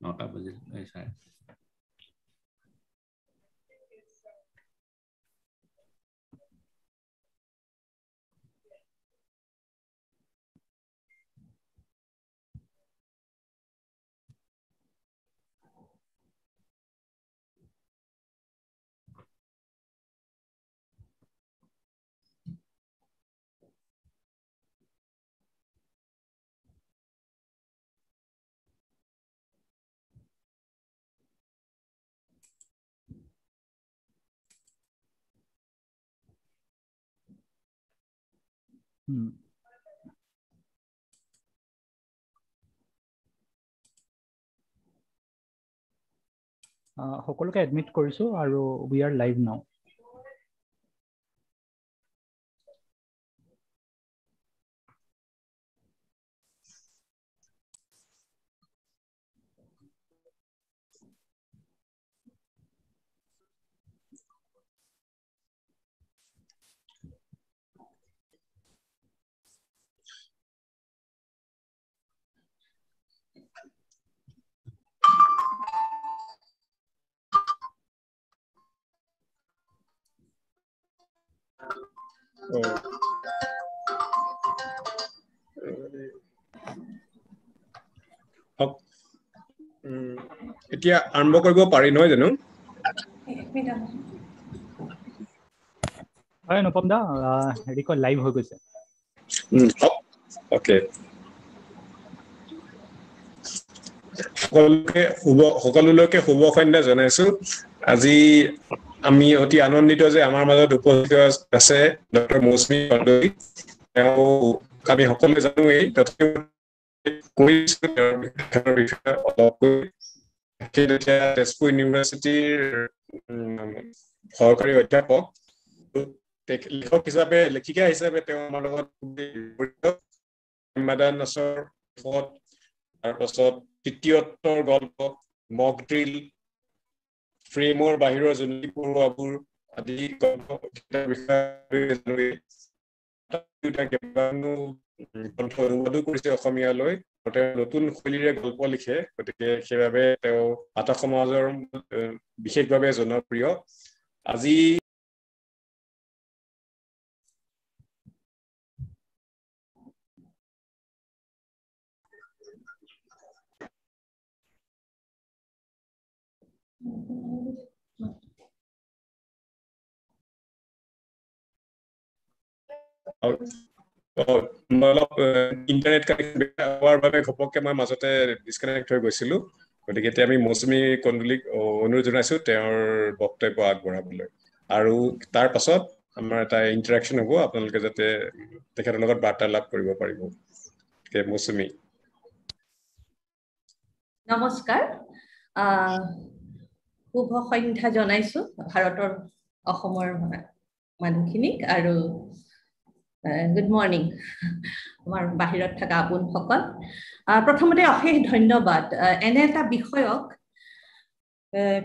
নটা বাজিল চাৰে সকলোকে এডমিট কৰিছোঁ আৰু উই আৰ লাইভ নাও এতিয়া আৰম্ভ কৰিব পাৰি নহয় জানো? হয় অনুপম দা হেৰি কয় লাইভ হৈ গৈছে। অকে। সকলোকে শুভ সকলোলৈকে শুভ সন্ধ্যা জনাইছো। আজি আমি অতি আনন্দিত যে আমাৰ মাজত উপস্থিত আছে ডক্টৰ মৌচুমী কন্দলী তেওঁ আমি সকলোৱে জানোৱেই তেতিয়া তেজপুৰ ইউনিভাৰ্চিটিৰ সহকাৰী অধ্যাপক। লিখক হিচাপে লেখিকা হিচাপে তেওঁ আমাৰ লগত তাৰপাছত তৃতীয়ত্বৰ গল্প মক ড্ৰিল ফ্ৰেমৰ বাহিৰৰ জনী পঢ়ুৱাবোৰ আদি অনুবাদো কৰিছে অসমীয়ালৈ তেওঁ নতুন শৈলীৰে গল্প লিখে গতিকে সেইবাবে তেওঁ আটা সমাজৰ বিশেষভাৱে জনপ্ৰিয় আজি অলপ ইণ্টাৰনেট কানেক্ট হোৱাৰ বাবে ঘপককে মই মাজতে ডিছকানেক্ট হৈ গৈছিলো। গতিকে এতিয়া আমি মৌচুমী কন্দুলিক অনুৰোধ জনাইছো তেওঁৰ বক্তব্য আগবঢ়াবলৈ। আৰু তাৰ পাছত আমাৰ এটা ইণ্টাৰেকশ্যন হ'ব আপোনালোকে যাতে তেখেতৰ লগত বাৰ্তালাপ কৰিব পাৰিব। মৌচুমী। নমস্কাৰ। শুভ সন্ধ্যা জনাইছো ভাৰতৰ অসমৰ মানুহখিনিক আৰু গুড মৰ্ণিং আমাৰ বাহিৰত থকা আপোনসকল। প্ৰথমতে অশেষ ধন্যবাদ। এনে এটা বিষয়ক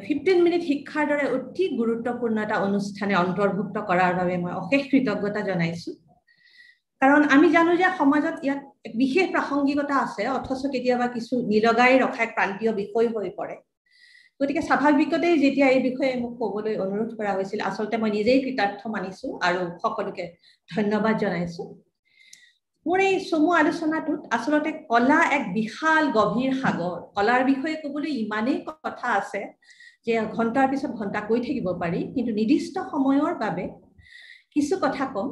ফিফটিন মিনিট শিক্ষাৰ দৰে অতি গুৰুত্বপূৰ্ণ এটা অনুষ্ঠানে অন্তৰ্ভুক্ত কৰাৰ বাবে মই অশেষ কৃতজ্ঞতা জনাইছো। কাৰণ আমি জানো যে সমাজত ইয়াত বিশেষ প্ৰাসংগিকতা আছে অথচ কেতিয়াবা কিছু নিলগাই ৰখা এক প্ৰান্তীয় বিষয় হৈ পৰে। গতিকে স্বাভাৱিকতেই যেতিয়া এই বিষয়ে মোক ক'বলৈ অনুৰোধ কৰা হৈছিল আচলতে মই নিজেই কৃতাৰ্থ মানিছো আৰু সকলোকে ধন্যবাদ জনাইছো। মোৰ এই চমু আলোচনাটোত আচলতে কলা এক বিশাল গভীৰ সাগৰ। কলাৰ বিষয়ে ক'বলৈ ইমানেই কথা আছে যে ঘণ্টাৰ পিছত ঘণ্টা কৈ থাকিব পাৰি কিন্তু নিৰ্দিষ্ট সময়ৰ বাবে কিছু কথা ক'ম।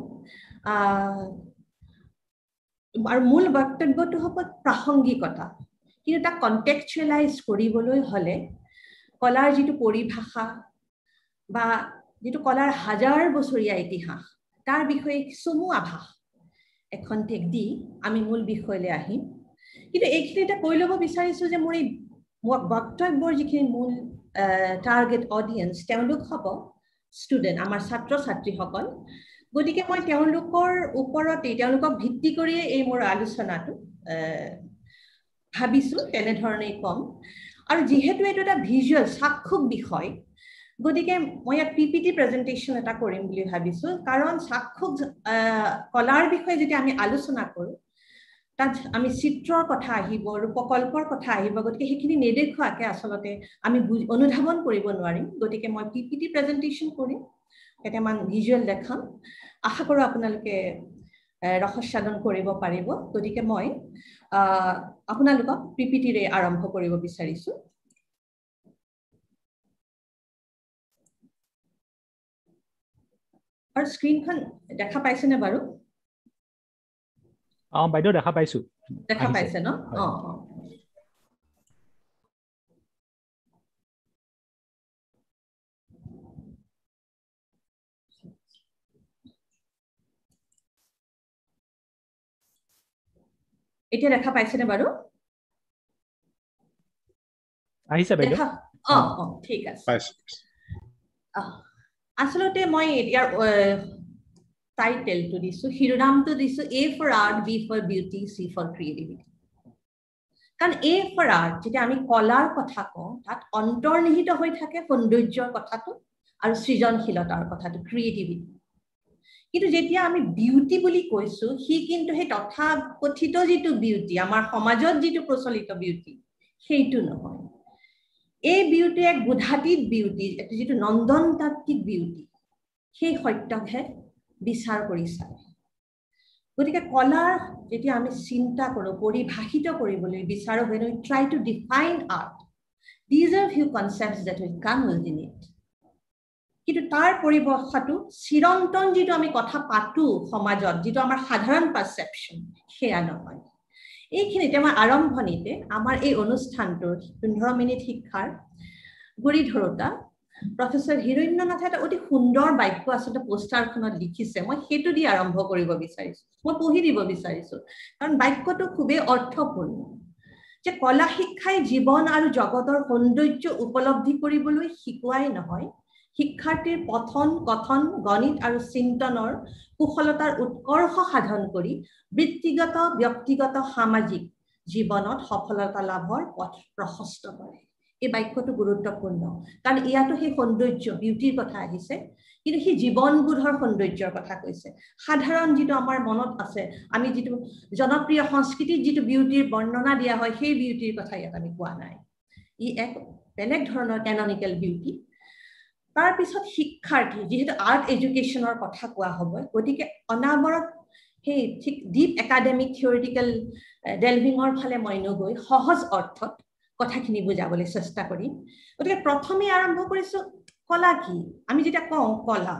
আৰু মূল বক্তব্যটো হ'ব প্ৰাসংগিকতা। কিন্তু তাক কণ্টেক্সুৱেলাইজ কৰিবলৈ হ'লে কলাৰ যিটো পৰিভাষা বা যিটো কলাৰ হাজাৰ বছৰীয়া ইতিহাস তাৰ বিষয়ে চমু আভাস এখন টেক দি আমি মূল বিষয়লৈ আহিম। কিন্তু এইখিনিতে কৈ ল'ব বিচাৰিছোঁ যে মোৰ এই বক্তব্যৰ যিখিনি মূল টাৰ্গেট অডিয়েঞ্চ তেওঁলোক হ'ব ষ্টুডেণ্ট আমাৰ ছাত্ৰ ছাত্ৰীসকল গতিকে মই তেওঁলোকৰ ওপৰতেই তেওঁলোকক ভিত্তি কৰিয়ে এই মোৰ আলোচনাটো ভাবিছোঁ তেনেধৰণেই ক'ম। আৰু যিহেতু এইটো এটা ভিজুৱেল চাক্ষুক বিষয় গতিকে মই ইয়াত পি পি টি প্ৰেজেণ্টেশ্যন এটা কৰিম বুলি ভাবিছোঁ। কাৰণ চাক্ষুক কলাৰ বিষয়ে যেতিয়া আমি আলোচনা কৰোঁ তাত আমি চিত্ৰৰ কথা আহিব ৰূপকল্পৰ কথা আহিব গতিকে সেইখিনি নেদেখুৱাকে আচলতে আমি অনুধাৱন কৰিব নোৱাৰিম। গতিকে মই পি পি টি প্ৰেজেণ্টেশ্যন কৰিম কেইটামান ভিজুৱেল দেখাম। আশা কৰোঁ আপোনালোকে ৰহস্যাদন কৰিব পাৰিব। গতিকে মই আপোনালোকক পি পি টিৰে আৰম্ভ কৰিব বিচাৰিছোঁ। আৰু স্ক্ৰীনখন দেখা পাইছেনে বাৰু? অ বাইদেউ দেখা পাইছো। দেখা পাইছে ন? অ অ। এতিয়া দেখা পাইছেনে বাৰু? আহিছে বাইদেউ। অ অ। ঠিক আছে। আচলতে মই ইয়াৰ টাইটেলটো দিছো শিৰোনামটো দিছো A for art B for beauty C for creativity কাৰণ এ ফৰ আৰ্ট যেতিয়া আমি কলাৰ কথা কওঁ তাত অন্তৰ্নিহিত হৈ থাকে সৌন্দৰ্যৰ কথাটো আৰু সৃজনশীলতাৰ কথাটো ক্ৰিয়েটিভিটি কিন্তু যেতিয়া আমি বিউটি বুলি কৈছো সি কিন্তু সেই তথাকথিত যিটো বিউটি আমাৰ সমাজত যিটো প্ৰচলিত বিউটি সেইটো নহয়। এই বিউটি এক বোধাতীত বিউটি যিটো নন্দন তাত্বিক বিউটি সেই সত্যকহে বিচাৰ কৰি চায়। গতিকে কলাৰ যেতিয়া আমি চিন্তা কৰোঁ পৰিভাষিত কৰিবলৈ বিচাৰোঁ define art these are few concepts that will come within it কিন্তু তাৰ পৰিভাষাটো চিৰন্তন যিটো আমি কথা পাতো সমাজত যিটো আমাৰ সাধাৰণ পাৰচেপশ্যন সেয়া নহয়। এইখিনিতে আমাৰ আৰম্ভণিতে আমাৰ এই অনুষ্ঠানটোৰ পোন্ধৰ মিনিট শিক্ষাৰ গুৰি ধৰোতা প্ৰফেচৰ হিৰণ্যনাথে এটা অতি সুন্দৰ বাক্য আচলতে পোষ্টাৰখনত লিখিছে। মই সেইটো দি আৰম্ভ কৰিব বিচাৰিছো। মই পঢ়ি দিব বিচাৰিছো। কাৰণ বাক্যটো খুবেই অৰ্থপূৰ্ণ। যে কলা শিক্ষাই জীৱন আৰু জগতৰ সৌন্দৰ্য উপলব্ধি কৰিবলৈ শিকোৱাই নহয় শিক্ষাৰ্থীৰ পঠন কথন গণিত আৰু চিন্তনৰ কুশলতাৰ উৎকৰ্ষ সাধন কৰি বৃত্তিগত ব্যক্তিগত সামাজিক জীৱনত সফলতা লাভৰ পথ প্ৰশস্ত কৰে। এই বাক্যটো গুৰুত্বপূৰ্ণ। কাৰণ ইয়াতো সেই সৌন্দৰ্য বিউটিৰ কথা আহিছে কিন্তু সি জীৱনবোধৰ সৌন্দৰ্যৰ কথা কৈছে। সাধাৰণ যিটো আমাৰ মনত আছে আমি যিটো জনপ্ৰিয় সংস্কৃতিত যিটো বিউটিৰ বৰ্ণনা দিয়া হয় সেই বিউটিৰ কথা ইয়াত আমি কোৱা নাই। ই এক বেলেগ ধৰণৰ কেননিকেল বিউটি তাৰপিছত শিক্ষাৰ্থী যিহেতু আৰ্ট এডুকেশ্যনৰ কথা কোৱা হ'ব গতিকে অনাবৰত সেই ঠিক ডিপ একাডেমিক থিয়ৰিটিকেল ডেলভিঙৰ ফালে মই নগৈ সহজ অৰ্থত কথাখিনি বুজাবলৈ চেষ্টা কৰিম। গতিকে প্ৰথমে আৰম্ভ কৰিছো কলা কি? আমি যেতিয়া কওঁ কলা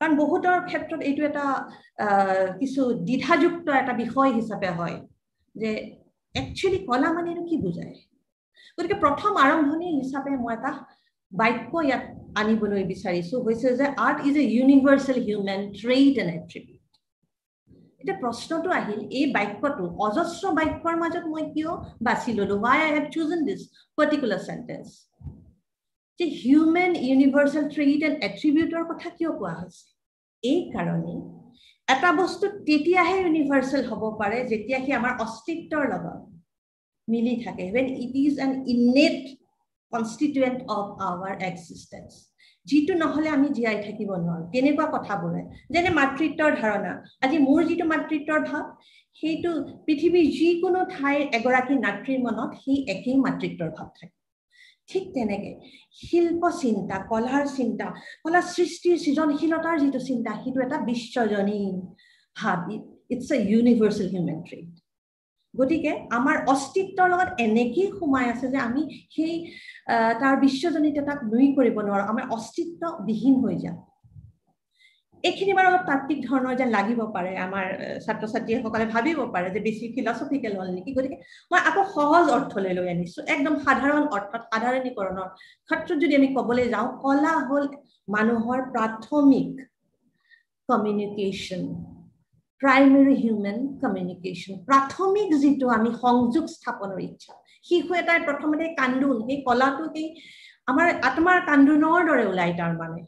কাৰণ বহুতৰ ক্ষেত্ৰত এইটো এটা কিছু দ্বিধাযুক্ত এটা বিষয় হিচাপে হয় যে একচুৱেলি কলা মানেনো কি বুজায়? গতিকে প্ৰথম আৰম্ভণি হিচাপে মই এটা বাক্য ইয়াত আনিবলৈ বিচাৰিছো হৈছে যে art is a universal human trait and attribute এতিয়া প্ৰশ্নটো আহিল এই বাক্যটো অজস্ৰ বাক্যৰ মাজত মই কিয় বাছি ললো? Why I have chosen this particular sentence যে হিউমেন ইউনিভাৰ্চেল ট্ৰেড এণ্ড এট্ৰিবিউটৰ কথা কিয় কোৱা হৈছে? এই কাৰণে এটা বস্তু তেতিয়াহে ইউনিভাৰ্চেল হ'ব পাৰে যেতিয়া সি আমাৰ অস্তিত্বৰ লগত মিলি থাকে। When it is an innate constituent of our existence যিটো নহলে আমি জীয়াই থাকিব নোৱাৰো। তেনেকুৱা কথাবোৰে যেনে মাতৃত্বৰ ধাৰণা। আজি মোৰ যিটো মাতৃত্বৰ ভাৱ সেইটো পৃথিৱীৰ যিকোনো ঠাইৰ এগৰাকী নাত্ৰীৰ মনত সেই একেই মাতৃত্বৰ ভাৱ থাকে। ঠিক তেনেকে শিল্প চিন্তা কলাৰ চিন্তা কলা সৃষ্টিৰ সৃজনশীলতাৰ যিটো চিন্তা সেইটো এটা বিশ্বজনীন ভাৱ it's a universal human trait গতিকে আমাৰ অস্তিত্বৰ লগত এনেকেই সোমাই আছে যে আমি সেই তাৰ বিশ্বজনীনতাক নুই কৰিব নোৱাৰো। আমাৰ অস্তিত্ব বিহীন হৈ যাওঁ। এইখিনি বাৰু অলপ তাত্বিক ধৰণৰ যেন লাগিব পাৰে আমাৰ ছাত্ৰ ছাত্ৰীসকলে ভাবিব পাৰে যে বেছি ফিলচফিকেল হ'ল নেকি। গতিকে মই আকৌ সহজ অৰ্থলৈ লৈ আনিছো। একদম সাধাৰণ অৰ্থত সাধাৰণীকৰণৰ ক্ষেত্ৰত যদি আমি ক'বলৈ যাওঁ কলা হ'ল মানুহৰ প্ৰাথমিক কমিউনিকেশ্যন প্ৰাইমেৰী হিউমেন কমিউনিকেশ্যন প্ৰাথমিক যিটো আমি সংযোগ স্থাপনৰ ইচ্ছা শিশু এটাৰ প্ৰথমতে কান্দোন সেই কলাটো সেই আমাৰ আত্মাৰ কান্দোনৰ দৰে ওলাই তাৰ মানে।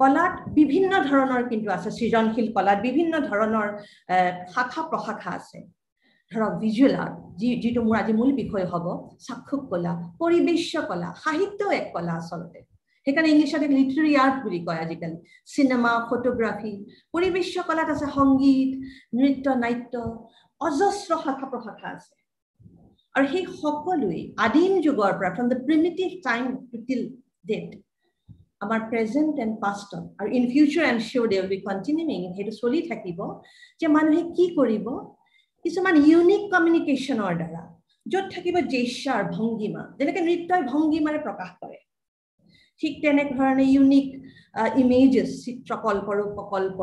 কলাত বিভিন্ন ধৰণৰ কিন্তু আছে সৃজনশীল কলাত বিভিন্ন ধৰণৰ শাখা প্ৰশাখা আছে। ধৰক ভিজুৱেল আৰ্ট যি যিটো মোৰ আজি মূল বিষয় হ'ব চাক্ষুক কলা পৰিৱেশ্য কলা সাহিত্যও এক কলা আচলতে। সেইকাৰণে ইংলিছত লিটাৰী আৰ্ট বুলি কয় আজিকালি। চিনেমা ফটোগ্ৰাফী পৰিৱেশ্য কলাত আছে সংগীত নৃত্য নাট্য অজস্ৰ শাখা প্ৰশাখা আছে। আৰু সেই সকলোৱে আদিম যুগৰ পৰা from the primitive time to till date আমাৰ প্ৰেজেণ্ট এণ্ড পাষ্টত আৰু in future and sure they will be continuing সেইটো চলি থাকিব যে মানুহে কি কৰিব? কিছুমান ইউনিক কমিউনিকেশ্যনৰ দ্বাৰা য'ত থাকিব জেষ্যাৰ ভংগীমা। যেনেকৈ নৃত্যই ভংগীমাৰে প্ৰকাশ কৰে। ঠিক তেনেধৰণে ইউনিক ইমেজেছ চিত্ৰকল্প ৰূপকল্প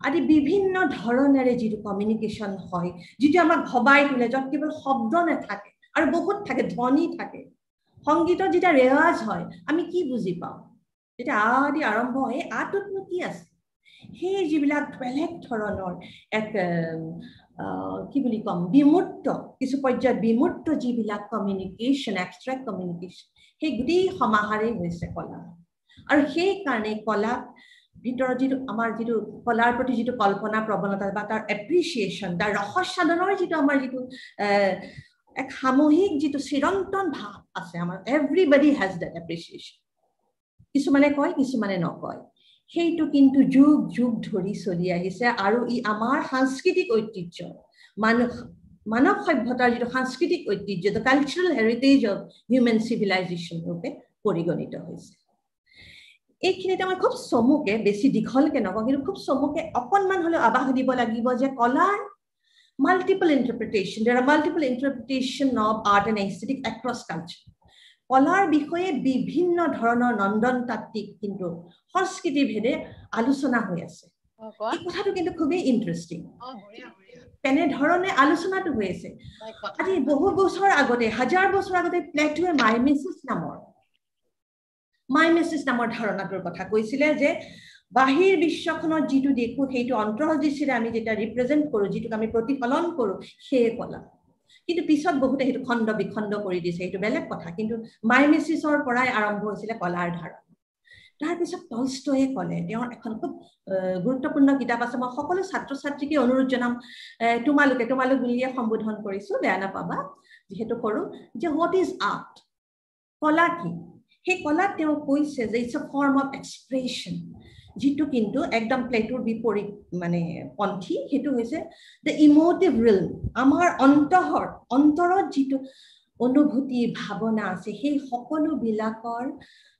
আদি বিভিন্ন ধৰণেৰে যিটো কমিউনিকেশ্যন হয় যিটো আমাক ভবাই তোলে য'ত কেৱল শব্দ নাথাকে আৰু বহুত থাকে ধ্বনি থাকে। সংগীতত যেতিয়া ৰেৱাজ হয় আমি কি বুজি পাওঁ? যেতিয়া আ আদি আৰম্ভ হয় আটোতনো কি আছে? সেই যিবিলাক বেলেগ ধৰণৰ এক কি বুলি ক'ম বিমূৰ্ত কিছু পৰ্যায়ত বিমূৰ্ত যিবিলাক কমিউনিকেশ্যন এক্সট্ৰেক্ট কমিউনিকেশ্যন সেই গোটেই সমাহাৰেই হৈছে কলা। আৰু সেইকাৰণে কলাক ভিতৰত যিটো আমাৰ যিটো কলাৰ প্ৰতি যিটো কল্পনা প্ৰৱণতা বা তাৰ এপ্ৰিচিয়েশ্যন তাৰ ৰসস্বাদনৰ যিটো আমাৰ যিটো এক সামূহিক যিটো চিৰন্তন ভাৱ আছে আমাৰ এভৰিবডি হেজ দেট এপ্ৰিচিয়েশ্যন কিছুমানে কয় কিছুমানে নকয়। সেইটো কিন্তু যুগ যুগ ধৰি চলি আহিছে। আৰু ই আমাৰ সাংস্কৃতিক ঐতিহ্য মানুহ মানৱ সভ্যতাৰ যিটো সাংস্কৃতিক ঐতিহ্য the cultural heritage of human civilization ৰূপে পৰিগণিত হৈছে। এইখিনিতে মই খুব চমুকে বেছি দীঘলকে নকওঁ কিন্তু খুব চমুকে অকণমান হ'লেও আৱাস দিব লাগিব যে কলাৰ multiple interpretation there are multiple interpretation of art and aesthetic across culture কলাৰ বিষয়ে বিভিন্ন ধৰণৰ নন্দন তাত্বিক কিন্তু সংস্কৃতি ভেদে আলোচনা হৈ আছে। এই কথাটো কিন্তু খুবেই ইণ্টাৰেষ্টিং তেনেধৰণে আলোচনাটো হৈ আছে আজি বহু বছৰ আগতে হাজাৰ বছৰ আগতে প্লেটুৱে মাইমেচিছ নামৰ মাইমেচিছ নামৰ ধাৰণাটোৰ কথা কৈছিলে যে বাহিৰ বিশ্বখনত যিটো দেখোঁ সেইটো অন্তৰ্দৃষ্টিৰে আমি যেতিয়া ৰিপ্ৰেজেণ্ট কৰোঁ যিটোক আমি প্ৰতিফলন কৰোঁ সেয়ে কলা। কিন্তু পিছত বহুতে সেইটো খণ্ড বিখণ্ড কৰি দিছে সেইটো বেলেগ কথা। কিন্তু মাইমেচিছৰ পৰাই আৰম্ভ হৈছিলে কলাৰ ধাৰণা তাৰপিছত টলষ্টয়ে ক'লে তেওঁৰ এখন খুব গুৰুত্বপূৰ্ণ কিতাপ আছে মই সকলো ছাত্ৰ ছাত্ৰীকে অনুৰোধ জনাম। তোমালোকে তোমালোক বুলিয়ে সম্বোধন কৰিছো বেয়া নাপাবা যিহেতু কৰোঁ যে হোৱাট ইজ আৰ্ট কলা কি? সেই কলাত তেওঁ কৈছে যে it's a form of expression যিটো কিন্তু একদম প্লেটুৰ বিপৰীত মানে পন্থী সেইটো হৈছে দ্য ইম'টিভ ৰিল আমাৰ অন্তহৰ অন্তৰত যিটো অনুভূতি ভাৱনা আছে সেই সকলোবিলাকৰ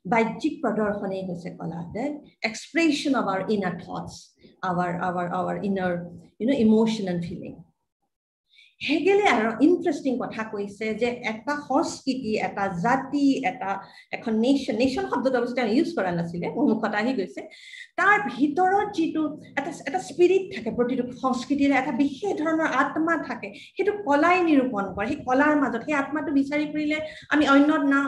বাহ্যিক প্ৰদৰ্শনেই হৈছে কলা the expression of our inner thoughts our our our inner you know emotional feeling হেগেলে আৰু ইণ্টাৰেষ্টিং কথা কৈছে যে এটা সংস্কৃতি এটা জাতি এটা এখন নেশ্যন নেশ্যন শব্দটো অৱশ্যে তেওঁ ইউজ কৰা নাছিলে মোৰ মুখত আহি গৈছে। তাৰ ভিতৰত যিটো এটা এটা স্পিৰিট থাকে প্ৰতিটো সংস্কৃতিৰে এটা বিশেষ ধৰণৰ আত্মা থাকে সেইটো কলাই নিৰূপণ কৰে। সেই কলাৰ মাজত সেই আত্মাটো বিচাৰি ফুৰিলে আমি অন্য না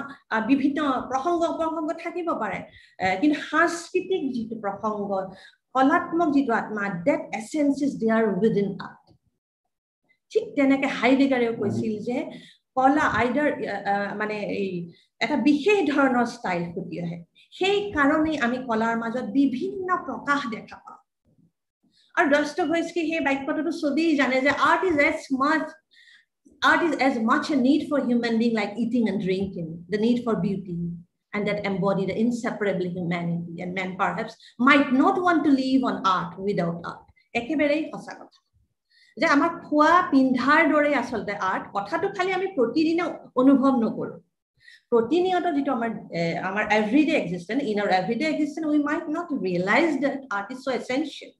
বিভিন্ন প্ৰসংগ প্ৰসংগ থাকিব পাৰে। কিন্তু সাংস্কৃতিক যিটো প্ৰসংগ কলাত্মক যিটো আত্মা that essence is there within art ঠিক তেনেকে হাইডেগাৰেও কৈছিল যে কলা আইডাৰ মানে এই এটা বিশেষ ধৰণৰ ষ্টাইল ফুটি আহে। সেই কাৰণেই আমি কলাৰ মাজত বিভিন্ন প্ৰকাশ দেখা পাওঁ। আৰু দস্তভস্কি সেই বাক্যটোতো চবেই জানে যে art is as much art is as much a need for human being like eating and drinking the need for beauty and that embody the inseparable humanity and man perhaps might not want to live on art without art. একেবাৰেই সঁচা কথা। যে আমাৰ খোৱা পিন্ধাৰ দৰে আচলতে art কথাটো খালি আমি প্ৰতিদিনে অনুভৱ নকৰোঁ প্ৰতিনিয়ত যিটো আমাৰ আমাৰ everyday existent in our everyday existent we might not realize that art is so' essential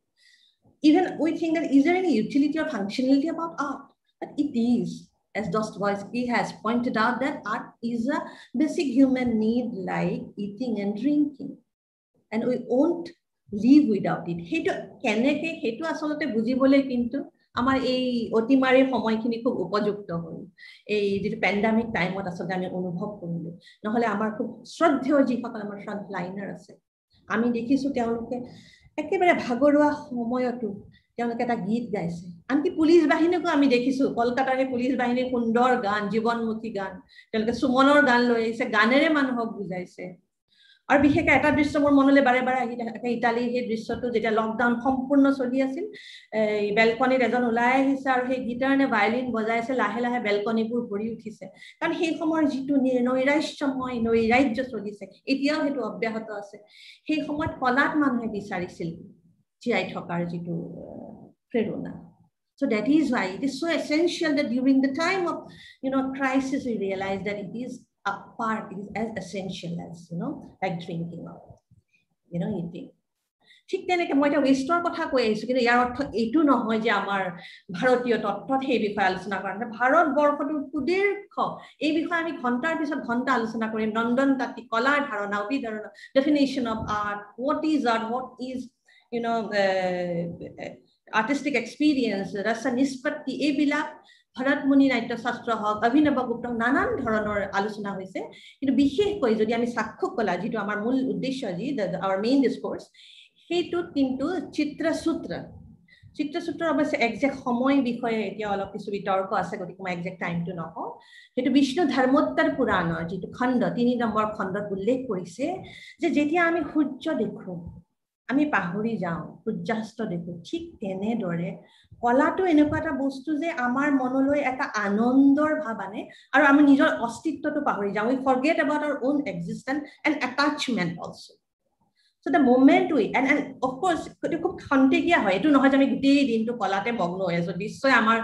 even we think that is uh any utility or functionality about art but it is as Dostoevsky has pointed out that art is a basic human need like eating and drinking. And we won't live without it. সেইটো কেনেকে সেইটো আচলতে বুজিবলৈ কিন্তু আমাৰ এই অতিমাৰী সময়খিনি খুব উপযুক্ত হ'ল। এই যিটো পেণ্ডামিক টাইমত আচলতে আমি অনুভৱ কৰিলোঁ। নহ'লে আমাৰ খুব শ্ৰদ্ধেয় যিসকল আমাৰ ফ্ৰণ্ট লাইনাৰ আছে আমি দেখিছোঁ তেওঁলোকে একেবাৰে ভাগৰুৱা সময়তো তেওঁলোকে এটা গীত গাইছে। আনকি পুলিচ বাহিনীকো আমি দেখিছো কলকাতাৰ পুলিচ বাহিনীৰ সুন্দৰ গান জীৱনমুখী গান। তেওঁলোকে সুমনৰ গান লৈ আহিছে গানেৰে মানুহক বুজাইছে। আৰু বিশেষকৈ এটা দৃশ্য মোৰ মনলৈ বাৰে বাৰে আহি থাকে ইটালীৰ সেই দৃশ্যটো যেতিয়া লকডাউন সম্পূৰ্ণ চলি আছিল এই বেলকনিত এজন ওলাই আহিছে আৰু সেই গীটাৰ নে ভায়লিন বজাইছে লাহে লাহে বেলকনিবোৰ ভৰি উঠিছে। কাৰণ সেই সময়ৰ যিটো নৈৰাশ্যময় নৈৰাজ্য চলিছে এতিয়াও সেইটো অব্যাহত আছে। সেই সময়ত কলাত মানুহে বিচাৰিছিল জীয়াই থকাৰ যিটো প্ৰেৰণা। চ' that is why it is so essential that during the time of you know crisis, we realize that it is a part, is as essential as you know, like drinking or you know, eating. ঠিক তেনেকে মই এতিয়া ৱেষ্টৰ কথা কৈ আহিছো কিন্তু ইয়াৰ অৰ্থ এইটো নহয় যে আমাৰ ভাৰতীয় তত্ত্বত সেই বিষয়ে আলোচনা কৰা নহয় ভাৰতবৰ্ষটো সুদীৰ্ঘ। এই বিষয়ে আমি ঘণ্টাৰ পিছত ঘণ্টা আলোচনা কৰিম। নন্দন তাঁতী কলাৰ ধাৰণা অভিধাৰণা definition of art what is art what is you know artistic experience ৰস নিষ্পত্তি এইবিলাক ভৰতমুনি নাট্যশাস্ত্ৰ হওক অভিনৱ গুপ্ত নানান ধৰণৰ আলোচনা হৈছে। কিন্তু বিশেষকৈ যদি আমি চাক্ষুষ কলা যিটো আমাৰ মূল উদ্দেশ্য যি আৱাৰ মেইন ডিছক'ৰ্চ সেইটোত কিন্তু চিত্ৰসূত্ৰ চিত্ৰসূত্ৰৰ অৱশ্যে একজেক্ট সময় বিষয়ে এতিয়া অলপ কিছু বিতৰ্ক আছে গতিকে মই একজেক্ট টাইমটো নকওঁ। সেইটো বিষ্ণু ধৰ্মোত্তৰ পুৰাণৰ যিটো খণ্ড তিনি নম্বৰ খণ্ডত উল্লেখ কৰিছে যে যেতিয়া আমি সূৰ্য দেখোঁ আমি পাহৰি যাওঁ সূৰ্যাস্ত দেখোঁ ঠিক তেনেদৰে কলাটো এনেকুৱা এটা বস্তু যে আমাৰ মনলৈ এটা আনন্দৰ ভাৱ আনে আৰু আমি নিজৰ অস্তিত্বটো পাহৰি যাওঁ। We forget about our own existence and attachment also' so' the moment we and and of course খুব খন্তেকীয়া হয়। এইটো নহয় যে আমি গোটেই দিনটো কলাতে মগ্ন হৈ আছো। নিশ্চয় আমাৰ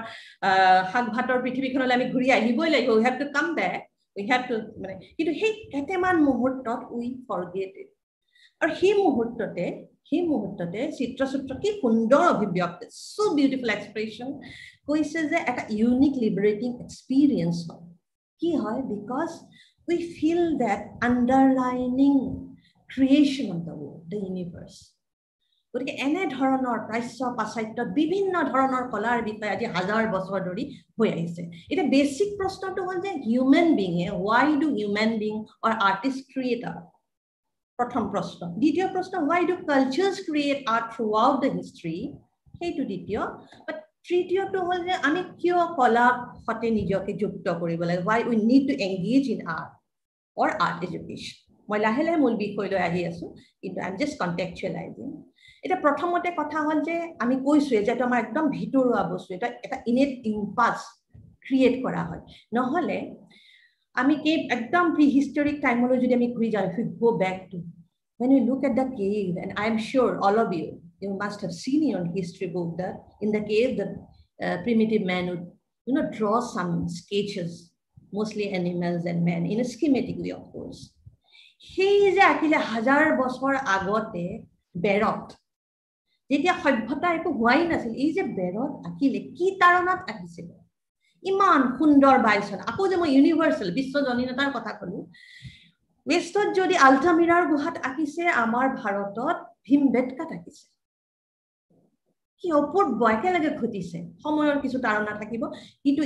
শাক ভাতৰ পৃথিৱীখনলৈ আমি ঘূৰি আহিবই লাগিব। We have to come back we have to মানে কিন্তু সেই কেইটামান মুহূৰ্তত উই ফৰগেট ইট আৰু সেই মুহূৰ্ততে সেই মুহূৰ্ততে চিত্ৰসূত্ৰ কি সুন্দৰ অভিব্যক্তি চ' বিউটিফুল এক্সপ্ৰেশ্যন কৈছে যে এটা ইউনিক লিবাৰেটিং এক্সপিৰিয়েঞ্চ হয় কি হয় because we feel that underlining creation of the world the universe গতিকে এনেধৰণৰ প্ৰাচ্য পাশ্চাত্যত বিভিন্ন ধৰণৰ কলাৰ বিষয়ে আজি হাজাৰ বছৰ ধৰি হৈ আহিছে। এতিয়া বেচিক প্ৰশ্নটো হ'ল যে human বিঙে why do human being or artist create art প্ৰথম প্ৰশ্ন দ্বিতীয় প্ৰশ্ন why do cultures create art throughout the history সেইটো দ্বিতীয় বাট তৃতীয়টো হ'ল যে আমি কিয় কলাক সতে নিজকে যুক্ত কৰিব লাগে? Why we need to engage in art or art education মই লাহে লাহে মূল বিষয়লৈ আহি আছো কিন্তু আই এম জাষ্ট কণ্টেকচুৱেলাইজিং এতিয়া প্ৰথমতে কথা হ'ল যে আমি কৈছোৱে যে এইটো আমাৰ একদম ভিতৰুৱা বস্তু এটা এটা ইনেট ইম্পাছ ক্ৰিয়েট কৰা হয়। নহ'লে আমি কি একদম প্ৰি হিষ্টৰিক টাইমলৈ যদি আমি ঘূৰি যাওঁ if you go' back to when you look at the cave and i'm sure all of you you must have seen in your history book that in the cave the uh, primitive man would you know draw some sketches mostly animals and men in a schematic way of course সেই যে আঁকিলে হাজাৰ বছৰ আগতে বেৰত যেতিয়া সভ্যতা একো হোৱাই নাছিল এই যে বেৰত আঁকিলে কি তাৰণাত আঁকিছিলে ইমান সুন্দৰ বাইচন আকৌ যে মই ইউনিভাৰ্চেল বিশ্বজনীনতাৰ কথা কলো ৱেষ্টত যদি আল্টামিৰাৰ গুহাত আঁকিছে আমাৰ ভাৰতত ভীম বেটকাত আঁকিছে। কি অপূৰ্ব একেলগে ঘটিছে। সময়ৰ কিছু তাৰণা থাকিব। কিন্তু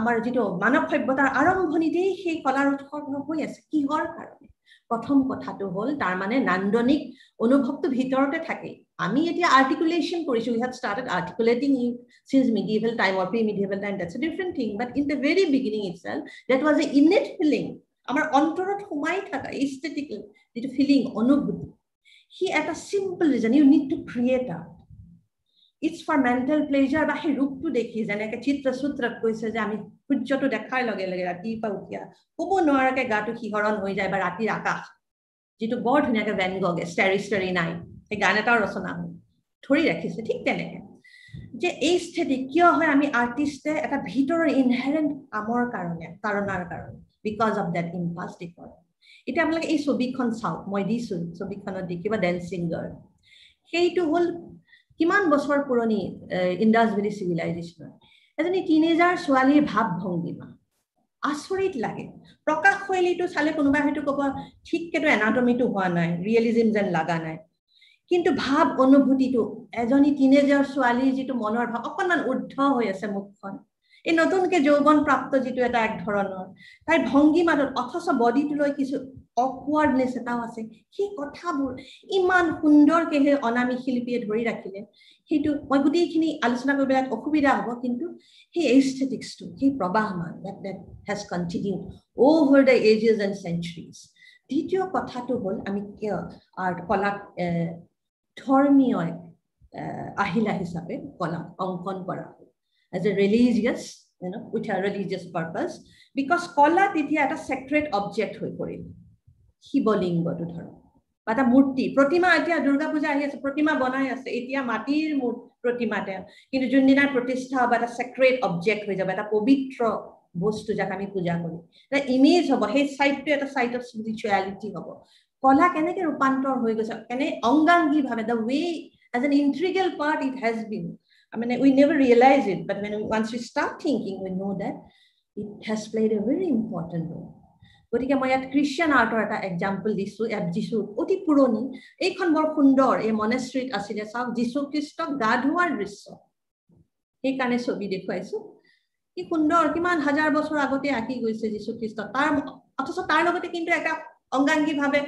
আমাৰ যিটো মানৱ সভ্যতাৰ আৰম্ভণিতেই সেই কলাৰ উৎসৰ্গ হৈ আছে। কিহৰ কাৰণে? প্ৰথম কথাটো হ'ল তাৰমানে নান্দনিক অনুভৱটো ভিতৰতে থাকে। আমি এতিয়া আৰ্টিকুলেশ্যন কৰিছো we have started articulating you since medieval time or pre medieval time that's a different thing but in the very beginning itself that was a innate feeling আমাৰ অন্তৰত সোমাই থকা ইষ্টেটিকেল যিটো ফিলিং অনুভূতি, সি এটা simple reason you need to create art it's for mental pleasure বা সেই ৰূপটো দেখি যেনেকে চিত্ৰ সূত্ৰত কৈছে যে আমি সূৰ্যটো দেখাৰ লগে লগে ৰাতিপুৱা উঠিয়া ক'ব নোৱাৰাকে গাটো শিহৰণ হৈ যায় বা ৰাতিৰ আকাশ যিটো বৰ ধুনীয়াকে ভেন গগে ষ্টেৰি ষ্টেৰি নাই সেই গান এটাও ৰচনা হয় ধৰি ৰাখিছে ঠিক তেনেকে। যে এই স্থিতি কিয় হয় আমি আৰ্টিষ্টে এটা ভিতৰৰ ইনহেৰেণ্ট কামৰ কাৰণে তাৰণাৰ কাৰণে বিকজ অফ দেট দেখুৱাই। এতিয়া আপোনালোকে এই ছবিখন চাওক মই দিছোঁ ছবিখনত দেখি বা ডেন্সিং গাৰ্ল সেইটো হ'ল কিমান বছৰ পুৰণি ইণ্ডাছ ভেলী চিভিলাইজেশ্যনৰ এজনী টিনেজাৰ ছোৱালীৰ ভাৱ ভংগীমা আচৰিত লাগে। প্ৰকাশ শৈলীটো চালে কোনোবাই হয়তো ক'ব ঠিককেতো এনাটমিটো হোৱা নাই ৰিয়েলিজিম যেন লগা নাই। কিন্তু ভাৱ অনুভূতিটো এজনী টিনেজাৰ ছোৱালীৰ যিটো মনৰ ভাৱ অকণমান উৰ্ধ হৈ আছে মুখখন। এই নতুনকে যৌৱন প্ৰাপ্ত যিটো এটা এক ধৰণৰ তাইৰ ভংগীমাটোত অথচ বডিটোলৈ কিছু অকৱাৰ্ডনেছ এটাও আছে। সেই কথাবোৰ ইমান সুন্দৰকে সেই অনামী শিল্পীয়ে ধৰি ৰাখিলে। সেইটো মই গোটেইখিনি আলোচনা কৰিবলৈ অসুবিধা হ'ব কিন্তু সেই এস্থেটিক্সটো সেই প্ৰবাহমান that that has continue over the and centuries দ্বিতীয় কথাটো হ'ল আমি কলাক ধৰ্মীয় আহিলা হিচাপে কলাক অংকন কৰা হয় as a religious religious purpose, because কলা তেতিয়া এটা চেক্ৰেট অবজেক্ট হৈ পৰিল। শিৱলিংগটো ধৰক। বা এটা মূৰ্তি প্ৰতিমা এতিয়া দুৰ্গা পূজা আহি আছে প্ৰতিমা বনাই আছে এতিয়া মাটিৰ প্ৰতিমাতে কিন্তু যোনদিনাৰ প্ৰতিষ্ঠা হ'ব এটা ছেক্ৰেট অবজেক্ট হৈ যাব এটা পবিত্ৰ বস্তু যাক আমি পূজা কৰিম ইমেজ হ'ব সেই চাইডটো এটা চাইড অফ স্পিৰিচুৱেলিটি হ'ব। কলা কেনেকে ৰূপান্তৰ হৈ গৈছে কেনে অংগাংগীভাৱে the way as an integral part it has been we never realize it, but when we, once we start thinking, we know that it has played a very important role. গতিকে মই ইয়াত খ্ৰীষ্টিয়ান আৰ্টৰ এটা example দিছোঁ ইয়াত যিচু অতি পুৰণি এইখন বৰ সুন্দৰ এই মনেষ্ট্ৰীত আছিলে চাওক যীশুখ্ৰীষ্টক গা ধোৱাৰ দৃশ্য। সেইকাৰণে ছবি দেখুৱাইছো। কি সুন্দৰ কিমান হাজাৰ বছৰ আগতে আঁকি গৈছে যীশুখ্ৰীষ্ট। তাৰ অথচ তাৰ লগতে কিন্তু এটা অংগাংগীভাৱে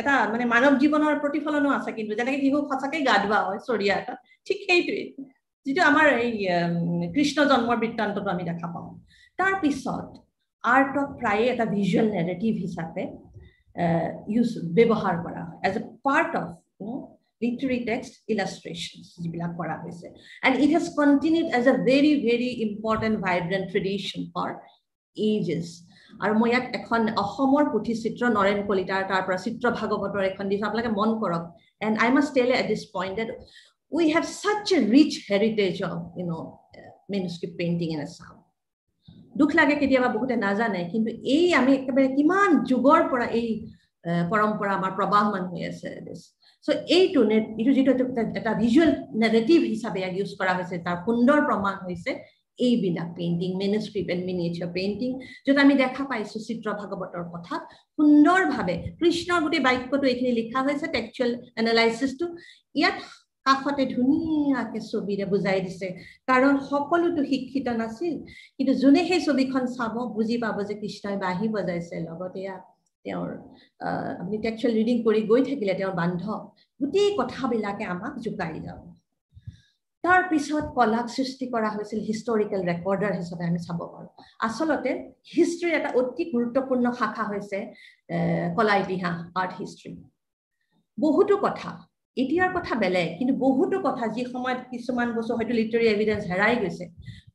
এটা মানে মানৱ জীৱনৰ প্ৰতিফলনো আছে কিন্তু যেনেকে শিশুক সঁচাকে গা ধোৱা হয় চৰিয়া এটা। ঠিক সেইটোৱে। যিটো আমাৰ এই কৃষ্ণ জন্মৰ বৃত্তান্তটো আমি দেখা পাওঁ। তাৰপিছত আৰ্টক প্ৰায়ে এটা ভিজুৱেল নেৰেটিভ হিচাপে ইউজ ব্যৱহাৰ কৰা হয় as a part of literary text illustrations যিবিলাক কৰা হৈছে and it has continued as a very very important vibrant tradition for ages আৰু মই ইয়াত এখন অসমৰ পুথিচিত্ৰ নৰেন কলিতাৰ তাৰ পৰা চিত্ৰ ভাগৱতৰ এখন দিছোঁ আপোনালোকে মন কৰক and I must tell at this point that we have such a rich heritage of you know uh, manuscript painting in Assam. দুখ লাগে কেতিয়াবা বহুতে নাজানে কিন্তু এই আমি একেবাৰে কিমান যুগৰ পৰা এই পৰম্পৰা আমাৰ প্ৰবাহমান হৈ আছে চ' এইটো এইটো যিটো এটা ভিজুৱেল নেগেটিভ হিচাপে ইয়াক ইউজ কৰা হৈছে তাৰ সুন্দৰ প্ৰমাণ হৈছে এইবিলাক painting manuscript and miniature painting য'ত আমি দেখা পাইছোঁ চিত্ৰ ভাগৱতৰ কথা সুন্দৰভাৱে কৃষ্ণৰ গোটেই বাক্যটো এইখিনি লিখা হৈছে টেকচুৱেল এনালাইচিছটো ইয়াত কাষতে ধুনীয়াকে ছবিৰে বুজাই দিছে কাৰণ সকলোতো শিক্ষিত নাছিল কিন্তু যোনে সেই ছবিখন চাব বুজি পাব যে কৃষ্ণই বাঁহী বজাইছে। লগতে তেওঁৰ আপুনি টেক্সুৱেল ৰিডিং কৰি গৈ থাকিলে তেওঁৰ বান্ধৱ গোটেই কথাবিলাকে আমাক জোকাৰি যাব। তাৰপিছত কলাক সৃষ্টি কৰা হৈছিল হিষ্টৰিকেল ৰেকৰ্ডাৰ হিচাপে আমি চাব পাৰোঁ। আচলতে হিষ্ট্ৰীৰ এটা অতি গুৰুত্বপূৰ্ণ শাখা হৈছে কলা ইতিহাস আৰ্ট হিষ্ট্ৰী বহুতো কথা এতিয়াৰ কথা বেলেগ কিন্তু বহুতো কথা যি সময়ত কিছুমান বস্তু হয়তো লিটাৰী এভিডেঞ্চ হেৰাই গৈছে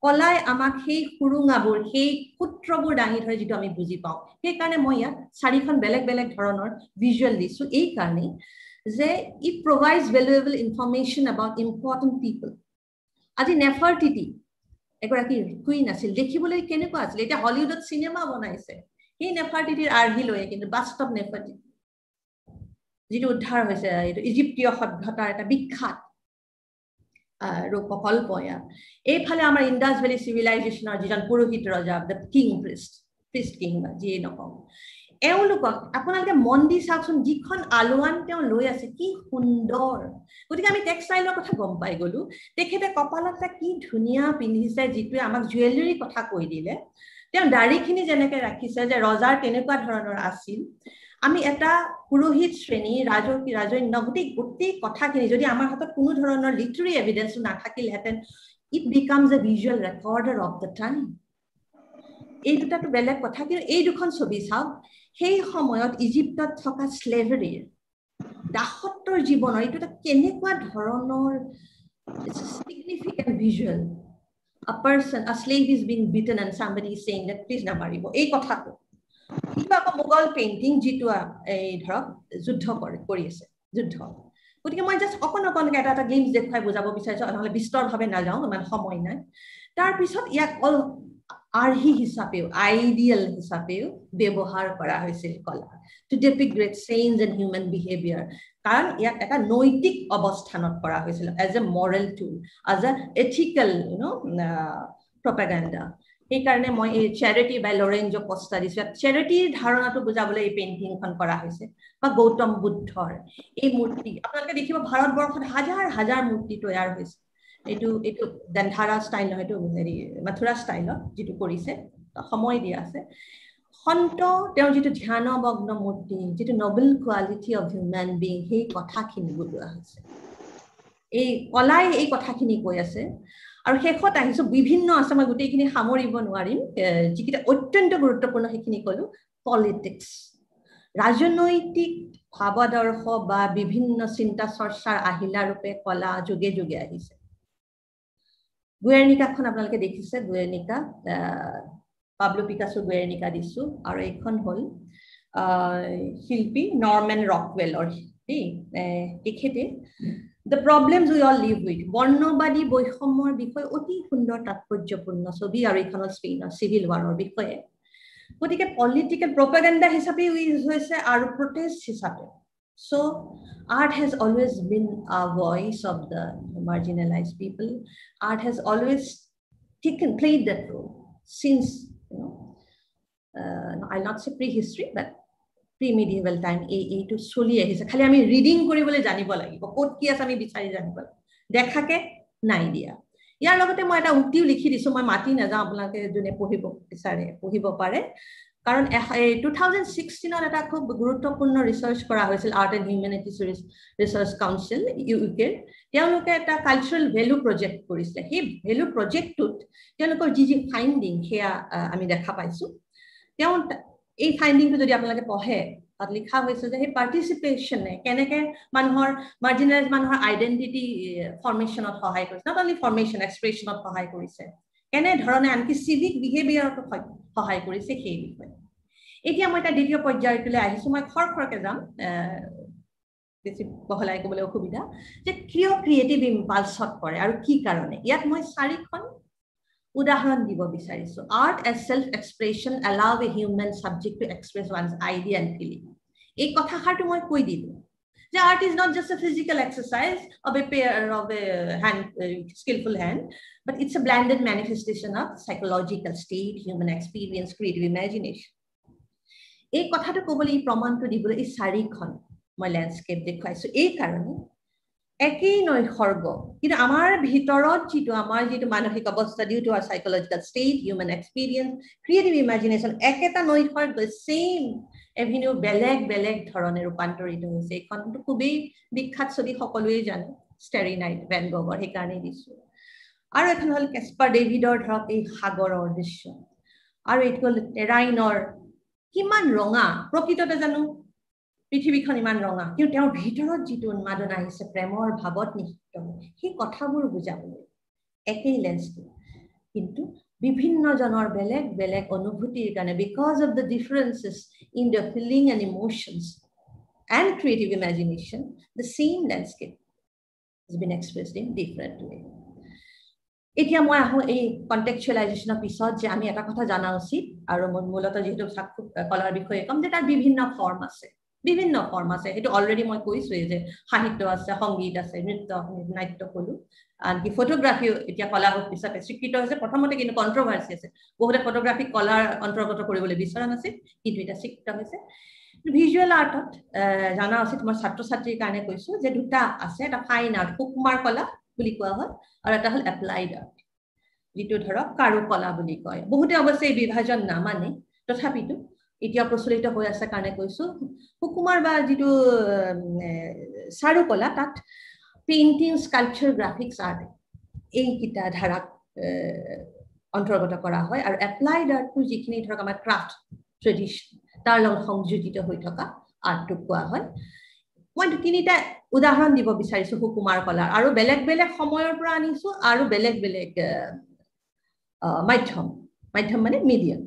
কলাই আমাক সেই সুৰুঙাবোৰ সেই সূত্ৰবোৰ দাঙি ধৰে যিটো আমি বুজি পাওঁ। সেইকাৰণে মই ইয়াত চাৰিখন বেলেগ বেলেগ ধৰণৰ ভিজুৱেল দিছোঁ। এইকাৰণেই যে it provides valuable information about important people আজি নেফাৰ্টিটি এগৰাকী কুইন আছিল দেখিবলৈ কেনেকুৱা আছিল? এতিয়া হলিউডত চিনেমা বনাইছে। সেই নেফাৰ্টিটিৰ আৰ্হি লৈয়ে কিন্তু বাস্তৱ নেফাৰ্টিটি যিটো উদ্ধাৰ হৈছে এইটো ইজিপ্তীয় সভ্যতাৰ এটা বিখ্যাত ৰূপকল্প ইয়াত এইফালে আমাৰ ইণ্ডাছ ভেলী চিভিলাইজেশ্যনৰ যিজন পুৰোহিত ৰজা the king priest priest king বা যিয়ে নকওঁ। এওঁলোকক আপোনালোকে মন দি চাওকচোন যিখন আলোৱান তেওঁ লৈ আছে কি সুন্দৰ। গতিকে আমি টেক্সটাইলৰ কথা গম পাই গলো। তেখেতে কপালত কি ধুনীয়া পিন্ধিছে যিটোৱে আমাক জুৱেলাৰীৰ কথা কৈ দিলে। তেওঁ দাড়িখিনি যেনেকে ৰাখিছে যে ৰজাৰ তেনেকুৱা ধৰণৰ আছিল আমি এটা পুৰোহিত শ্ৰেণী ৰাজ ৰাজন্য গোটেই গোটেই কথাখিনি যদি আমাৰ হাতত কোনো ধৰণৰ literary evidence নাথাকিলহেঁতেন it becomes a visual recorder of the time এই দুটাটো বেলেগ কথা কিন্তু এই দুখন ছবি চাওক সেই সময়ত ইজিপ্তত থকা শ্লেভেৰীৰ দাসত্বৰ জীৱনৰ এইটো এটা কেনেকুৱা ধৰণৰ significant visual a person, a slave is being beaten and somebody is saying that please নামাৰিব। এই কথাটো। কিন্তু আকৌ মোগল পেইণ্টিং যিটো এই ধৰক যুদ্ধ কৰে আছে যুদ্ধ। গতিকে মই জাষ্ট অকণ অকণকে এটা এটা গ্লিমছ দেখুৱাই বুজাব বিচাৰিছোঁ নহ'লে বিস্তৰভাৱে নাযাওঁ ইমান সময় নাই। তাৰপিছত ইয়াক অল আৰ্হি হিচাপেও আইডিয়েল হিচাপেও ব্যৱহাৰ কৰা হৈছিল কলা। To depict great change and human behaviour কাৰণ ইয়াক এটা নৈতিক অৱস্থানত কৰা হৈছিল as a moral tool as a ethical you know propaganda সেইকাৰণে মই এই চেৰিটি বাই লৰেঞ্জ কষ্টা দিছোঁ। ইয়াত চেৰিটিৰ ধাৰণাটো বুজাবলৈ এই পেইণ্টিংখন কৰা হৈছে বা গৌতম বুদ্ধৰ এই মূৰ্তি। আপোনালোকে দেখিব ভাৰতবৰ্ষত হাজাৰ হাজাৰ মূৰ্তি তৈয়াৰ হৈছে। এইটো এইটো দেন্ধাৰা ষ্টাইল নহয় এইটো হেৰি মাথুৰা ষ্টাইলত যিটো কৰিছে সময় দিয়া আছে। সন্ত তেওঁৰ যিটো ধ্যানমগ্ন মূৰ্তি যিটো noble quality of human being সেই কথাখিনি বুজোৱা হৈছে। এই কলাই এই কথাখিনি কৈ আছে। আৰু শেষত আহিছো বিভিন্ন আছে মই গোটেইখিনি সামৰিব নোৱাৰিম যিকেইটা অত্যন্ত গুৰুত্বপূৰ্ণ সেইখিনি কলো পলিটিক্স ৰাজনৈতিক ভাৱাদৰ্শ বা বিভিন্ন চিন্তা চৰ্চাৰ আহিলা ৰূপে কলা যোগে যোগে আহিছে। গুৱেৰনিকাখন আপোনালোকে দেখিছে গুৱেৰনিকা পাব্লো পিকাচো গুৱেৰনিকা দিছো আৰু এইখন হ'ল শিল্পী নৰ্মেন ৰকৱেলৰ দেই তেখেতে the problems we all live with বৰ্ণবাদী বৈষম্যৰ বিষয়ে অতি সুন্দৰ তাৎপৰ্যপূৰ্ণ ছবি আৰু এইখনত স্পেইনৰ চিভিল ৱাৰৰ বিষয়ে গতিকে পলিটিকেল প্ৰপেগেণ্ডা হিচাপে ইউজ হৈছে আৰু প্ৰটেষ্ট হিচাপে চ' art has always been a voice of the marginalized people. Art has always taken, played that role since, you know, uh, I'll not say prehistory, but pre-medieval time, এই এইটো চলি আহিছে। খালি আমি ৰিডিং কৰিবলৈ জানিব লাগিব। ক'ত কি আছে আমি বিচাৰি জানিব লাগিব। দেখাকে নাই দিয়া। ইয়াৰ লগতে মই এটা উক্তিও লিখি দিছো। মই মাতি নাযাওঁ আপোনালোকে যোনে পঢ়িব বিচাৰে পঢ়িব পাৰে। কাৰণ টু থাউজেণ্ড ছিক্সটিনত এটা খুব গুৰুত্বপূৰ্ণ ৰিচাৰ্চ কৰা হৈছিল art and humanities research council U কেৰ তেওঁলোকে এটা কালচাৰেল ভেলু প্ৰজেক্ট কৰিছিলে। সেই ভেলু প্ৰজেক্টটোত তেওঁলোকৰ যি যি ফাইণ্ডিং সেয়া আমি দেখা পাইছো। তেওঁ এই ফাইণ্ডিংটো যদি আপোনালোকে পঢ়ে তাত লিখা হৈছে যে সেই পাৰ্টিচিপেশ্যনে কেনেকে মানুহৰ মাৰ্জিনেলাইজ মানুহৰ আইডেণ্টিটি ফৰ্মেশ্যনত সহায় কৰিছে নট অনলি ফৰ্মেশ্যন এক্সপ্ৰেশ্যনত সহায় কৰিছে। কেনেধৰণে আনকি চিভিক বিহেভিয়াৰতো সহায় কৰিছে সেই বিষয়ে। এতিয়া মই এটা দ্বিতীয় পৰ্যায়টোলৈ আহিছো মই খৰ খৰকে যাম বেছি বহলাই ক'বলৈ অসুবিধা যে কিয় ক্ৰিয়েটিভ ইম্পালছত কৰে আৰু কি কাৰণে। ইয়াত মই চাৰিখন উদাহৰণ দিব বিচাৰিছো art as self expression allow a human subject to express one's idea and feeling এই কথাষাৰটো মই কৈ দিলোঁ যে art is not just a physical exercise of a pair of a hand, uh, skillful hand, but it's a blended manifestation of psychological state, human experience, creative imagination. এই কথাটো ক'বলৈ এই প্ৰমাণটো দিবলৈ এই চাৰিখন মই লেণ্ডস্কেপ দেখুৱাইছো এই কাৰণে একেই নৈসৰ্গ কিন্তু আমাৰ ভিতৰত যিটো আমাৰ যিটো মানসিক অৱস্থা due to our psychological state human experience creative imagination একেটা নৈসৰ্গ ছেইম এভিনিউ বেলেগ বেলেগ ধৰণে ৰূপান্তৰিত হৈছে। এইখনটো খুবেই বিখ্যাত ছবি সকলোৱে জানে। ষ্টেৰি নাইট ভেন গগৰ সেইকাৰণেই দিছো। আৰু এখন হ'ল কেচপাৰ ডেভিডৰ ধৰক এই সাগৰৰ দৃশ্য। আৰু এইটো হ'ল টেৰাইনৰ কিমান ৰঙা প্ৰকৃততে জানো পৃথিৱীখন ইমান ৰঙা। কিন্তু তেওঁৰ ভিতৰত যিটো উন্মাদন আহিছে প্ৰেমৰ ভাৱত নিহিত। সেই কথাবোৰ বুজাবলৈ একেই লেন্সকেপ কিন্তু বিভিন্নজনৰ বেলেগ বেলেগ অনুভূতিৰ কাৰণে because of the differences in the feeling and emotions and creative imagination the same landscape is been expressed in different way এতিয়া মই আহোঁ এই কণ্টেকচুৱেলাইজেশ্যনৰ পিছত যে আমি এটা কথা জনা উচিত আৰু মূলতঃ যিহেতু কলাৰ বিষয়ে ক'ম যে তাৰ বিভিন্ন ফৰ্ম আছে। বিভিন্ন ফৰ্ম আছে। সেইটো অলৰেডি মই কৈছোৱেই যে সাহিত্য আছে সংগীত আছে নৃত্য নাট্য কলো। আনকি ফটোগ্ৰাফিও এতিয়া কলা হিচাপে স্বীকৃত হৈছে। প্ৰথমতে কিন্তু কণ্ট্ৰভাৰ্চি আছে। বহুতে ফটোগ্ৰাফিক কলাৰ অন্তৰ্গত কৰিবলৈ বিচৰা নাছিল কিন্তু এতিয়া স্বীকৃত হৈছে। ভিজুৱেল আৰ্টত জনা উচিত মই ছাত্ৰ ছাত্ৰীৰ কাৰণে কৈছো যে দুটা আছে এটা ফাইন আৰ্ট সুকুমাৰ কলা বুলি কোৱা হয় আৰু এটা হ'ল এপ্লাইড আৰ্ট যিটো ধৰক কাৰুকলা বুলি কয়। বহুতে অৱশ্যে এই বিভাজন নামানে। তথাপিতো এতিয়া প্ৰচলিত হৈ আছে কাৰণে কৈছো। সুকুমাৰ বা যিটো চাৰুকলা তাত পেইণ্টিং স্কাল্পচাৰ গ্ৰাফিক্স আৰ্ট এইকেইটা ধাৰাক অন্তৰ্গত কৰা হয় আৰু এপ্লাইড আৰ্টটো যিখিনি ধৰক আমাৰ ক্ৰাফ্ট ট্ৰেডিশ্যন তাৰ লগত সংযোজিত হৈ থকা আৰ্টটোক কোৱা হয়। মই তিনিটা উদাহৰণ দিব বিচাৰিছো সুকুমাৰ কলাৰ আৰু বেলেগ বেলেগ সময়ৰ পৰা আনিছো আৰু বেলেগ বেলেগ মাধ্যম মাধ্যম মানে মিডিয়াম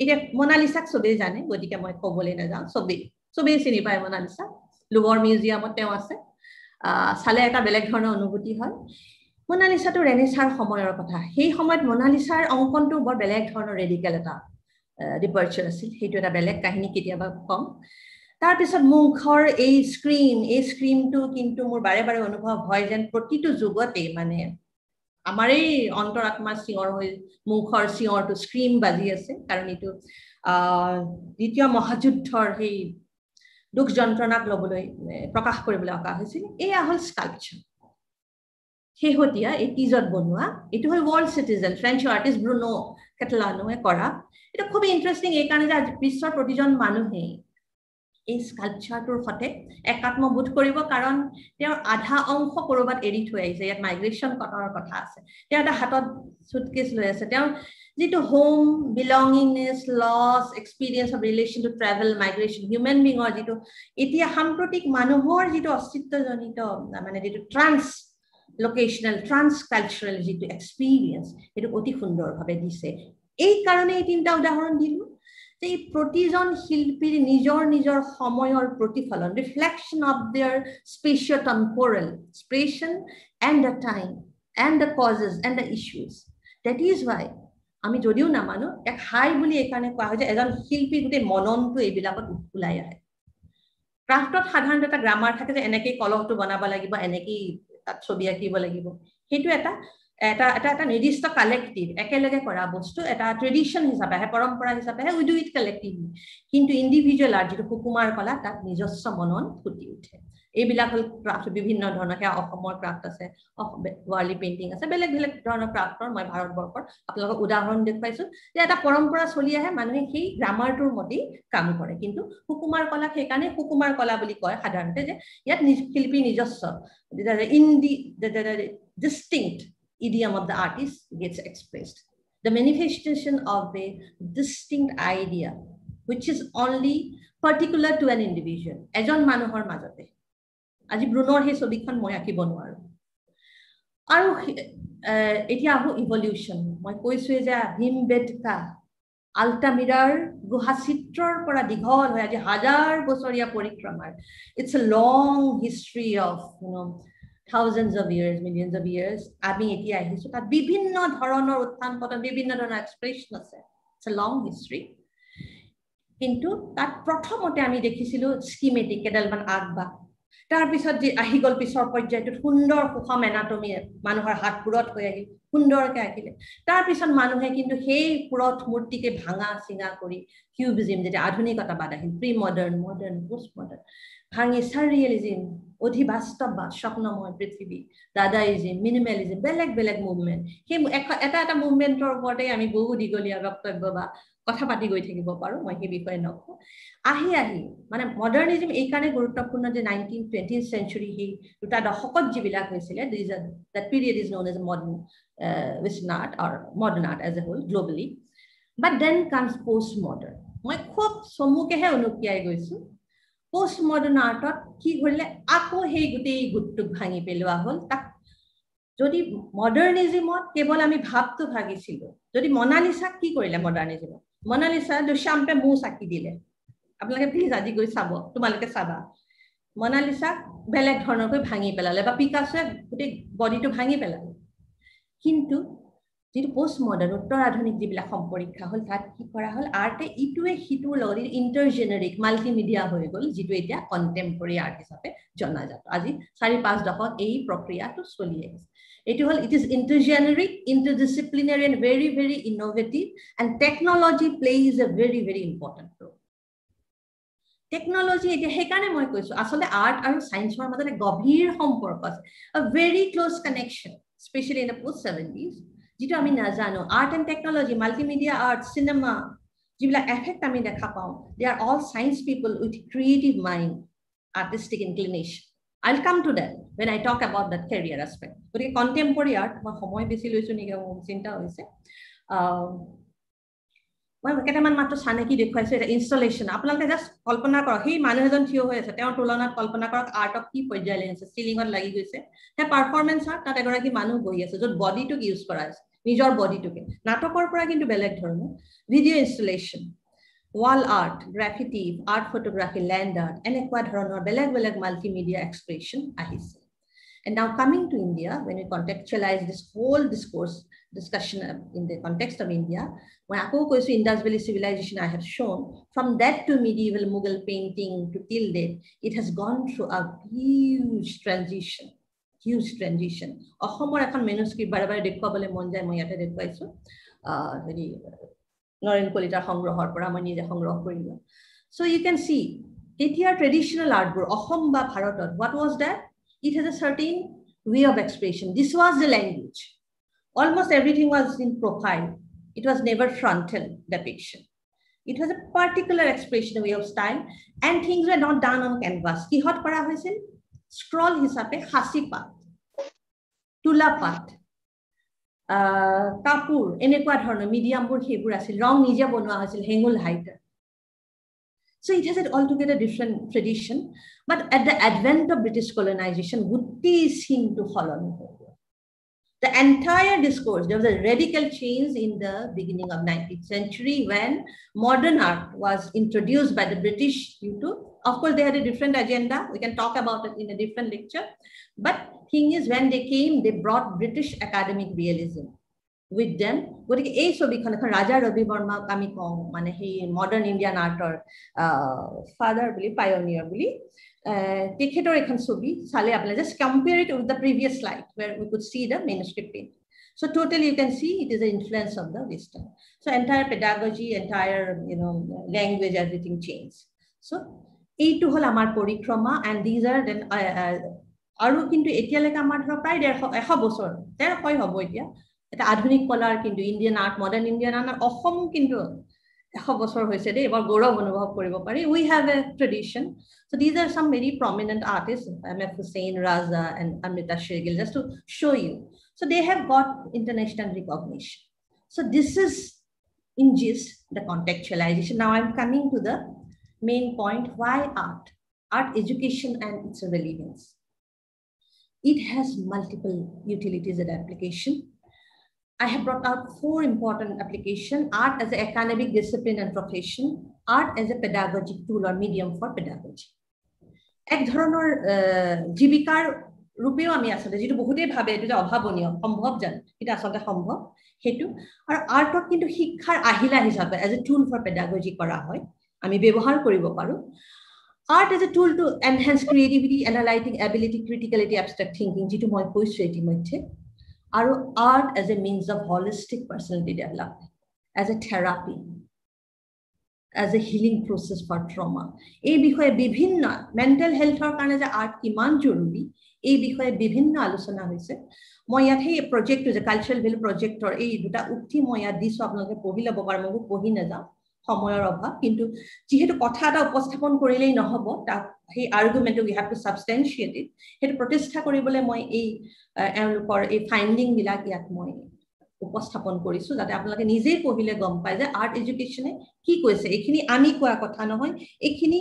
এতিয়া মনালিচাক চবেই জানে গতিকে মই ক'বলৈ নাযাওঁ চবেই। চবেই চিনি পায় মনালিচা লুবৰ মিউজিয়ামত তেওঁ আছে। চালে এটা বেলেগ ধৰণৰ অনুভূতি হয়। মনালিচাটো ৰেনেচাৰ সময়ৰ কথা। সেই সময়ত মনালিচাৰ অংকনটো বৰ বেলেগ ধৰণৰ ৰেডিকেল এটা ডিপাৰ্চাৰ আছিল। সেইটো এটা বেলেগ কাহিনী কেতিয়াবা কম। তাৰপিছত মুখৰ এই স্ক্ৰীম এই স্ক্ৰীমটো কিন্তু মোৰ বাৰে বাৰে অনুভৱ হয় যেন প্ৰতিটো যুগতেই মানে আমাৰ এই অন্তৰ আত্মাৰ চিঞৰ হৈ মুখৰ চিঞৰটো স্ক্ৰীম বাজি আছে। কাৰণ এইটো দ্বিতীয় মহাযুদ্ধৰ সেই দুখ যন্ত্ৰণাক ল'বলৈ প্ৰকাশ কৰিবলৈ অঁকা হৈছিল। এয়া হ'ল স্কাল্পচাৰ শেহতীয়া এই টিজত বনোৱা এইটো হ'ল world citizen French artist Bruno কেটলানোৱে কৰা। এইটো খুব ইণ্টাৰেষ্টিং এইকাৰণে যে বিশ্বৰ প্ৰতিজন মানুহেই এই স্কাল্পচাৰটোৰ সতে একাত্মবোধ কৰিব কাৰণ তেওঁৰ আধা অংশ ক'ৰবাত এৰি থৈ আহিছে ইয়াত মাইগ্ৰেশ্যন কটনৰ কথা আছে। তেওঁ এটা হাতত চুটকেছ লৈ আছে। তেওঁ যিটো home belongingness loss experience of relation to travel migration human বিঙৰ যিটো এতিয়া সাম্প্ৰতিক মানুহৰ যিটো অস্তিত্বজনিত মানে যিটো ট্ৰান্স লোকেশ্যনেল ট্ৰান্স কালচাৰেল যিটো এক্সপিৰিয়েঞ্চ সেইটো অতি সুন্দৰভাৱে দিছে। এই কাৰণে এই তিনিটা উদাহৰণ দিলোঁ। এই প্ৰতিজন শিল্পীৰ নিজৰ নিজৰ সময়ৰ প্ৰতিফলন reflection of their spatio temporal space and the time and the causes and the issues that is why আমি যদিও নামানো এক হাই বুলি এইকাৰণে কোৱা হয় যে এজন শিল্পী গোটেই মননটো এইবিলাকত ওলাই আহে। ক্ৰাফ্টত সাধাৰণতে এটা গ্ৰামাৰ থাকে যে এনেকেই কলহটো বনাব লাগিব এনেকেই তাত ছবি আঁকিব লাগিব। সেইটো এটা এটা এটা এটা নিৰ্দিষ্ট কালেক্টিভ একেলগে কৰা বস্তু এটা ট্ৰেডিশ্যন হিচাপে আহে পৰম্পৰা হিচাপে আহে উই ডু ইট কালেক্টিভলি কিন্তু ইণ্ডিভিজুৱেল আৰ্ট যিটো সুকুমাৰ কলা তাত নিজস্ব মনন ফুটি উঠে। এইবিলাক হ'ল ক্ৰাফ্ট বিভিন্ন ধৰণৰ সেয়া অসমৰ ক্ৰাফ্ট আছে ৱাৰ্লি পেইণ্টিং আছে বেলেগ বেলেগ ধৰণৰ ক্ৰাফ্টৰ মই ভাৰতবৰ্ষৰ আপোনালোকক উদাহৰণ দেখুৱাইছো। যে এটা পৰম্পৰা চলি আহে মানুহে সেই গ্ৰামাৰটোৰ মতেই কাম কৰে। কিন্তু সুকুমাৰ কলাক সেইকাৰণে সুকুমাৰ কলা বুলি কয় সাধাৰণতে যে ইয়াত শিল্পী নিজস্ব দি distinct idiom of the artist gets expressed. The manifestation of a distinct idea, which is only particular to an individual. মাজতে আজি ব্ৰুণৰ সেই ছবিখন মই আঁকিব নোৱাৰো আৰু এতিয়া আহো ইভলিউশ্যন মই কৈছোৱে যে ভীম বেদকা আল্টামিৰাৰ গুহা চিত্ৰৰ পৰা দীঘল হৈ আজি হাজাৰ বছৰীয়া পৰিক্ৰমাৰ it's a long history of you know thousands of years millions of years আমি এতিয়া আহিছোঁ তাত বিভিন্ন ধৰণৰ উত্থান পতন বিভিন্ন ধৰণৰ এক্সপ্ৰেশ্যন আছে ইটছ এ লং হিষ্ট্ৰী কিন্তু তাত প্ৰথমতে আমি দেখিছিলোঁ স্কিমেটিক কেইডালমান আগবাগ তাৰপিছত যি আহি গ'ল পিছৰ পৰ্যায়টোত সুন্দৰ সুষম এনাটমি মানুহৰ হাত পুৰত হৈ আহিল সুন্দৰকৈ আঁকিলে তাৰপিছত মানুহে কিন্তু সেই পুৰঠ মূৰ্তিকে ভাঙা চিঙা কৰি কিউবিজিম যেতিয়া আধুনিকতাবাদ আহিল pre modern modern post modern ভাঙি চাৰিয়েলিজিম অধিবাস্তৱবাদ স্বপ্নময় পৃথিৱী। দাদাইজিম মিনিমেলিজিম বেলেগ বেলেগ মুভমেণ্ট সেই এটা এটা মুভমেণ্টৰ ওপৰতে আমি বহু দীঘলীয়া বক্তব্য বা কথা পাতি গৈ থাকিব পাৰোঁ মই সেই বিষয়ে নকওঁ। আহি আহি মানে মডাৰ্নিজিম এইকাৰণে গুৰুত্বপূৰ্ণ যে নাইনটিন টুৱেণ্টি চেঞ্চুৰী সেই দুটা দশকত যিবিলাক হৈছিলে that period is known as modern or modern art as a whole globally but then comes post modern মই খুব চমুকেহে অনুকিয়াই গৈছোঁ। পষ্ট মডাৰ্ণ আৰ্টত কি কৰিলে আকৌ সেই গোটেই গোটটোক ভাঙি পেলোৱা হ'ল তাক যদি মডাৰ্নিজিমত কেৱল আমি ভাৱটো ভাগিছিলোঁ যদি মনালিচাক কি কৰিলে মডাৰ্নিজিমত মনালিচা দুশ্যাম্পে মৌ চাকি দিলে আপোনালোকে প্লিজ আজি গৈ চাব তোমালোকে চাবা মনালিচাক বেলেগ ধৰণৰকৈ ভাঙি পেলালে বা পিকাচে গোটেই বডিটো ভাঙি পেলালে কিন্তু যিটো পষ্ট মডাৰ্ণ উত্তৰ আধুনিক যিবিলাক সম্পৰীক্ষা হ'ল তাত কি কৰা হ'ল? আৰ্টে ইটোৱে সিটোৰ লগত ইণ্টাৰজেনেৰিক মাল্টিমিডিয়া হৈ গ'ল যিটো এতিয়া কণ্টেম্পৰী আৰ্ট হিচাপে জনাজাত। আজি চাৰি পাঁচ দশক এই প্ৰক্ৰিয়াটো চলি আহিছে। এইটো হ'ল it is intergeneric interdisciplinary and very very innovative and technology plays a very very important role technology এতিয়া সেইকাৰণে মই কৈছোঁ আচলতে আৰ্ট আৰু ছায়েন্সৰ মাজতে গভীৰ সম্পৰ্ক আছে very close connection specially in the post seventies যিটো আমি নাজানো art and technology multimedia art cinema যিবিলাক এফেক্ট আমি দেখা পাওঁ they are all science people with creative mind artistic inclination I come to date when I talk about that career aspect গতিকে contemporary art মই সময় বেছি লৈছোঁ নেকি মোৰ চিন্তা হৈছে। মই কেইটামান মাত্ৰ চানেকি দেখুৱাইছোঁ এটা ইনষ্টলেশ্যন আপোনালোকে জাষ্ট কল্পনা কৰক সেই মানুহ এজন থিয় হৈ আছে তেওঁৰ তুলনাত কল্পনা কৰক আৰ্টক কি পৰ্যায়লৈ আছে চিলিঙত লাগি গৈছে। সেই পাৰফৰ্মেঞ্চ আৰ্ট তাত এগৰাকী মানুহ বহি আছে য'ত বডিটোক ইউজ কৰা হৈছে। নিজৰ বডিটোকে নাটকৰ পৰা কিন্তু বেলেগ ধৰণৰ video' installation wall art graffiti art photography land art এনেকুৱা ধৰণৰ বেলেগ বেলেগ মাল্টিমিডিয়া এক্সপ্ৰেশ্যন আহিছে And now coming to India, when we contextualize this whole discourse, discussion in the context of India, when Akko goes to Indus Valley civilization, I have shown, from that to medieval Mughal painting to till date, it has gone through a huge transition. Huge transition অসমৰ এখন manuscript বাৰে বাৰে দেখুৱাবলৈ মন যায় মই ইয়াতে দেখুৱাইছোঁ। হেৰি নৰেন কলিতাৰ সংগ্ৰহৰ পৰা মই নিজে সংগ্ৰহ কৰিলোঁ। চ' ইউ কেন চি তেতিয়াৰ ট্ৰেডিশ্যনেল আৰ্টবোৰ অসম বা ভাৰতত what was that it has a certain way of expression this was the language almost everything was in profile it was never frontal depiction it was a particular expression way of style and things were not done on canvas কিহত কৰা হৈছিল? Scroll হিচাপে সাঁচি পাত তোলা পাত কাপোৰ এনেকুৱা ধৰণৰ মিডিয়ামবোৰ সেইবোৰ আছিল ৰং নিজে বনোৱা হৈছিল হেঙুল হাইটাৰ so' it is at all together different tradition but at the advent of British colonization গোটেই চিনটো সলনি হৈ গ'ল the entire discourse, there was a radical change in the beginning of 19th century when modern art was introduced by the British due to, of course, they had a different agenda. We can talk about it in a different lecture. But thing is, when they came, they brought British academic realism with them. গতিকে এই ছবিখন এখন ৰাজা ৰবি বৰ্মাক আমি কওঁ মানে সেই modern Indian আৰ্টৰ father বুলি পায়নিয়াৰ বুলি তেখেতৰ এখন ছবি চালে আপোনাৰ just compare it with the previous slide where we could see the manuscript paint So totally you can see it is the influence of the Western. So entire pedagogy, entire you know language, everything changed. So এইটো হ'ল আমাৰ পৰিক্ৰমা and these are then আৰু কিন্তু এতিয়ালৈকে আমাৰ ধৰক প্ৰায় ডেৰশ এশ বছৰ ডেৰশই হ'ব এতিয়া। এটা আধুনিক কলাৰ কিন্তু Indian art modern Indian art Assam কিন্তু এশ বছৰ হৈছে দেই বৰ গৌৰৱ অনুভৱ কৰিব পাৰি। We have a tradition so' these are some very prominent artist M F Husain Raza and Amrita Shergil just to show' you so' they have got international recognition so' this is in this the contextualisation now I am coming to the Main point why art art education and its relevance It has multiple utilities and application. I have brought out four important application, art as an academic discipline and profession, art as a pedagogic tool or medium for pedagogy. এক ধৰণৰ জীৱিকাৰ ৰূপেও আমি আচলতে যিটো বহুতেই ভাবে এইটো যে অভাৱনীয় সম্ভৱ জানো কিন্তু আচলতে সম্ভৱ সেইটো আৰু আৰ্টক কিন্তু শিক্ষাৰ আহিলা হিচাপে as a tool for pedagogy কৰা হয় আমি ব্যৱহাৰ কৰিব পাৰোঁ। Art as a tool to enhance creativity analytic ability criticality abstract thinking যিটো মই কৈছোঁ ইতিমধ্যে আৰু art as a means of holistic personality development as a therapy as a healing process for trauma এই বিষয়ে বিভিন্ন মেণ্টেল হেল্থৰ কাৰণে যে আৰ্ট কিমান জৰুৰী এই বিষয়ে বিভিন্ন আলোচনা হৈছে। মই ইয়াত সেই প্ৰজেক্টটো যে কালচাৰেল ভেলু প্ৰজেক্টৰ এই দুটা উক্তি মই ইয়াত দিছোঁ আপোনালোকে পঢ়ি ল'ব পাৰে মই পঢ়ি নাযাওঁ। সময়ৰ অভাৱ। কিন্তু যিহেতু কথা এটা উপস্থাপন কৰিলেই নহ'ব তাক সেই আৰ্গুমেণ্টটো we have to substantiate it সেইটো প্ৰতিষ্ঠা কৰিবলৈ মই এই এওঁলোকৰ এই ফাইণ্ডিংবিলাক ইয়াত মই উপস্থাপন কৰিছোঁ যাতে আপোনালোকে নিজেই পঢ়িলে গম পায় যে আৰ্ট এডুকেশ্যনে কি কৈছে। এইখিনি আমি কোৱা কথা নহয় এইখিনি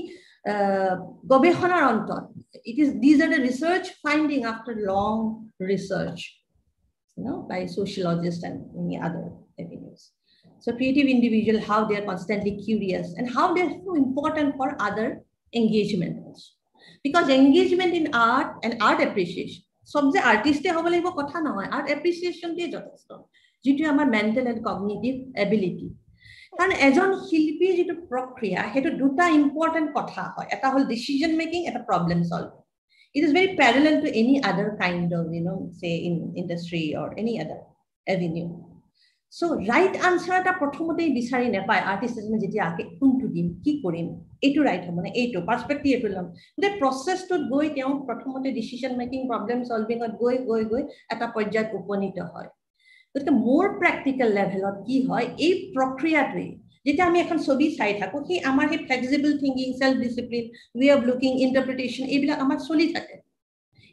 গৱেষণাৰ অন্তত it is these are the research finding after long research by sociologist and any other avenues So creative individual, how they're constantly curious and how they're so important for other engagement. Because engagement in art and art appreciation, হ'ব লাগিব কথা নহয় art এপ্ৰিচিয়েশ্যনটোৱে যথেষ্ট। যিটো আমাৰ mental and cognitive ability কাৰণ এজন শিল্পীৰ যিটো প্ৰক্ৰিয়া সেইটো দুটা ইম্পৰ্টেণ্ট কথা হয়। এটা হ'ল ডিচিজন মেকিং এটা problem solving it is very parallel to any other kind of you know' say in industry or any other avenue so' right answer এটা প্ৰথমতেই বিচাৰি নাপায় আৰ্টিষ্ট এজনে যেতিয়া আঁকে কোনটো দিম কি কৰিম এইটো ৰাইট হ'ব মানে এইটো পাৰ্চপেক্টিভ এইটো ল'ম। গোটেই প্ৰচেছটোত গৈ তেওঁ প্ৰথমতে ডিচিশ্যন মেকিং প্ৰব্লেম চলভিঙত গৈ গৈ গৈ এটা পৰ্যায়ত উপনীত হয়। গতিকে মোৰ প্ৰেক্টিকেল লেভেলত কি হয় এই প্ৰক্ৰিয়াটোৱে যেতিয়া আমি এখন ছবি চাই থাকোঁ সেই আমাৰ সেই flexible thinking self discipline way of looking interpretation এইবিলাক আমাৰ চলি থাকে।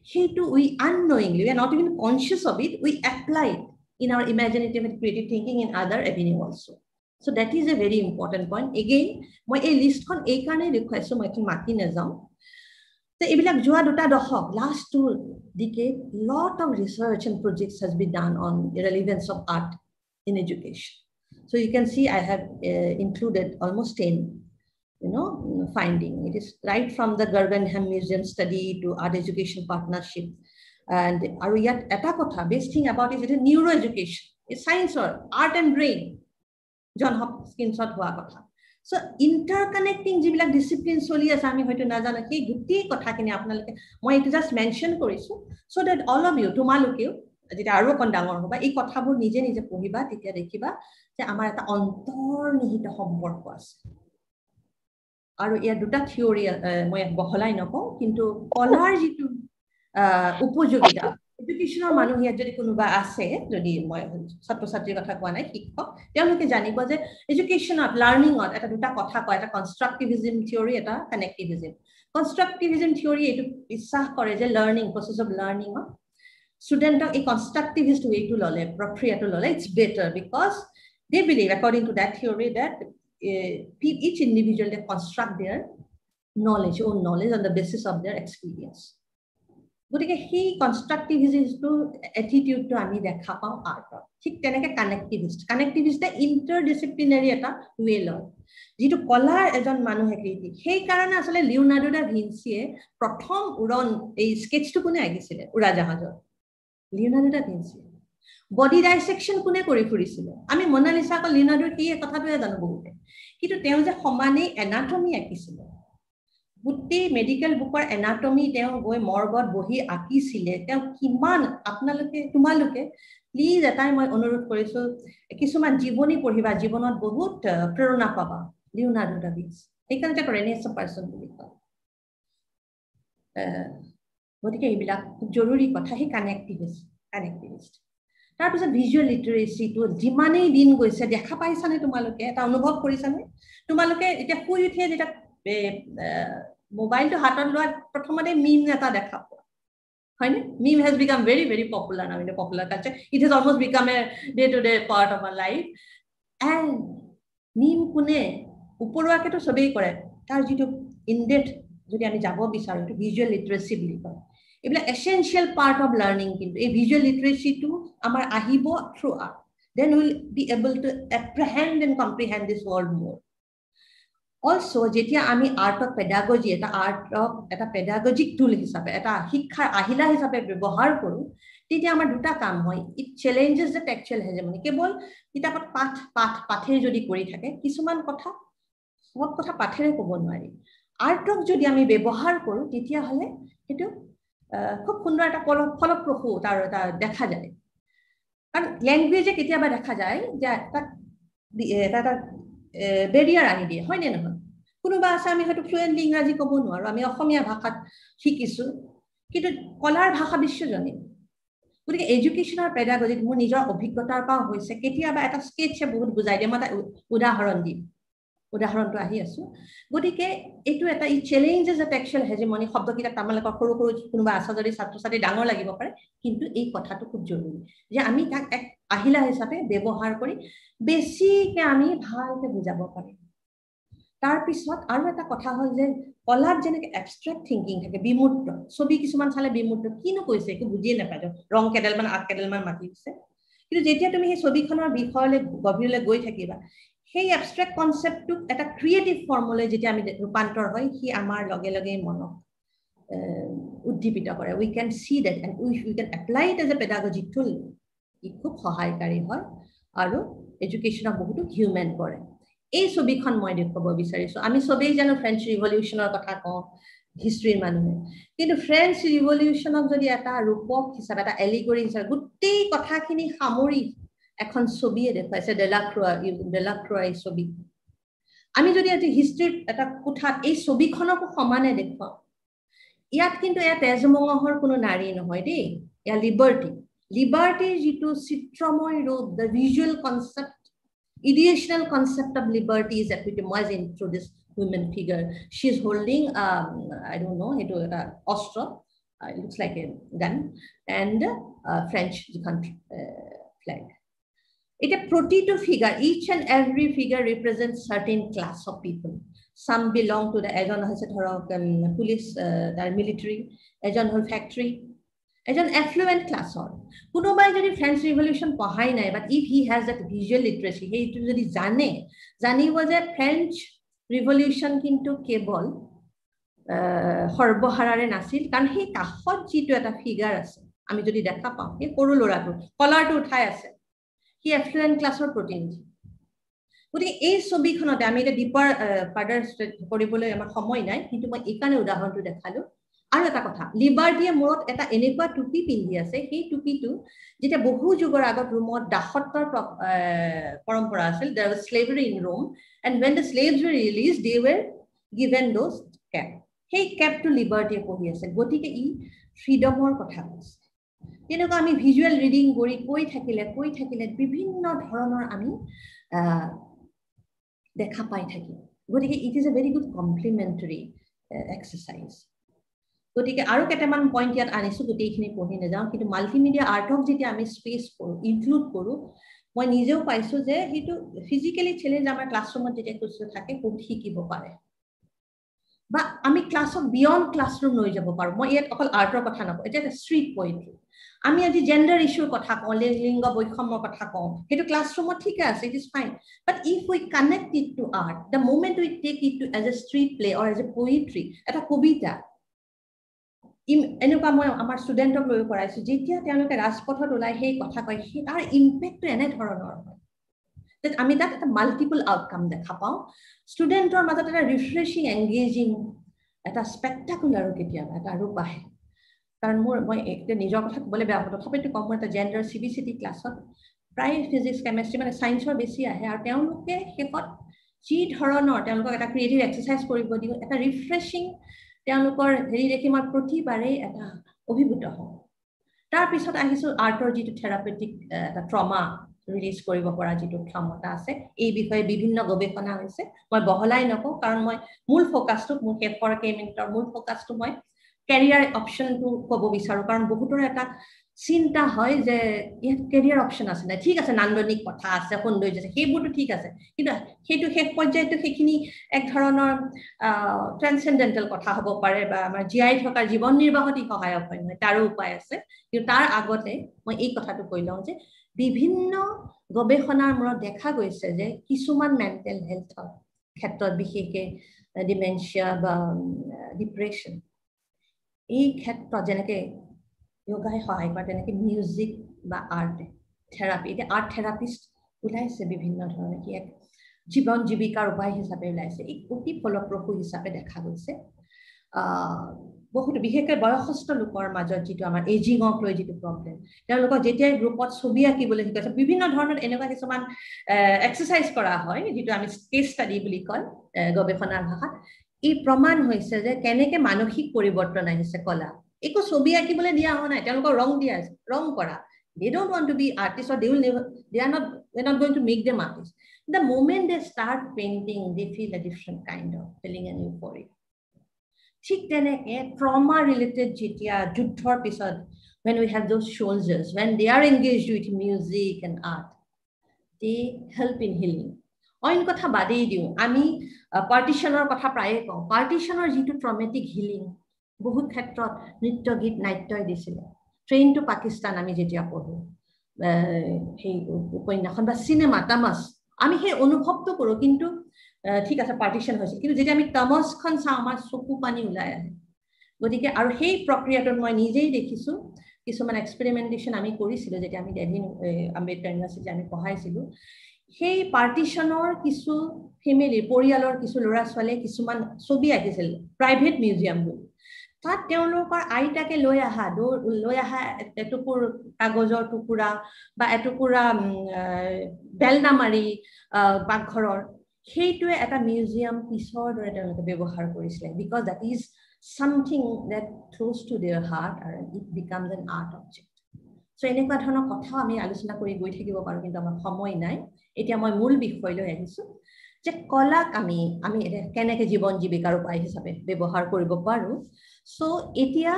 সেইটো we unknowingly we are not even conscious of it we apply it in our imaginative and creative thinking in other avenue also. So that is a very important point. Again, মই এই লিষ্টখন এই কাৰণেই দেখুৱাইছো মই এখন মাতি নাযাওঁ তো এইবিলাক যোৱা দুটা দশক last two decade lot of research and projects has been done on the relevance of art in education. So you can see I have uh, included almost 10 you know, finding. It is right from the Guggenheim Museum study to art education partnership, and আৰু ইয়াত এটা কথা best thing about is it neuro education it চায়েন্সৰ art and brain John হপকিনছত হোৱা কথা। So interconnecting যিবিলাক discipline চলি আছে আমি হয়তো নাজানো সেই গোটেই কথাখিনি আপোনালোকে মই এইটো জাষ্ট মেনশ্যন কৰিছোঁ so' that all of you তোমালোকেও যেতিয়া আৰু অকণ ডাঙৰ হ'বা এই কথাবোৰ নিজে নিজে পঢ়িবা তেতিয়া দেখিবা যে আমাৰ এটা অন্তৰ্নিহিত সম্পৰ্ক আছে। আৰু ইয়াৰ দুটা থিয়ৰী মই বহলাই নকওঁ কিন্তু কলাৰ যিটো উপযোগিতা। এডুকেশ্যনৰ মানুহ ইয়াত যদি কোনোবা আছে যদি মই ছাত্ৰ ছাত্ৰীৰ কথা কোৱা নাই শিক্ষক তেওঁলোকে জানিব যে এডুকেশ্যনত লাৰ্ণিঙত এটা দুটা কথা কয় এটা কনষ্ট্ৰাকটিভিজিম থিয়ৰী এটা কানেক্টিভিজিম কনষ্ট্ৰাকটিভিজিম থিয়ৰী এইটো বিশ্বাস কৰে যে লাৰ্ণিং প্ৰচেছ অফ লাৰ্ণিঙত ষ্টুডেণ্টক এই কনষ্ট্ৰাকটিভিষ্ট ৱেটো ল'লে প্ৰক্ৰিয়াটো ল'লে it's better because they believe according to that theory that each individual they construct their knowledge, own knowledge on the basis of their experience. গতিকে সেই কনষ্ট্ৰাকটিভিজিষ্টটো এটিটিউডটো আমি দেখা পাওঁ আৰ্টত ঠিক তেনেকে কানেক্টিভিষ্ট কানেক্টিভিষ্টে ইণ্টাৰ ডিচিপ্লিনাৰী এটা ৱে লয়। যিটো কলাৰ এজন মানুহে ক্ৰিয়েটিভ সেইকাৰণে আচলতে লিঅ'নাৰ্ডো দা ভিঞ্চিয়ে প্ৰথম উৰণ এই স্কেচটো কোনে আঁকিছিলে? উৰাজাহাজৰ। লিঅ'নাৰ্ডো দা ভিঞ্চিয়ে। বডি ডাইছেকশ্যন কোনে কৰি ফুৰিছিলে? আমি মনালিচা অকল লিঅ'নাৰ্ডোৰ সেই কথাটোৱে জানো বহুতে। কিন্তু তেওঁ যে সমানেই এনাটমি আঁকিছিলে গোটেই মেডিকেল বুকৰ এনাটমি তেওঁ গৈ মৰ্গত বহি আঁকিছিলে। তেওঁ কিমান আপোনালোকে তোমালোকে প্লিজ এটাই মই অনুৰোধ কৰিছো কিছুমান জীৱনী পঢ়িবা জীৱনত বহুত প্ৰেৰণা পাবা লিঅ'নাৰ্ডো দা ভিঞ্চ সেইকাৰণে তেওঁক ৰেনেছ পাৰ্চন বুলি কয়। গতিকে এইবিলাক খুব জৰুৰী কথা সেই কানেক্টিভিষ্ট কানেক্টিভিষ্ট তাৰপিছত ভিজুৱেল লিটাৰেচিটো যিমানেই দিন গৈছে দেখা পাইছানে তোমালোকে? এটা অনুভৱ কৰিছানে? তোমালোকে এতিয়া শুই উঠিয়ে যেতিয়া মোবাইলটো হাতত লোৱা প্ৰথমতে মিম এটা দেখা পোৱা। হয়নে? Meme has become very very popular now in popular culture it has almost become a day to day part of my life and meme কোনে ওপৰুৱাকেতো চবেই কৰে। তাৰ যিটো ইনডেথ যদি আমি যাব বিচাৰোঁ এইটো ভিজুৱেল লিটাৰেচি বুলি কয়। এইবিলাক এচেঞ্চিয়েল পাৰ্ট অফ লাৰ্ণিং কিন্তু। এই ভিজুৱেল লিটাৰেচিটো আমাৰ আহিব through art then will be able to apprehend and comprehend this world more also' যেতিয়া আমি আৰ্টক পেডাগজি এটা আৰ্টক এটা পেডাগজিক টুল হিচাপে এটা শিক্ষাৰ আহিলা হিচাপে ব্যৱহাৰ কৰোঁ তেতিয়া আমাৰ দুটা কাম হয়। It challenges the textual hegemony কেৱল কিতাপত পাঠ পাঠ পাঠেই যদি কৰি থাকে কিছুমান কথা সব কথা পাঠেৰে ক'ব নোৱাৰি। আৰ্টক যদি আমি ব্যৱহাৰ কৰোঁ তেতিয়াহ'লে সেইটো খুব সুন্দৰ এটা ফল ফলপ্ৰসূ তাৰ এটা দেখা যায়। কাৰণ লেংগুৱেজে কেতিয়াবা দেখা যায় যে তাক এটা এটা বেৰিয়াৰ আনি দিয়ে হয়নে নহয়? কোনোবা আছে আমি হয়তো ফ্লুৱেণ্টলি ইংৰাজী ক'ব নোৱাৰোঁ আমি অসমীয়া ভাষাত শিকিছোঁ। কিন্তু কলাৰ ভাষা বিশ্বজনীন। গতিকে এডুকেশ্যনৰ পেডাগজিত মোৰ নিজৰ অভিজ্ঞতাৰ পৰা হৈছে কেতিয়াবা এটা স্কেটছে বহুত বুজাই দিয়ে মই এটা উদাহৰণ দিম। উদাহৰণটো আহি আছো। গতিকে এইটো এটা ই চেলেঞ্জেছ এ টেক্সুৱেল হেজিমনি শব্দকেইটা তোমালোকৰ সৰু সৰু কোনোবা আছা যদি ছাত্ৰ ছাত্ৰী ডাঙৰ লাগিব পাৰে কিন্তু এই কথাটো খুব জৰুৰী যে আমি তাক এক আহিলা হিচাপে ব্যৱহাৰ কৰি বেছিকে আমি ভালকে বুজাব পাৰিম। তাৰপিছত আৰু এটা কথা হ'ল যে কলাত যেনেকে এবষ্ট্ৰেক্ট থিংকিং থাকে বিমূৰ্ত ছবি কিছুমান চালে বিমূৰ্ত কিনো কৈছে একো বুজিয়ে নাপায় ৰং কেডালমান আগ কেডালমান মাতি দিছে। কিন্তু যেতিয়া তুমি সেই ছবিখনৰ বিষয়লৈ গভীৰলৈ গৈ থাকিবা সেই এবষ্ট্ৰেক্ট কনচেপ্টটোক এটা ক্ৰিয়েটিভ ফৰ্মলৈ যেতিয়া আমি ৰূপান্তৰ হয় সি আমাৰ লগে লগে মনক উদ্দীপিত কৰে। We can see that and we we can apply it as a pedagogy tool ই খুব সহায়কাৰী হয় আৰু এডুকেশ্যনক বহুতো হিউমেন কৰে। এই ছবিখন মই দেখুৱাব বিচাৰিছোঁ। আমি চবেই জানো ফ্ৰেঞ্চ ৰিভলিউশ্যনৰ কথা কওঁ হিষ্ট্ৰীৰ মানুহে। কিন্তু ফ্ৰেঞ্চ ৰিভলিউশ্যনক যদি এটা ৰূপক হিচাপে এটা এলিগৰি হিচাপে গোটেই কথাখিনি সামৰি এখন ছবিয়ে দেখুৱাইছে ডেলাক্ৰোৱা ডেলাক্ৰোৱা এই ছবি। আমি যদি আজি হিষ্ট্ৰীৰ এটা কোঠাত এই ছবিখনকো সমানে দেখুৱাওঁ ইয়াত কিন্তু এয়া তেজমঙহৰ কোনো নাৰী নহয় দেই এয়া লিবাৰ্টি লিবাৰ্টিৰ যিটো চিত্ৰময় ৰূপ the visual concept ideational concept of liberty is epitomize in through this women figure she is holding I don't know' সেইটো এটা অস্ত্ৰ লুকছ লাইক এ গান এণ্ড ফ্ৰেঞ্চ যিখন ফ্লেগ এতিয়া প্ৰতিটো figure is and every figure represent certain class of people some belong to the এজন হৈছে ধৰক পুলিচ তাৰ মিলিটাৰী এজন হ'ল ফেক্টৰী এজন এফ্লুৱেণ্ট ক্লাছৰ কোনোবাই যদি ফ্ৰেঞ্চ ৰিভলিউশ্যন পঢ়াই নাই but if he has that visual literacy সেইটো যদি জানে জানিব যে ফ্ৰেঞ্চ ৰিভলিউশ্যন কিন্তু কেৱল সৰ্বহাৰাৰে নাছিল কাৰণ সেই কাষত যিটো এটা ফিগাৰ আছে আমি যদি দেখা পাওঁ সেই সৰু ল'ৰাটো কলাৰটো উঠাই আছে সি এফ্লুৱেণ্ট ক্লাছৰ প্ৰতিনিধি। গতিকে এই ছবিখনতে আমি এতিয়া দীপৰ ফাৰ্ডাৰ কৰিবলৈ আমাৰ সময় নাই কিন্তু মই এইকাৰণে উদাহৰণটো দেখালো আৰু এটা কথা লিবাৰ্টিয়ে মূৰত এটা এনেকুৱা টুপি পিন্ধি আছে সেই টুপিটো যেতিয়া বহু যুগৰ আগত ৰোমত দাসত্বৰ পৰম্পৰা আছিল there was in Rome and when the slaves were release they were given those cap সেই কেপটো লিবাৰ্টিয়ে পঢ়ি আছে গতিকে ই ফ্ৰীডমৰ কথা কৈছে। তেনেকুৱা আমি ভিজুৱেল ৰিডিং কৰি কৈ থাকিলে কৈ থাকিলে বিভিন্ন ধৰণৰ আমি দেখা পাই থাকিম। গতিকে it is a very good complementary exercise গতিকে আৰু কেইটামান পইণ্ট ইয়াত আনিছোঁ গোটেইখিনি পঢ়ি নাযাওঁ কিন্তু মাল্টিমিডিয়া আৰ্টক যেতিয়া আমি স্পেচ কৰোঁ ইনক্লুড কৰোঁ মই নিজেও পাইছোঁ যে সেইটো ফিজিকেলি চেলেঞ্জ আমাৰ ক্লাছৰুমত যেতিয়া কিছু থাকে বহুত শিকিব পাৰে। বা আমি ক্লাছক বিয়ণ্ড ক্লাছৰুম লৈ যাব পাৰোঁ। মই ইয়াত অকল আৰ্টৰ কথা নকওঁ এতিয়া ষ্ট্ৰীট পইণ্ট্ৰি আমি আজি জেণ্ডাৰ ইছ্যুৰ কথা কওঁ লিংগ বৈষম্যৰ কথা কওঁ সেইটো ক্লাছৰুমত ঠিকে আছে it is fine but if we connect it to art the moment we take it to as a street play or as a poetry এটা কবিতা এনেকুৱা মই আমাৰ ষ্টুডেণ্টক লৈ কৰাইছোঁ যেতিয়া তেওঁলোকে ৰাজপথত ওলাই সেই কথা কয় সেই তাৰ ইম্পেক্টটো এনেধৰণৰ হয়। আমি তাত এটা মাল্টিপল আউটকাম দেখা পাওঁ। ষ্টুডেণ্টৰ মাজত এটা ৰিফ্ৰেছিং এংগেজিং এটা স্পেক্টাকুলাৰো কেতিয়াবা এটা ৰূপ আহে। কাৰণ মোৰ মই এতিয়া নিজৰ কথা ক'বলৈ বেয়া হ'ব তথাপিতো কম মই এটা gender C B C T ক্লাছত প্ৰায় ফিজিক্স কেমেষ্ট্ৰি মানে ছায়েন্সৰ বেছি আহে আৰু তেওঁলোকে শেষত যি ধৰণৰ তেওঁলোকক এটা ক্ৰিয়েটিভ এক্সাৰচাইজ কৰিব দিওঁ এটা ৰিফ্ৰেছিং তেওঁলোকৰ হেৰি দেখি মই প্ৰতিবাৰেই এটা অভিভূত হওঁ। তাৰপিছত আহিছোঁ আৰ্টৰ যিটো থেৰাপেটিক এটা ট্ৰমা ৰিলিজ কৰিব পৰা যিটো ক্ষমতা আছে এই বিষয়ে বিভিন্ন গৱেষণা হৈছে। মই বহলাই নকওঁ কাৰণ মই মূল ফ'কাছটো মোৰ শেষৰ কেইমিনিটৰ মূল ফ'কাছটো মই কেৰিয়াৰ অপশ্যনটো ক'ব বিচাৰোঁ। কাৰণ বহুতৰ এটা চিন্তা হয় যে ইয়াত কেৰিয়াৰ অপশ্যন আছে নাই ঠিক আছে নান্দনিক কথা আছে সৌন্দৰ্য আছে সেইবোৰতো ঠিক আছে। কিন্তু সেইটো শেষ পৰ্যায়তো সেইখিনি এক ধৰণৰ ট্ৰেন্সেণ্ডেণ্টেল কথা হ'ব পাৰে বা আমাৰ জীয়াই থকাৰ জীৱন নিৰ্বাহত ই সহায়ক হয় নহয় তাৰো উপায় আছে। কিন্তু তাৰ আগতে মই এই কথাটো কৈ লওঁ যে বিভিন্ন গৱেষণাৰ মূৰত দেখা গৈছে যে কিছুমান মেণ্টেল হেল্থৰ ক্ষেত্ৰত বিশেষকৈ ডিমেনচিয়া বা ডিপ্ৰেশ্যন এই ক্ষেত্ৰত যেনেকৈ য়োগাই সহায় কৰে তেনেকৈ মিউজিক বা আৰ্টে থেৰাপি এতিয়া আৰ্ট থেৰাপিষ্ট ওলাইছে বিভিন্ন ধৰণে কি এক জীৱন জীৱিকাৰ উপায় হিচাপে ওলাইছে ই অতি ফলপ্ৰসূ হিচাপে দেখা গৈছে। বহুতো বিশেষকৈ বয়সস্থ লোকৰ মাজত যিটো আমাৰ এজিঙক লৈ যিটো প্ৰব্লেম তেওঁলোকক যেতিয়াই গ্ৰুপত ছবি আঁকিবলৈ শিকাইছে বিভিন্ন ধৰণৰ এনেকুৱা কিছুমান এক্সাৰচাইজ কৰা হয় যিটো আমি কেছ ষ্টাডি বুলি কয় গৱেষণাৰ ভাষাত। ই প্ৰমাণ হৈছে যে কেনেকে মানসিক পৰিৱৰ্তন আহিছে কলা একো ছবি আঁকিবলৈ দিয়া হোৱা নাই তেওঁলোকক ৰং দিয়া ৰং কৰা। They don't one to be artist they will they are not they not going to make them artist the moment they start painting they feel a different kind of feeling an you কৰি ঠিক তেনেকে trauma related যেতিয়া যুদ্ধৰ পিছত when we have those soldiers when they are engage with music and art they help in healing অইন কথা বাদেই দিওঁ আমি পাৰ্টিশ্যনৰ কথা প্ৰায়ে কওঁ পাৰ্টিশ্যনৰ যিটো ট্ৰমেটিক হিলিং বহুত ক্ষেত্ৰত নৃত্য গীত নাট্যই দিছিলে। ট্ৰেইন টু পাকিস্তান আমি যেতিয়া পঢ়োঁ সেই উপন্যাসখন বা চিনেমা তামাছ আমি সেই অনুভৱটো কৰোঁ কিন্তু ঠিক আছে পাৰ্টিশ্যন হৈছে। কিন্তু যেতিয়া আমি তামছখন চাওঁ আমাৰ চকু পানী ওলাই আহে। গতিকে আৰু সেই প্ৰক্ৰিয়াটোত মই নিজেই দেখিছোঁ। কিছুমান এক্সপেৰিমেণ্টেশ্যন আমি কৰিছিলোঁ যেতিয়া আমি ডেভিন আম্বেদকাৰ ইউনিভাৰ্চিটি আমি পঢ়াইছিলোঁ। সেই পাৰ্টিশ্যনৰ কিছু ফেমিলিৰ পৰিয়ালৰ কিছু ল'ৰা ছোৱালীয়ে কিছুমান ছবি আঁকিছিল প্ৰাইভেট মিউজিয়াম বুলি তাত তেওঁলোকৰ আইতাকে লৈ অহা লৈ অহা এটুকুৰ কাগজৰ টুকুৰা বা এটুকুৰা বেলনা মাৰি পাকঘৰৰ সেইটোৱে এটা মিউজিয়াম পিছৰ দৰে তেওঁলোকে ব্যৱহাৰ কৰিছিলে because that is something that through to their heart আৰু it becomes an art object so' এনেকুৱা ধৰণৰ কথাও আমি আলোচনা কৰি গৈ থাকিব পাৰোঁ কিন্তু আমাৰ সময় নাই। এতিয়া মই মূল বিষয়লৈ আহিছোঁ। যে কলাক আমি আমি কেনেকৈ জীৱন জীৱিকাৰ উপায় হিচাপে ব্যৱহাৰ কৰিব পাৰোঁ। চ' এতিয়া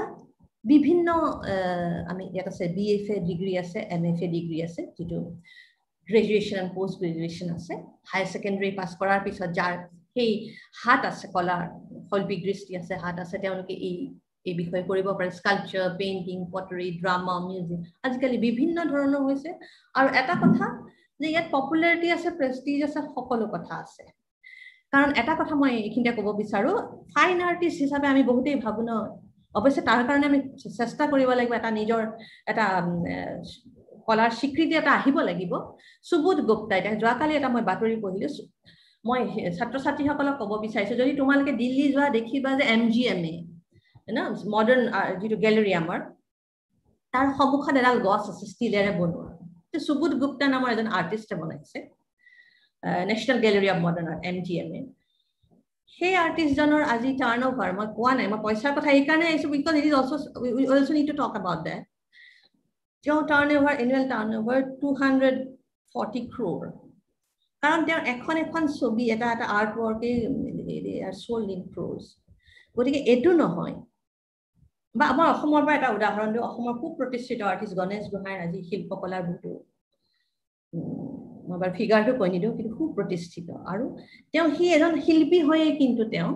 বিভিন্ন আমি ইয়াত আছে বি এফ এ ডিগ্ৰী আছে এম এফ এ ডিগ্ৰী আছে যিটো গ্ৰেজুৱেশ্যন এণ্ড পষ্ট গ্ৰেজুৱেশ্যন আছে। হায়াৰ ছেকেণ্ডেৰী পাছ কৰাৰ পিছত যাৰ সেই হাত আছে কলাৰ শৈল্পিক দৃষ্টি আছে হাত আছে তেওঁলোকে এই এই বিষয়ে কৰিব পাৰে। Sculpture painting pottery drama music আজিকালি বিভিন্ন ধৰণৰ হৈছে। আৰু এটা কথা যে ইয়াত পপুলাৰিটি আছে প্ৰেষ্টিজ আছে সকলো কথা আছে। কাৰণ এটা কথা মই এইখিনিতে ক'ব বিচাৰোঁ ফাইন আৰ্টিষ্ট হিচাপে আমি বহুতেই ভাবোঁ ন। অৱশ্যে তাৰ কাৰণে আমি চেষ্টা কৰিব লাগিব এটা নিজৰ এটা কলাৰ স্বীকৃতি এটা আহিব লাগিব। সুবোধ গুপ্তা এতিয়া যোৱাকালি এটা মই বাতৰি পঢ়িলোঁ। মই ছাত্ৰ ছাত্ৰীসকলক ক'ব বিচাৰিছোঁ যদি তোমালোকে দিল্লী যোৱা দেখিবা যে এম জি এম এ ন মডাৰ্ণ যিটো গেলেৰী আমাৰ তাৰ সন্মুখত এডাল গছ আছে ষ্টীলেৰে বনোৱা। সুবোধ গুপ্তা নামৰ এজন আৰ্টিষ্টে বনাইছে national gallery of modern art M G M A সেই আৰ্টিষ্টজনৰ আজি টাৰ্ণ অভাৰ মই কোৱা নাই মই পইচাৰ কথা এইকাৰণে আহিছোঁ because it is also need to talk about that তেওঁ turnover annual turnover two hundred forty crore কাৰণ তেওঁৰ এখন এখন ছবি এটা এটা আৰ্ট ৱৰ্কেই চল্ড ইন ক্ৰ'জ গতিকে এইটো নহয় বা আমাৰ অসমৰ পৰা এটা উদাহৰণ দিওঁ অসমৰ সুপ্ৰতিষ্ঠিত আৰ্টিষ্ট গণেশ গোহাঁইৰ আজি শিল্পকলাৰ বহুতো মই বাৰু ফিগাৰটো কৈ নিদিওঁ কিন্তু সুপ্ৰতিষ্ঠিত। আৰু তেওঁ সি এজন শিল্পী হৈয়ে কিন্তু তেওঁ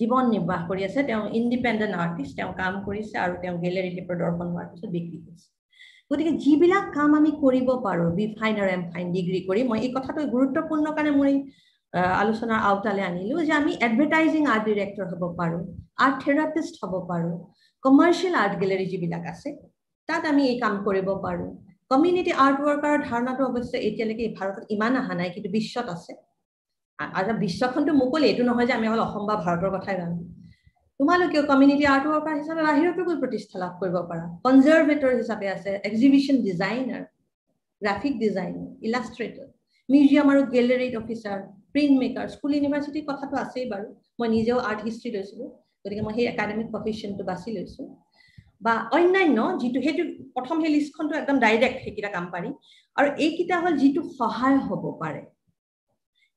জীৱন নিৰ্বাহ কৰি আছে। তেওঁ ইণ্ডিপেণ্ডেণ্ট আৰ্টিষ্ট তেওঁ কাম কৰিছে আৰু তেওঁ গেলেৰীতে প্ৰদৰ্শন হোৱাৰ পিছত বিক্ৰী কৰিছে। গতিকে যিবিলাক কাম আমি কৰিব পাৰোঁ বি ফাইন আৰু এম ফাইন ডিগ্ৰী কৰি মই এই কথাটো গুৰুত্বপূৰ্ণ কাৰণে মোৰ এই আলোচনাৰ আওতালে আনিলোঁ যে আমি এডভাৰটাইজিং আৰ্ট ডিৰেক্টৰ হ'ব পাৰোঁ আৰ্ট থেৰাপিষ্ট হ'ব পাৰোঁ কমাৰ্চিয়েল আৰ্ট গেলেৰী যিবিলাক আছে তাত আমি এই কাম কৰিব পাৰোঁ। কমিউনিটি আৰ্ট ৱৰ্কাৰৰ ধাৰণাটো অৱশ্যে এতিয়ালৈকে ভাৰতত ইমান অহা নাই কিন্তু বিশ্বত আছে। আৰু বিশ্বখনটো মুকলি এইটো নহয় যে আমি অকল অসম বা ভাৰতৰ কথাই জানো তোমালোকেও কমিউনিটি আৰ্ট ৱৰ্কাৰ হিচাপে বাহিৰতো গৈ প্ৰতিষ্ঠা লাভ কৰিব পাৰা। কনজাৰ্ভেটৰ হিচাপে আছে exhibition designer graphic designer illustrator museum আৰু গেলেৰীত অফিচাৰ প্ৰিণ্ট মেকাৰ স্কুল ইউনিভাৰ্চিটিৰ কথাটো আছেই বাৰু। মই নিজেও আৰ্ট হিষ্ট্ৰী লৈছিলোঁ গতিকে মই সেই একাডেমিক প্ৰফেশ্যনটো বাছি লৈছোঁ। বা অন্যান্য যিটো সেইটো প্ৰথম সেই লিষ্টখনটো একদম ডাইৰেক্ট সেইকেইটা কাম পাৰি আৰু এইকেইটা হ'ল যিটো সহায় হ'ব পাৰে।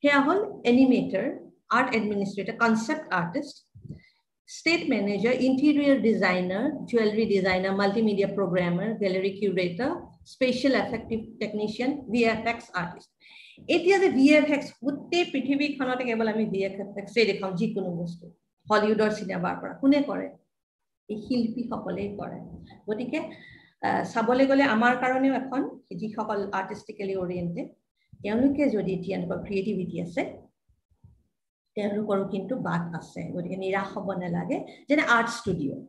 সেয়া হ'ল animator art administrator concept artist state manager interior designer jewellery designer multimedia programmer gallery curator special effective technician V F X artist এতিয়া যে ভি এফ এক্স গোটেই পৃথিৱীখনতে কেৱল আমি ভি এফ এক্সেই দেখাওঁ যিকোনো বস্তু। হলিউডৰ চিনেমাৰ পৰা কোনে কৰে? এই শিল্পীসকলেই কৰে। গতিকে চাবলৈ গ'লে আমাৰ কাৰণেও এখন যিসকল আৰ্টিষ্টিকেলি অৰিয়েণ্টেড তেওঁলোকে যদি এতিয়া এনেকুৱা ক্ৰিয়েটিভিটি আছে তেওঁলোকৰো কিন্তু বাট আছে। গতিকে নিৰাশ হ'ব নালাগে। যেনে আৰ্ট ষ্টুডিঅ'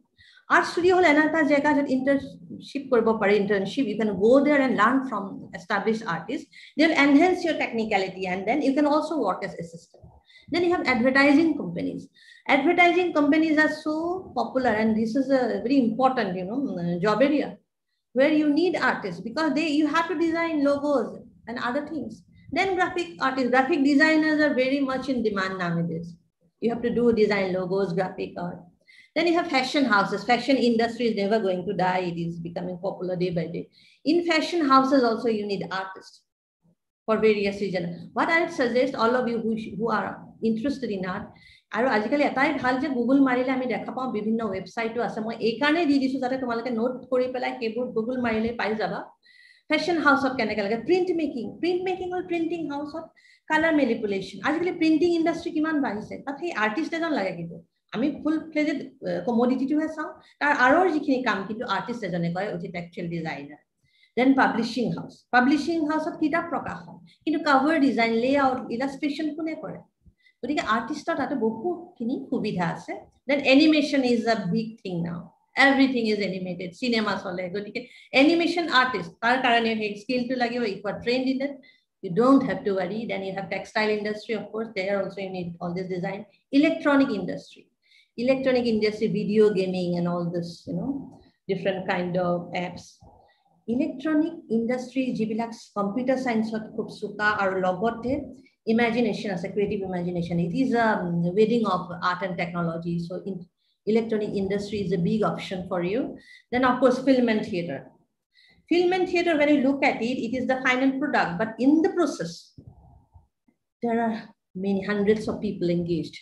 আৰ্ট ষ্টুডিঅ' হ'ল এনে এটা জেগা য'ত ইণ্টাৰ্ণশ্বিপ কৰিব পাৰি internship you can go' there and learn from establish artist they will enhance your technicality and then you can also' work as assistant Then you have advertising companies. Advertising companies are so popular, and this is a very important, you know, job area where you need artists because they you have to design logos and other things. Then graphic artists, graphic designers are very much in demand nowadays. You have to do design logos, graphic art. Then you have fashion houses. Fashion industry is never going to die. It is becoming popular day by day. In fashion houses also you need artists for various reasons. What I suggest all of you who, who are interested in art, আৰু আজিকালি এটাই ভাল যে Google মাৰিলে আমি দেখা পাওঁ বিভিন্ন ৱেবছাইটো আছে মই এইকাৰণেই দি দিছোঁ যাতে তোমালোকে নোট কৰি পেলাই সেইবোৰ গুগল মাৰিলে পাই যাবা ফেশ্বন হাউচত কেনেকৈ লাগে প্ৰিণ্ট মেকিং প্ৰিণ্ট মেকিং হ'ল প্ৰিণ্টিং হাউচত কালাৰ মেলিপুলেশ্যন আজিকালি প্ৰিণ্টিং ইণ্ডাষ্ট্ৰি কিমান বাঢ়িছে তাত সেই আৰ্টিষ্ট এজন লাগে কিন্তু আমি ফুল ফ্লেজেড কমডিটিটোহে চাওঁ। তাৰ আঁৰৰ যিখিনি কাম কিন্তু আৰ্টিষ্ট এজনে কয় with textual designer then publishing house publishing হাউচত কিতাপ প্ৰকাশ হয় কিন্তু cover design layout illustration কোনে কৰে? গতিকে আৰ্টিষ্টৰ তাতে বহুতখিনি সুবিধা আছে। Then animation is a big thing now everything is animated cinema চলে। গতিকে এনিমেশ্যন আৰ্টিষ্ট তাৰ কাৰণে সেই স্কিলটো লাগিব। If are train in it You don't have to worry. Then you have textile industry, of course. There also you need all this design. Electronic industry, electronic industry, video gaming, and all this, you know, different kind of apps. Electronic industry, যিবিলাক computer science খুব চোকা আৰু লগতে imagination as a creative imagination. It is a wedding of art and technology. So in electronic industry is a big option for you. Then of course, film and theater. Film and theater, when you look at it, it is the final product, but in the process, there are many hundreds of people engaged.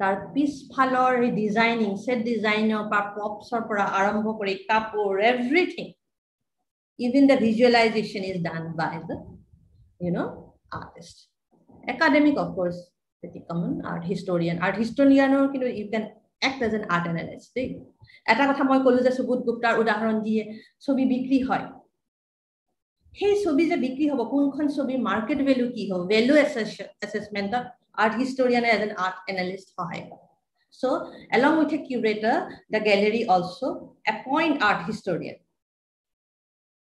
তাৰ পিছফালৰ এই designing set ডিজাইনৰ পৰা প্ৰপছৰ পৰা আৰম্ভ কৰি কাপোৰ everything even the visualisation is done by the you know' artist academic of course very common art historian art হিষ্টৰিয়ানৰ কিন্তু you can act as an art analyst দেই। এটা কথা মই ক'লো যে সুবোধ গুপ্তাৰ উদাহৰণ দিয়ে ছবি বিক্ৰী হয়। সেই ছবি যে বিক্ৰী হ'ব কোনখন ছবিৰ মাৰ্কেট ভেলু কি হ'ব? Value এছেচমেণ্টত art হিষ্টৰিয়ানে as an art analyst সহায় কৰে so' along with a curator the gallery also' appoint art historian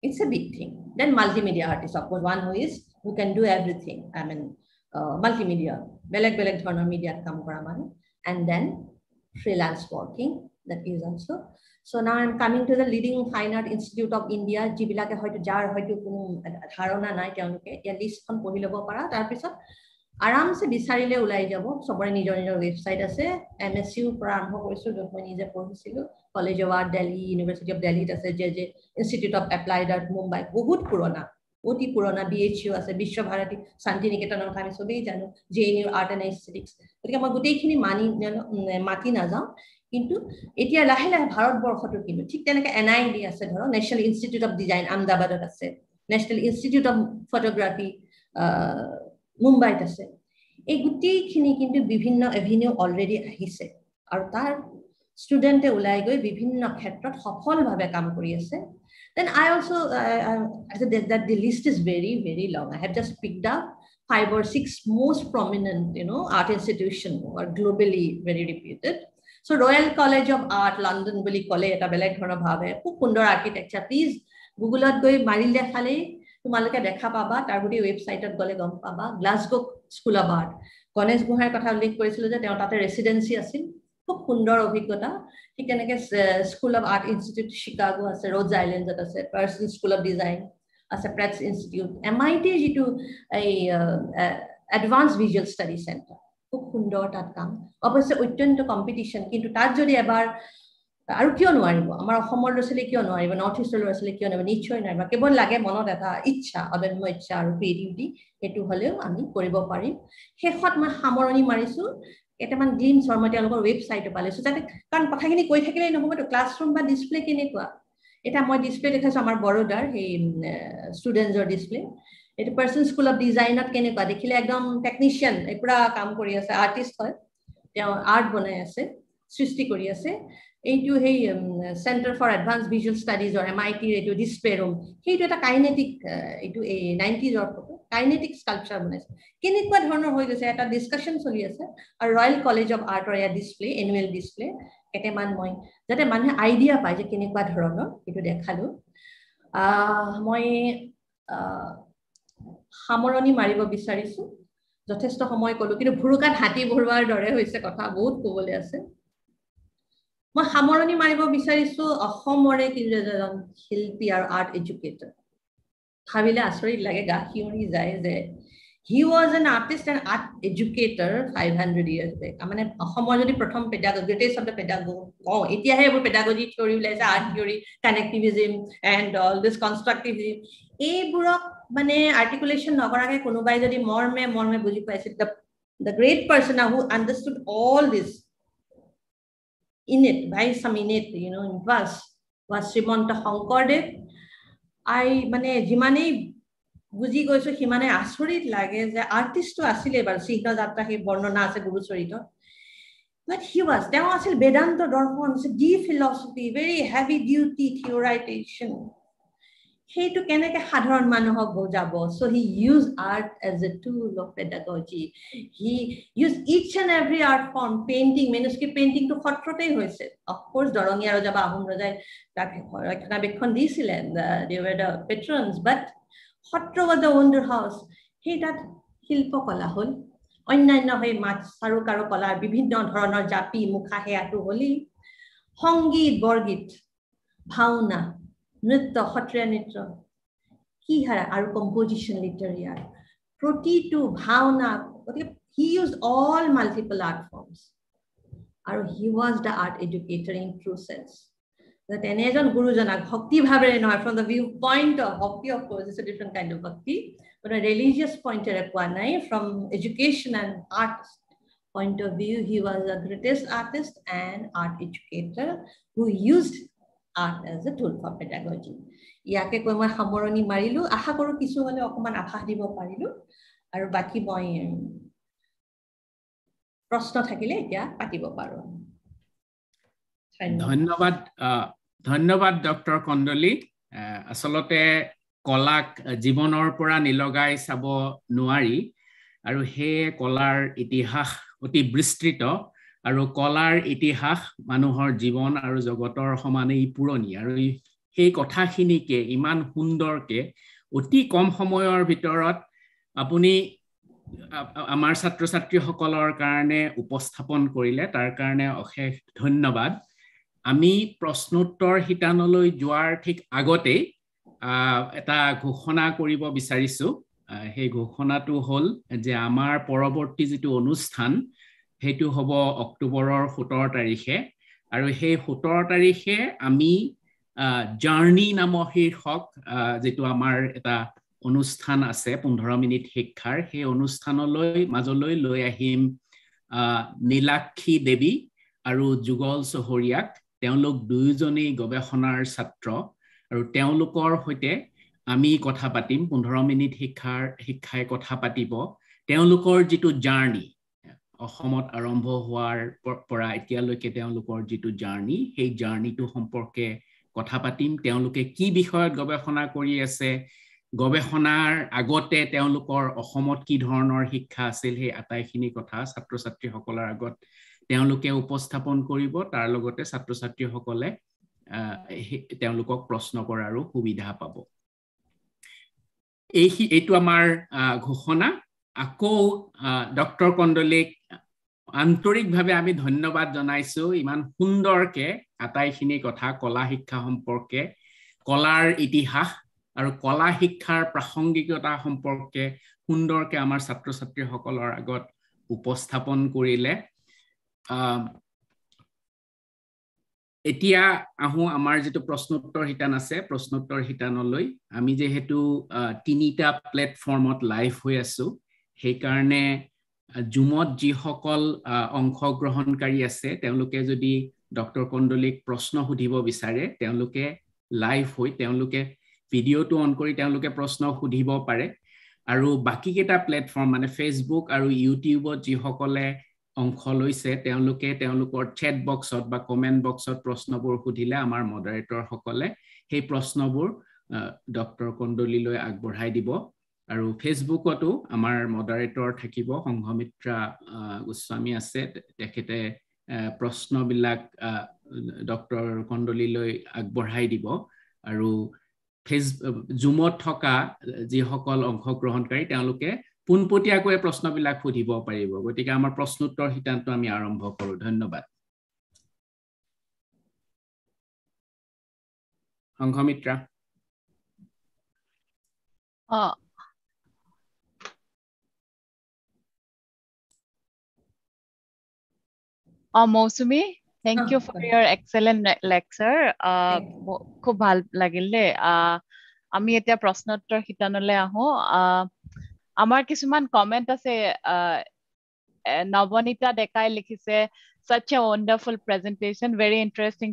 It's a big thing. Then multimedia artists, of course, one who is who can do everything. I mean, uh, multimedia, beleg beleg dhornor media kam kora manu, and then freelance working. That is also. So now I'm coming to the leading fine art institute of India. যিবিলাকে হয়তো যাৰ হয়তো কোনো ধাৰণা নাই তেওঁলোকে ইয়াৰ লিষ্টখন পঢ়ি ল'ব পাৰা তাৰপিছত আৰামছে বিচাৰিলে ওলাই যাব। চবৰে নিজৰ নিজৰ ৱেবছাইট আছে। এম এছ ইউৰ পৰা আৰম্ভ কৰিছোঁ য'ত মই নিজে পঢ়িছিলোঁ। College of art Delhi university of দিল্লীত আছে J J institute of applied art Mumbai বহুত পুৰণা। অতি পুৰণা বি এইচ ইউ আছে বিশ্বভাৰতী শান্তি নিকেতনৰ কথা আমি চবেই জানো জে এন ইউৰ আৰ্ট এণ্ড এস্থেটিক্স গতিকে মই গোটেইখিনি মানি মাতি নাযাওঁ। কিন্তু এতিয়া লাহে লাহে ভাৰতবৰ্ষতো কিন্তু ঠিক তেনেকৈ এন আই ডি আছে ধৰক নেশ্যনেল ইনষ্টিটিউট অফ ডিজাইন আহমেদাবাদত আছে। নেশ্যনেল ইনষ্টিটিউট অফ ফটোগ্ৰাফী মুম্বাইত আছে। এই গোটেইখিনি কিন্তু বিভিন্ন এভিনিউ অলৰেডি আহিছে আৰু তাৰ ষ্টুডেণ্টে ওলাই গৈ বিভিন্ন ক্ষেত্ৰত সফলভাৱে কাম কৰি আছে। Then I also' that the list is very very long I have just picked up or six most prominent, you know, art institution or globally very reputed. So Royal College of Art, London, বুলি ক'লে এটা বেলেগ ধৰণৰ ভাৱে খুব সুন্দৰ architecture please গুগলত গৈ মাৰিলে খালি তোমালোকে দেখা পাবা তাৰ প্ৰতি ৱেবছাইটত গ'লে গম পাবা Glasgow school of art Ganesh গোহাঁইৰ কথা উল্লেখ কৰিছিলোঁ যে তেওঁ তাতে ৰেচিডেঞ্চি আছিল খুব সুন্দৰ অভিজ্ঞতা। ঠিক তেনেকৈ school of art institute Chicago আছে ৰ'জ আইলেণ্ডত আছে পাৰ্চন স্কুল অফ ডিজাইন আছে প্ৰেটছ ইনষ্টিটিউট এম আই টিৰ যিটো এই এডভান্স ভিজুৱেল ষ্টাডি চেণ্টাৰ খুব সুন্দৰ তাত কাম। অৱশ্যে অত্যন্ত কম্পিটিশ্যন কিন্তু তাত যদি এবাৰ আৰু কিয় নোৱাৰিব? আমাৰ অসমৰ ল'ৰা ছোৱালী কিয় নোৱাৰিব? নৰ্থ ইষ্টৰ ল'ৰা ছোৱালী কিয় নোৱাৰিব? নিশ্চয় নোৱাৰিব। কেৱল লাগে মনত এটা ইচ্ছা অদম্য ইচ্ছা আৰু ক্ৰিয়েটিভিটি সেইটো হ'লেও আমি কৰিব পাৰিম। শেষত মই সামৰণি মাৰিছোঁ। কেইটামান গ্লিমছৰ মই তেওঁলোকৰ ৱেবছাইটো পালিছোঁ। যাতে কাৰণ কথাখিনি কৈ থাকিলেই নহ'বতো ক্লাছৰুম বা ডিছপ্লে কেনেকুৱা? এটা মই ডিছপ্লে দেখাইছোঁ আমাৰ বৰোদাৰ সেই ষ্টুডেণ্টছৰ ডিছপ্লে এইটো পাৰ্চন স্কুল অফ ডিজাইনত কেনেকুৱা? দেখিলে একদম টেকনিচিয়ান পুৰা কাম কৰি আছে আৰ্টিষ্ট হয়। তেওঁ আৰ্ট বনাই আছে সৃষ্টি কৰি আছে। এইটো সেই চেণ্টাৰ ফৰ এডভান্স ভিজুৱেল ষ্টাডিজৰ এম আই টিৰ এইটো ডিছপ্লে ৰুম সেইটো এটা কাইনেটিক এইটো এই নাইণ্টিজৰ ফটো কাইনেটিক স্কাল্পচাৰ বনাইছে। কেনেকুৱা ধৰণৰ হৈ গৈছে এটা ডিছকাশ্যন চলি আছে আৰু ৰয়েল কলেজ অফ আৰ্টৰ এয়া ডিছপ্লে এনুৱেল ডিছপ্লে কেইটামান মই যাতে মানুহে আইডিয়া পায় যে কেনেকুৱা ধৰণৰ সেইটো দেখালোঁ। মই সামৰণি মাৰিব বিচাৰিছোঁ যথেষ্ট সময় ক'লোঁ কিন্তু ভুৰুকাত হাতী ভৰোৱাৰ দৰে হৈছে কথা বহুত ক'বলৈ আছে। মই সামৰণি মাৰিব বিচাৰিছোঁ অসমৰে কিন্তু এজন শিল্পী আৰু আৰ্ট এডুকেটৰ ভাবিলে আচৰিত লাগে গা শিয়ৰি যায় যে he was an artist and art educator five hundred years back মানে অসমৰ যদি প্ৰথম পেডাগ গ্ৰেটেষ্ট অফ দ্য পেডাগো কওঁ এতিয়াহে এইবোৰ পেডাগজি থিয়ৰি ওলাইছে art theory connectivism and all this constructivism এইবোৰক মানে আৰ্টিকুলেশ্যন নকৰাকৈ কোনোবাই যদি মৰ্মে মৰ্মে বুজি পাইছিল the the great person who understood all this it by some in it you know in was was Srimanta Sankardev I মানে যিমানেই বুজি গৈছো সিমানে আচৰিত লাগে যে আৰ্টিষ্টটো আছিলে বাৰু চিহ্ন যাত্ৰা সেই বৰ্ণনা আছে গুৰুচৰিত বাট হি ৱাজ তেওঁ আছিল বেদান্ত দৰ্শন the philosophy very heavy duty theorization সেইটো কেনেকে সাধাৰণ মানুহক বুজাব? So' he use art as a tool of pedagogy he use each and every art form painting manuscript পেইণ্টিংটো সত্ৰতেই হৈছে। অফক'ৰ্চ দৰঙীয়া ৰজা বা আহোম ৰজাই তাক ৰক্ষণাবেক্ষণ দিছিলে patrons but sattra was the wonder house সেই তাত শিল্পকলা হ'ল। অন্যান্য সেই মাছ চাৰুকাৰু কলাৰ বিভিন্ন ধৰণৰ জাপি মুখা সেয়াটো হ'লেই সংগীত বৰগীত ভাওনা। নৃত্য সত্ৰীয়া নৃত্য কি হাৰা আৰু কম্পজিশ্যন লিটাৰিয়াৰ প্ৰতিটো ভাওনা গতিকে he use all multiple art forms আৰু he was the art educator in true sense তেনে এজন গুৰুজনাক ভক্তি ভাৱেৰে নহয় from the view point of bhakti of course is a different kind of bhakti but religious পইণ্টেৰে কোৱা নাই from education and art point of view, he was the greatest artist and art educator who used as a tool for pedagogy. কিছু মানে অকমান আভাস দিব পাৰিলো। আৰু বাকী মই প্ৰশ্ন থাকিলে এতিয়া পাতিব পাৰো। ধন্যবাদ। ধন্যবাদ ডক্টৰ কণ্ডলী আচলতে কলাক জীৱনৰ পৰা নিলগাই চাব নোৱাৰি। আৰু সেয়ে কলাৰ ইতিহাস অতি বিস্তৃত। আৰু কলাৰ ইতিহাস মানুহৰ জীৱন আৰু জগতৰ সমানেই পুৰণি। আৰু সেই কথাখিনিকে ইমান সুন্দৰকে অতি কম সময়ৰ ভিতৰত আপুনি আমাৰ ছাত্ৰ ছাত্ৰীসকলৰ কাৰণে উপস্থাপন কৰিলে। তাৰ কাৰণে অশেষ ধন্যবাদ। আমি প্ৰশ্নোত্তৰ শিতানলৈ যোৱাৰ ঠিক আগতেই এটা ঘোষণা কৰিব বিচাৰিছোঁ। সেই ঘোষণাটো হ'ল যে আমাৰ পৰৱৰ্তী যিটো অনুষ্ঠান সেইটো হ'ব অক্টোবৰৰ সোতৰ তাৰিখে। আৰু সেই সোতৰ তাৰিখে আমি জাৰ্ণি নামৰ শীৰ্ষক যিটো আমাৰ এটা অনুষ্ঠান আছে পোন্ধৰ মিনিট শিক্ষাৰ সেই অনুষ্ঠানলৈ মাজলৈ লৈ আহিম নীলাক্ষী দেৱী আৰু যুগল চহৰীয়াক। তেওঁলোক দুয়োজনেই গৱেষণাৰ ছাত্ৰ আৰু তেওঁলোকৰ সৈতে আমি কথা পাতিম। পোন্ধৰ মিনিট শিক্ষাৰ শিক্ষাই কথা পাতিব। তেওঁলোকৰ যিটো জাৰ্ণি অসমত আৰম্ভ হোৱাৰ পৰা এতিয়ালৈকে তেওঁলোকৰ যিটো জাৰ্ণি সেই জাৰ্ণিটো সম্পৰ্কে কথা পাতিম। তেওঁলোকে কি বিষয়ত গৱেষণা কৰি আছে? গৱেষণাৰ আগতে তেওঁলোকৰ অসমত কি ধৰণৰ শিক্ষা আছিল? সেই আটাইখিনি কথা ছাত্ৰ ছাত্ৰীসকলৰ আগত তেওঁলোকে উপস্থাপন কৰিব। তাৰ লগতে ছাত্ৰ ছাত্ৰীসকলে তেওঁলোকক প্ৰশ্ন কৰাৰো সুবিধা পাব। এই এইটো আমাৰ ঘোষণা। আকৌ ডক্টৰ কণ্ডলীক আন্তৰিকভাৱে আমি ধন্যবাদ জনাইছো ইমান সুন্দৰকে আটাইখিনি কথা কলা শিক্ষা সম্পৰ্কে কলাৰ ইতিহাস আৰু কলা শিক্ষাৰ প্ৰাসংগিকতা সম্পৰ্কে সুন্দৰকে আমাৰ ছাত্ৰ ছাত্ৰীসকলৰ আগত উপস্থাপন কৰিলে। এতিয়া আহো আমাৰ যিটো প্ৰশ্নোত্তৰ শিতান আছে প্ৰশ্নোত্তৰ শিতানলৈ। আমি যিহেতু তিনিটা প্লেটফৰ্মত লাইভ হৈ আছো। সেইকাৰণে জুমত যিসকল অংশগ্ৰহণকাৰী আছে তেওঁলোকে যদি ডক্টৰ কণ্ডলীক প্ৰশ্ন সুধিব বিচাৰে তেওঁলোকে লাইভ হৈ তেওঁলোকে ভিডিঅ'টো অন কৰি তেওঁলোকে প্ৰশ্ন সুধিব পাৰে। আৰু বাকীকেইটা প্লেটফৰ্ম মানে ফেচবুক আৰু ইউটিউবত যিসকলে অংশ লৈছে তেওঁলোকে তেওঁলোকৰ চেট বক্সত বা কমেণ্ট বক্সত প্ৰশ্নবোৰ সুধিলে আমাৰ মডাৰেটৰসকলে সেই প্ৰশ্নবোৰ ডক্টৰ কণ্ডলীলৈ আগবঢ়াই দিব। আৰু ফেচবুকতো আমাৰ মডাৰেটৰ থাকিব সংঘমিত্ৰা গোস্বামী আছে। তেখেতে প্ৰশ্নবিলাক ডক্টৰ কণ্ডলীলৈ আগবঢ়াই দিব। আৰু ফেচ জুমত থকা যিসকল অংশগ্ৰহণকাৰী তেওঁলোকে পোনপটীয়াকৈ প্ৰশ্নবিলাক সুধিব পাৰিব। গতিকে আমাৰ প্ৰশ্নোত্তৰ শিতানটো আমি আৰম্ভ কৰো। ধন্যবাদ। Sanghamitra. uh, Mosumi, thank you for ah. your excellent lecture. Uh, uh, আমি এতিয়া প্ৰশ্ন উত্তৰ শিতানলৈ আহোঁ। uh, আমাৰ কিছুমান কমেণ্ট আছে। uh, নৱনীতা ডেকাই লিখিছে such a wonderful presentation very interesting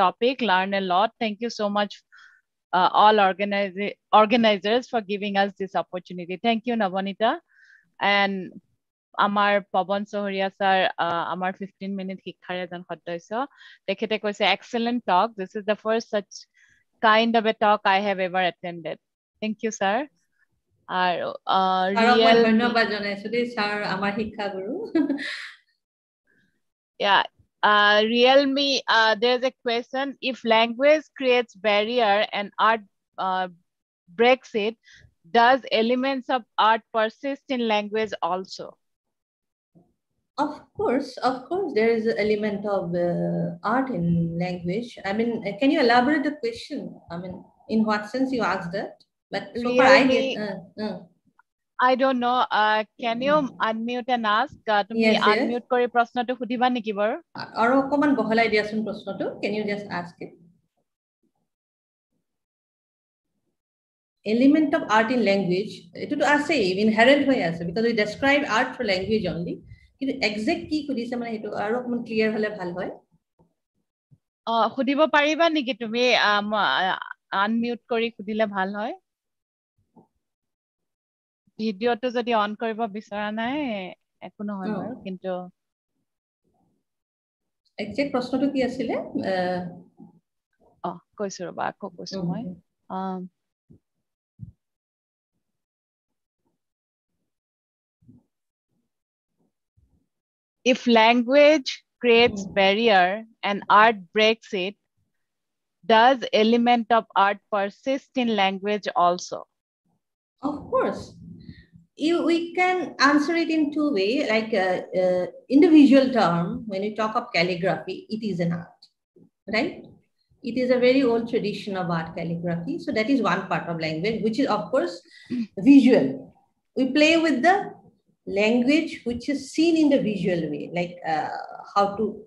topic learn a lot thank you so' much all organize organizers for giving us this opportunity thank you Nabanita and আমাৰ পৱন চহৰীয়া ছাৰ আমাৰ ফিফটিন মিনিট শিক্ষাৰ এজন সদস্য। তেখেতে কৈছে excellent talk this is the first such kind of a talk I have ever attended thank you sir আৰু ধন্যবাদ জনাইছো দেই ছাৰ আমাৰ শিক্ষাগুৰু। Yeah uh, realme uh, there's a question if language creates barrier and art uh, breaks it does elements of art persist in language also? Of course, of course, there is an element of uh, art in language. I mean, can you elaborate the question? I mean, in what sense you asked that? But so really, far I get. Uh, uh. I don't know. Uh, can you unmute and ask? Uh, তুমি Yes, yes. unmute কৰি প্ৰশ্নটো সুধিবা নেকি বাৰু? আৰু অকমান বহলাই দিয়াচোন প্ৰশ্নটো can you just ask it element of art in language এইটোতো আছেই inherent হৈ আছে because we describe art for language only কিন্তু exact কি সুধিছে মানে সেইটো আৰু অকমান ক্লিয়াৰ হলে ভাল হয়। অ, সুধিব পাৰিবা নেকি তুমি? আনমিউট কৰি সুধিলে ভাল হয়। ভিডিঅ'টো যদি অন কৰিব বিচৰা নাই একো নহয়। বাৰু কিন্তু একজেক্ট প্ৰশ্নটো কি আছিলে? আহ, অ কৈছো ৰবা আকৌ কৈছো মই। If language creates Mm. barrier and art breaks it, does element of art persist in language also? Of course. You, we can answer it in two ways. Like uh, uh, in the visual term, when you talk of calligraphy, it is an art, right? It is a very old tradition of art calligraphy. So that is one part of language, which is of course visual. We play with the language which is seen in the visual way, like uh, how to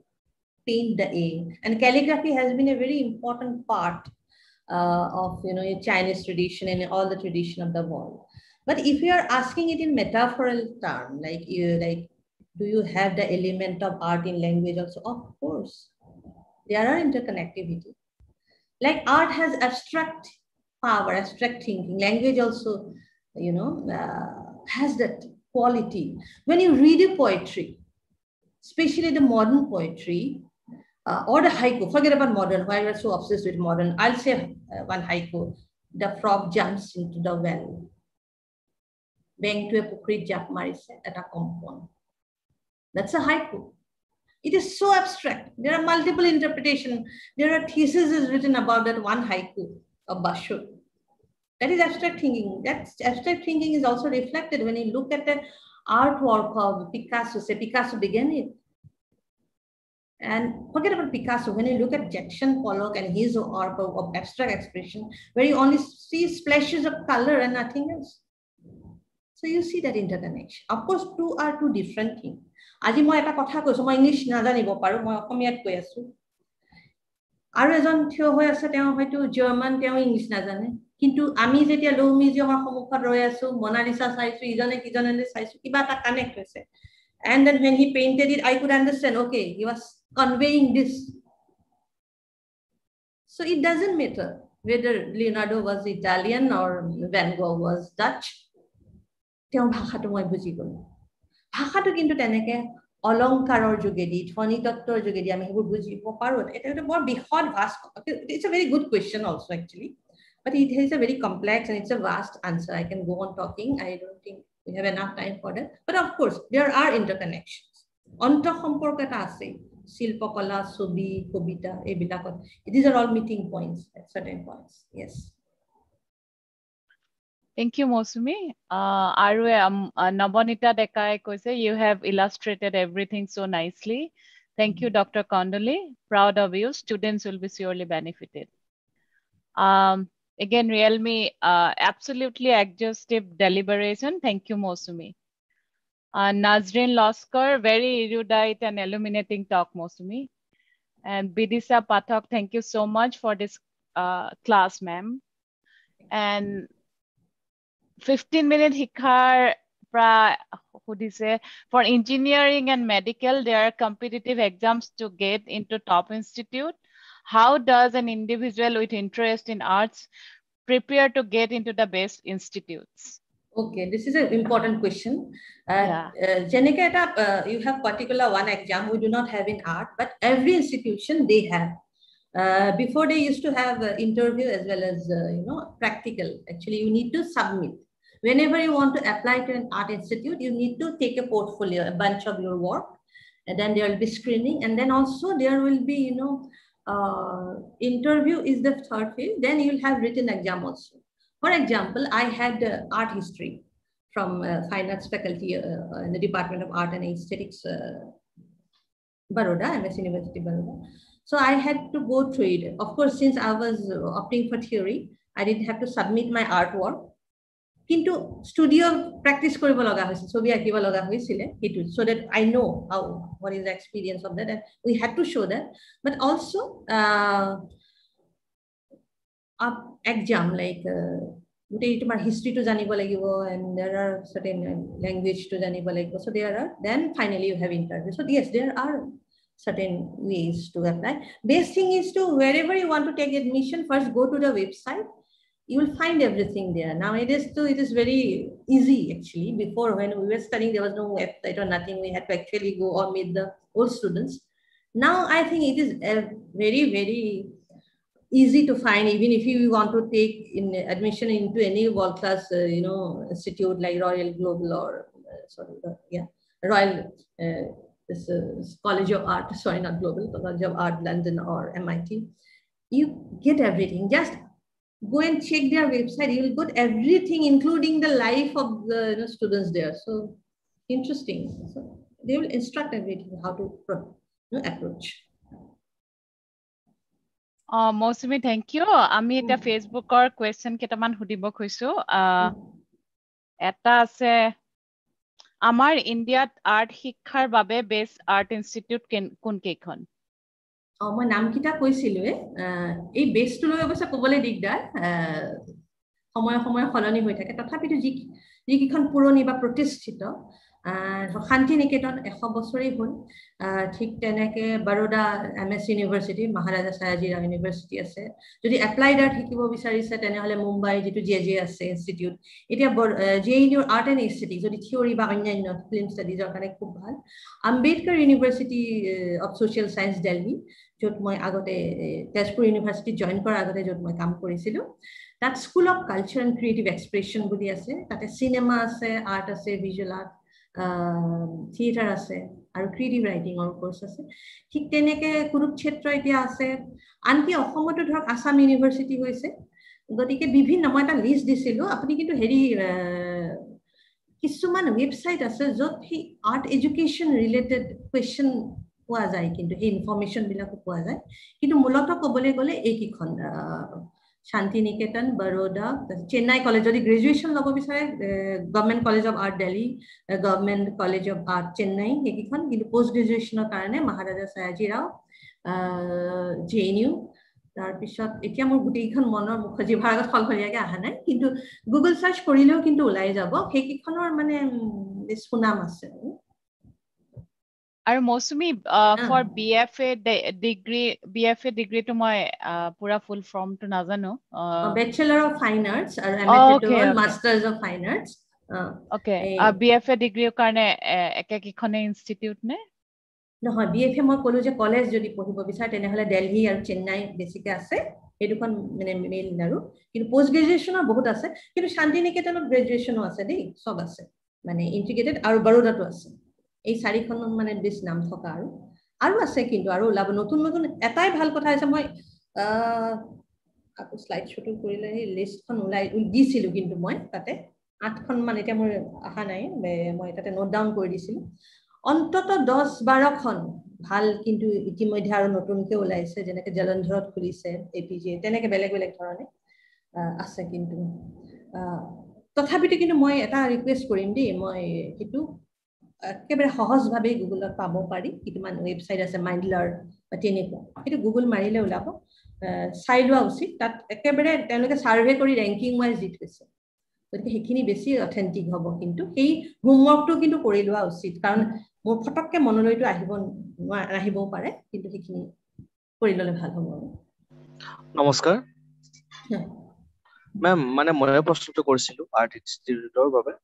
paint the A. And calligraphy has been a very important part uh, of you know Chinese tradition and all the tradition of the world. But if you are asking it in metaphorical term, like you like, do you have the element of art in language also? Of course, there are interconnectivity. Like art has abstract power, abstract thinking. Language also, you know, uh, has that quality. When you read a poetry, especially the modern poetry uh, or the haiku. Forget about modern, why we're so obsessed with modern. I'll say uh, one haiku. The frog jumps into the well. Jap. That's a haiku. It is so abstract. There are multiple interpretations. There are theses written about that one haiku of Bashur. That is abstract thinking. That abstract thinking is also reflected when you look at the artwork of Picasso. Say Picasso began it. And forget about Picasso. When you look at Jackson Pollock and his art of, of abstract expression, where you only see splashes of color and nothing else. So you see that interconnection. Of course, two are two different things. আজি মই এটা কথা কৈছো মই English নাজানিব পাৰো মই অসমীয়াত কৈ আছো আৰু এজন থিয় হৈ আছে তেওঁ হয়তো জাৰ্মান তেওঁ ইংলিছ নাজানে। কিন্তু আমি যেতিয়া ল' মিউজিয়ামৰ সন্মুখত ৰৈ আছো মনালিচা চাইছো ইজনে সিজনে চাইছো কিবা এটা কানেক্ট হৈছে। And then when he painted it I could understand okay he was conveying this so' it doesn't matter whether Leonardo was Italian or Van Gogh was Dutch, তেওঁৰ ভাষাটো মই বুজি গ'লো। ভাষাটো কিন্তু তেনেকে অলংকাৰৰ যোগেদি ধ্বনি তত্বৰ যোগেদি আমি সেইবোৰ বুজিব পাৰোঁ। এটা এটা বৰ বিশদ vast it's a very good question also actually but it has a very complex and it's a vast answer I can go on talking I don't think we have enough time for that but of course there are interconnection অন্ত সম্পৰ্ক এটা আছে শিল্পকলা ছবি কবিতা এইবিলাকত। It is are all meeting points at certain points yes Thank you, Mosumi. Uh, আৰু নৱনীতা ডেকাই You have illustrated everything so nicely. Thank you, Dr. Doctor Proud of you. Students will be surely benefited. Um, again, Realme, uh, absolutely exhaustive deliberation. Thank you, Mosumi. Uh, Nazrin Loskar, very erudite and illuminating talk, Mosumi. And Bidisa Pathak, thank you so much for this uh, class, ma'am. And 15 minute hikar pra who do for engineering and medical there are competitive exams to get into top institute. How does an individual with interest in arts prepare to get into the best institutes? Okay this is an important question. Uh, uh, Jenika uh, you have particular one exam we do not have in art but every institution they have. Uh, before they used to have uh, interview as well as you know practical. Actually you need to submit. Whenever you want to apply to an art institute, you need to take a portfolio, a bunch of your work, and then there will be screening. And then also there will be, you know, uh, interview is the third phase. Then you'll have written exam also. For example, I had uh, art history from uh, fine arts faculty uh, uh, in the Department of Art and Aesthetics, uh, Baroda, MS University Baroda. So I had to go through it. Of course, since I was opting for theory, I didn't have to submit my artwork. কিন্তু studio practice কৰিব লগা হৈছিল ছবি আঁকিব লগা হৈছিলে সেইটো so' that I know' how what is experience of that we had to show' that but also' exam like গোটেই তোমাৰ হিষ্ট্ৰীটো জানিব লাগিব এণ্ড দেৰ আৰ চাৰ্টেন লেংগুৱেজটো জানিব লাগিব so' there are then finally you have interview so' yes there are certain ways to apply. Best thing is to wherever you want to take admission, first go to the website you will find everything there. Now it is too, it is very easy actually. Before when we were studying, there was no website or nothing. We had to actually go or meet the old students. Now I think it is very, very easy to find, even if you want to take in admission into any world-class, uh, you know, institute like Royal Global or, uh, sorry, uh, yeah, Royal, uh, this College of Art, sorry, not Global, College of Art, London or MIT. You get everything. Just go and check their website. You will get everything, including the life of the you know, students there. So interesting. So they will instruct everything how to you know, approach. Uh, Mosumi, thank you. আমি এটা ফেচবুকৰ question কেইটামান সুধিব খুজিছো এটা আছে আমাৰ ইণ্ডিয়াত আৰ্ট শিক্ষাৰ বাবে বেষ্ট আৰ্ট ইনষ্টিটিউট কোন কেইখন অ মই নামকেইটা কৈছিলোৱে এই বেছটো লৈ অৱশ্যে ক'বলৈ দিগদাৰ। সময়ে সময়ে সলনি হৈ থাকে। তথাপিতো যি যিকেইখন পুৰণি বা প্ৰতিষ্ঠিত শান্তি নিকেতন এশ বছৰেই হ'ল। ঠিক তেনেকে Baroda M S university Maharaja Sayajirao university আছে। যদি এপ্লাইড আৰ্ট শিকিব বিচাৰিছে তেনেহ'লে মুম্বাই যিটো জে জে আছে ইনষ্টিটিউট। এতিয়া জে ইউনিউৰ আৰ্ট এণ্ড ইনষ্টিটিউট যদি থিয়ৰী বা অন্যান্য ফিল্ম ষ্টাডিজৰ কাৰণে খুব ভাল। Ambedkar university of social science Delhi. য'ত মই আগতে তেজপুৰ ইউনিভাৰ্চিটিত জইন কৰাৰ আগতে য'ত মই কাম কৰিছিলোঁ তাত school of culture and creative expression বুলি আছে তাতে চিনেমা আছে আৰ্ট আছে ভিজুৱেল আৰ্ট থিয়েটাৰ আছে আৰু ক্ৰিয়েটিভ ৰাইটিঙৰ কৰ্চ আছে। ঠিক তেনেকে কুৰুক্ষেত্ৰ এতিয়া আছে। আনকি অসমতো ধৰক আছাম ইউনিভাৰ্চিটি হৈছে গতিকে বিভিন্ন মই এটা লিষ্ট দিছিলোঁ আপুনি কিন্তু হেৰি কিছুমান ৱেবছাইট আছে য'ত সেই আৰ্ট এডুকেশ্যন ৰিলেটেড কুৱেশ্যন পোৱা যায় কিন্তু সেই ইনফৰ্মেশ্যনবিলাকো পোৱা যায়। কিন্তু মূলতঃ ক'বলৈ গ'লে এইকেইখন শান্তি নিকেতন বৰোদা চেন্নাই কলেজ যদি গ্ৰেজুৱেশ্যন ল'ব বিচাৰে government college of art Delhi government college of art Chennai সেইকেইখন। কিন্তু পষ্ট গ্ৰেজুৱেশ্যনৰ কাৰণে Maharaja Sayaji Rao J N U তাৰপিছত এতিয়া মোৰ গোটেইকেইখন মনৰ মুখ জিভাৰ আগত সলসলীয়াকৈ অহা নাই কিন্তু গুগল চাৰ্চ কৰিলেও কিন্তু ওলাই যাব। সেইকেইখনৰ মানে সুনাম আছে আৰু Mousumi for B F A degree B F A ডিগ্ৰীটো মই পুৰা ফুল ফৰ্মটো নাজানো বেচেলাৰ অফ ফাইন আৰ্টছ আৰু MFA masters of fine arts okay B F A ডিগ্ৰীৰ কাৰণে একেকেইখনে ইনষ্টিটিউট নে? নহয় বি এফ এ মই ক'লো যে কলেজ যদি পঢ়িব বিচাৰে তেনেহ'লে দেলহি আৰু চেন্নাই বেছিকৈ আছে এই দুখন মানে মেইন আৰু। কিন্তু পষ্ট গ্ৰেজুৱেশ্যনৰ বহুত আছে কিন্তু শান্তি নিকেতনত গ্ৰেজুৱেশ্যনো আছে দেই চব আছে মানে ইণ্টিগ্ৰেটেড আৰু বৰোদাতো আছে। এই চাৰিখন মানে বেছি নাম থকা আৰু। আৰু আছে কিন্তু আৰু ওলাব। নতুন নতুন এটাই ভাল কথা হৈছে মই আকৌ শ্লাইড শ্বুটো কৰিলে সেই লিষ্টখন ওলাই দিছিলোঁ কিন্তু মই তাতে। আঠখন মান এতিয়া মোৰ অহা নাই মই তাতে নোট ডাউন কৰি দিছিলোঁ। অন্তত দহ বাৰখন ভাল কিন্তু ইতিমধ্যে আৰু নতুনকৈ ওলাইছে যেনেকৈ জলন্ধৰত খুলিছে এ পি জি তেনেকৈ বেলেগ বেলেগ ধৰণে আছে কিন্তু তথাপিতো কিন্তু মই এটা ৰিকুৱেষ্ট কৰিম দেই মই সেইটো একেবাৰে সহজভাৱেই গুগলত পাব পাৰি। কিছুমান ৱেবছাইট আছে মাইণ্ড লাৰ্ণ বা তেনেকুৱা। সেইটো গুগল মাৰিলে ওলাব। চাই লোৱা উচিত। তাত একেবাৰে তেওঁলোকে ছাৰ্ভে কৰি ৰেংকিং ৱাইজ দি থৈছে। গতিকে সেইখিনি বেছি অথেণ্টিক হ'ব। কিন্তু সেই হোমৱৰ্কটো কিন্তু কৰি লোৱা উচিত। কাৰণ মোৰ ফটককৈ মনলৈতো আহিব নাহিবও পাৰে। কিন্তু সেইখিনি কৰি ল'লে ভাল হ'ব নমস্কাৰ। মেম মানে ময়ে প্ৰশ্নটো কৰিছিলো আৰ্ট ইনষ্টিটিউটৰ বাবে।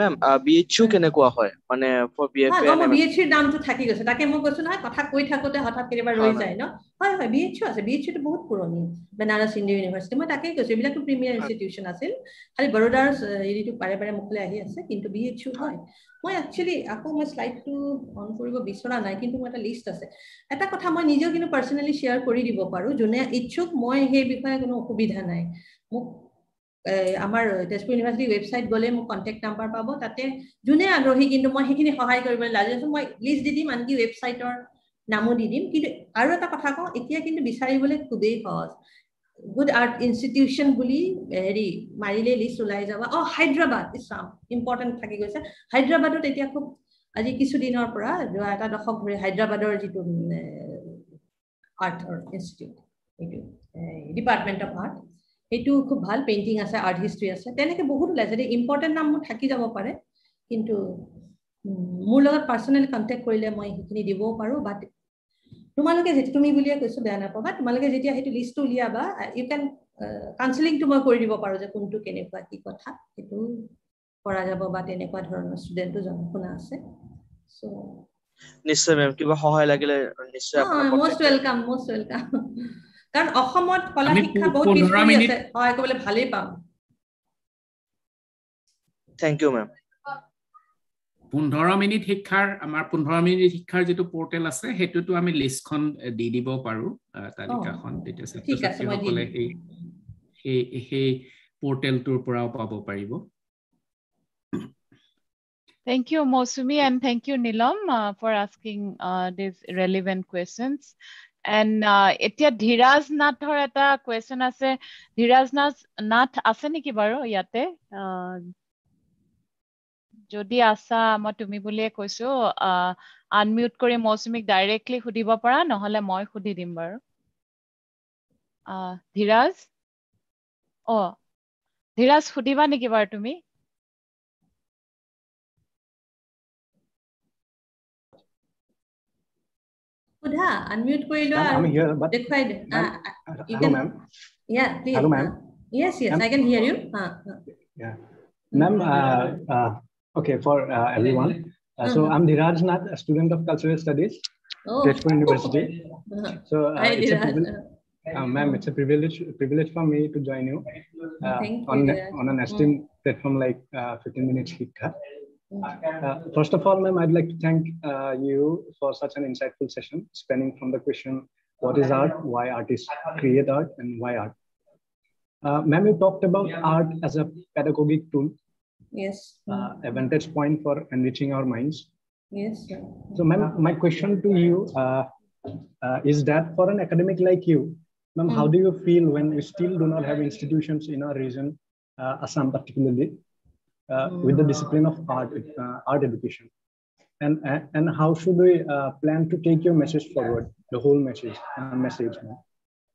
মেম বিএইচইউ কেনেকুৱা হয়? মানে ফৰ বিএফএ মই বিএইচইউৰ নামটো থাকি গৈছে। তাকে মই কৈছো নহয় কথা কৈ থাকোতে হঠাৎ কেতিয়াবা ৰৈ যায় ন? হয় হয় বিএইচইউ আছে। বিএইচইউটো বহুত পুৰণি। বেনাৰস হিন্দু ইউনিভাৰ্চিটি। মই তাকেই কৈছো এইবিলাকতো প্ৰিমিয়াৰ ইনষ্টিটিউচন আছিল। খালি বৰোদাৰ হেৰিটো বাৰে বাৰে মুখলৈ আহি আছে কিন্তু বিএইচইউ হয়। মই একচুৱেলি আকৌ মই শ্লাইডটো অন কৰিব বিচৰা নাই কিন্তু মোৰ এটা লিষ্ট আছে। এটা কথা মই নিজেও কিন্তু পাৰ্চনেলি শ্বেয়াৰ কৰি দিব পাৰোঁ যোনে ইচ্ছুক মই সেই বিষয়ে কোনো অসুবিধা নাই। মোক আমাৰ তেজপুৰ ইউনিভাৰ্চিটি ৱেবছাইট গ'লে মোক কণ্টেক্ট নাম্বাৰ পাব। তাতে যোনে আগ্ৰহী কিন্তু মই সেইখিনি সহায় কৰিবলৈ লাজে মই লিষ্ট দি দিম আনকি ৱেবছাইটৰ নামো দি দিম। কিন্তু আৰু এটা কথা কওঁ এতিয়া কিন্তু বিচাৰিবলৈ খুবেই সহজ। গুড আৰ্ট ইনষ্টিটিউশ্যন বুলি হেৰি মাৰিলে লিষ্ট ওলাই যাব। অঁ হায়দৰাবাদ ইছাম ইম্পৰ্টেণ্ট থাকি গৈছে। হায়দৰাবাদত এতিয়া খুব আজি কিছুদিনৰ পৰা যোৱা এটা দশক ধৰি হায়দৰাবাদৰ যিটো আৰ্টৰ ইনষ্টিটিউট এইটো ডিপাৰ্টমেণ্ট অফ আৰ্ট সেইটো খুব ভাল পেইণ্টিং আছে আৰ্ট হিষ্ট্ৰী আছে। তেনেকৈ বহুত ওলাইছে দেই। ইম্পৰ্টেণ্ট নামবোৰ থাকি যাব পাৰে। কিন্তু মোৰ লগত পাৰ্চনেলি কণ্টেক্ট কৰিলে মই সেইখিনি দিবও পাৰোঁ। বা তোমালোকে যেতিয়া তুমি বুলিয়ে কৈছোঁ বেয়া নাপাবা তোমালোকে যেতিয়া সেইটো লিষ্টটো উলিয়াবা ইউ কেন কাউন্সিলিংটো মই কৰি দিব পাৰোঁ যে কোনটো কেনেকুৱা কি কথা সেইটো কৰা যাব বা তেনেকুৱা ধৰণৰ ষ্টুডেণ্টো জনা শুনা আছে নিশ্চয় মেম কিবা সহায় লাগিলে নিশ্চয় মষ্ট ৱেলকাম মষ্ট ৱেলকাম কাৰণ অসমত কলা শিক্ষা বহুত পিছপৰি আছে সহায় কৰিবলৈ ভালেই পাম। থেংক ইউ মেম পোন্ধৰ মিনিট শিক্ষাৰ আমাৰ পোন্ধৰ মিনিট শিক্ষাৰ যিটো পৰ্টেল আছে সেইটোতো আমি লিষ্টখন দি দিব পাৰো তালিকাখন। তেতিয়া ছাত্ৰ ছাত্ৰীসকলে সেই সেই সেই পৰ্টেলটোৰ পৰাও পাব পাৰিব। Thank you, Mosumi, and thank you, Nilam, uh, for asking uh, these relevant questions. And এতিয়া ধীৰাজ নাথৰ এটা কুৱেশ্যন আছে। ধীৰাজ নাথ নাথ আছে নেকি বাৰু ইয়াতে? যদি আছা মই তুমি বুলিয়ে কৈছো আনমিউট কৰি মৌচুমীক ডাইৰেক্টলি সুধিব পাৰা নহলে মই সুধি দিম বাৰু। ধীৰাজ? অ ধীৰাজ সুধিবা নেকি বাৰু তুমি? সুধা আনমিউট কৰি লোৱা Ma'am, I'm here, but দেখুৱাই দে Ma'am, you hello, can- ma'am. yeah please Hello, ma'am. yes yes Ma'am. i can hear you uh, uh. Ma'am, uh, uh, okay, for uh, everyone. Uh, so Mhm. I'm Dhiraj Nath, a student of cultural studies, oh Tezpur University. uh-huh. So uh, Hi, it's a Dhiraj. privile- uh, ma'am, it's a privilege privilege for me to join you uh, Thank you, on Dhiraj. on an esteemed platform like uh, 15 minutes Hikka. Mm. Uh, first of all, ma'am, I'd like to thank uh, you for such an insightful session, spanning from the question, what is art, why artists create art, and why art. Uh, ma'am, you talked about art as a pedagogic tool, yes uh, a vantage point for enriching our minds. yes sir. So, ma'am, my question to you uh, uh, is that for an academic like you, ma'am, how Mm. do you feel when we still do not have institutions in our region, uh, Assam particularly, with the discipline of art, uh, art education? And, and, how should we uh, plan to take your message forward, the whole message, uh, message?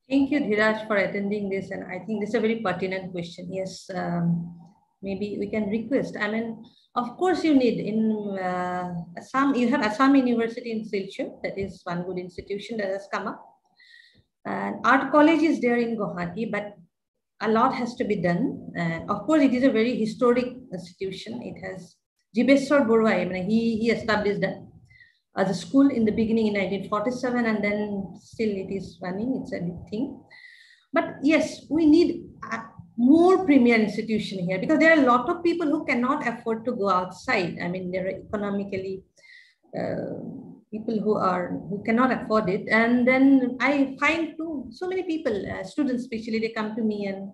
Thank you, Dhiraj, for attending this. And I think this is a very pertinent question. Yes, um, maybe we can request. I mean, of course, you need in uh, Assam, you have Assam University in Silchar. That is one good institution that has come up. And art college is there in Guwahati, but a lot has to be done. And of course, it is a very historic institution. It has Jibeswar Borwai, I mean, he, he established that as a school in the beginning in 1947 and then still it is running it's a big thing but yes we need more premier institution here because there are a lot of people who cannot afford to go outside i mean they're economically uh, people who are who cannot afford it and then i find too so many people uh, students especially they come to me and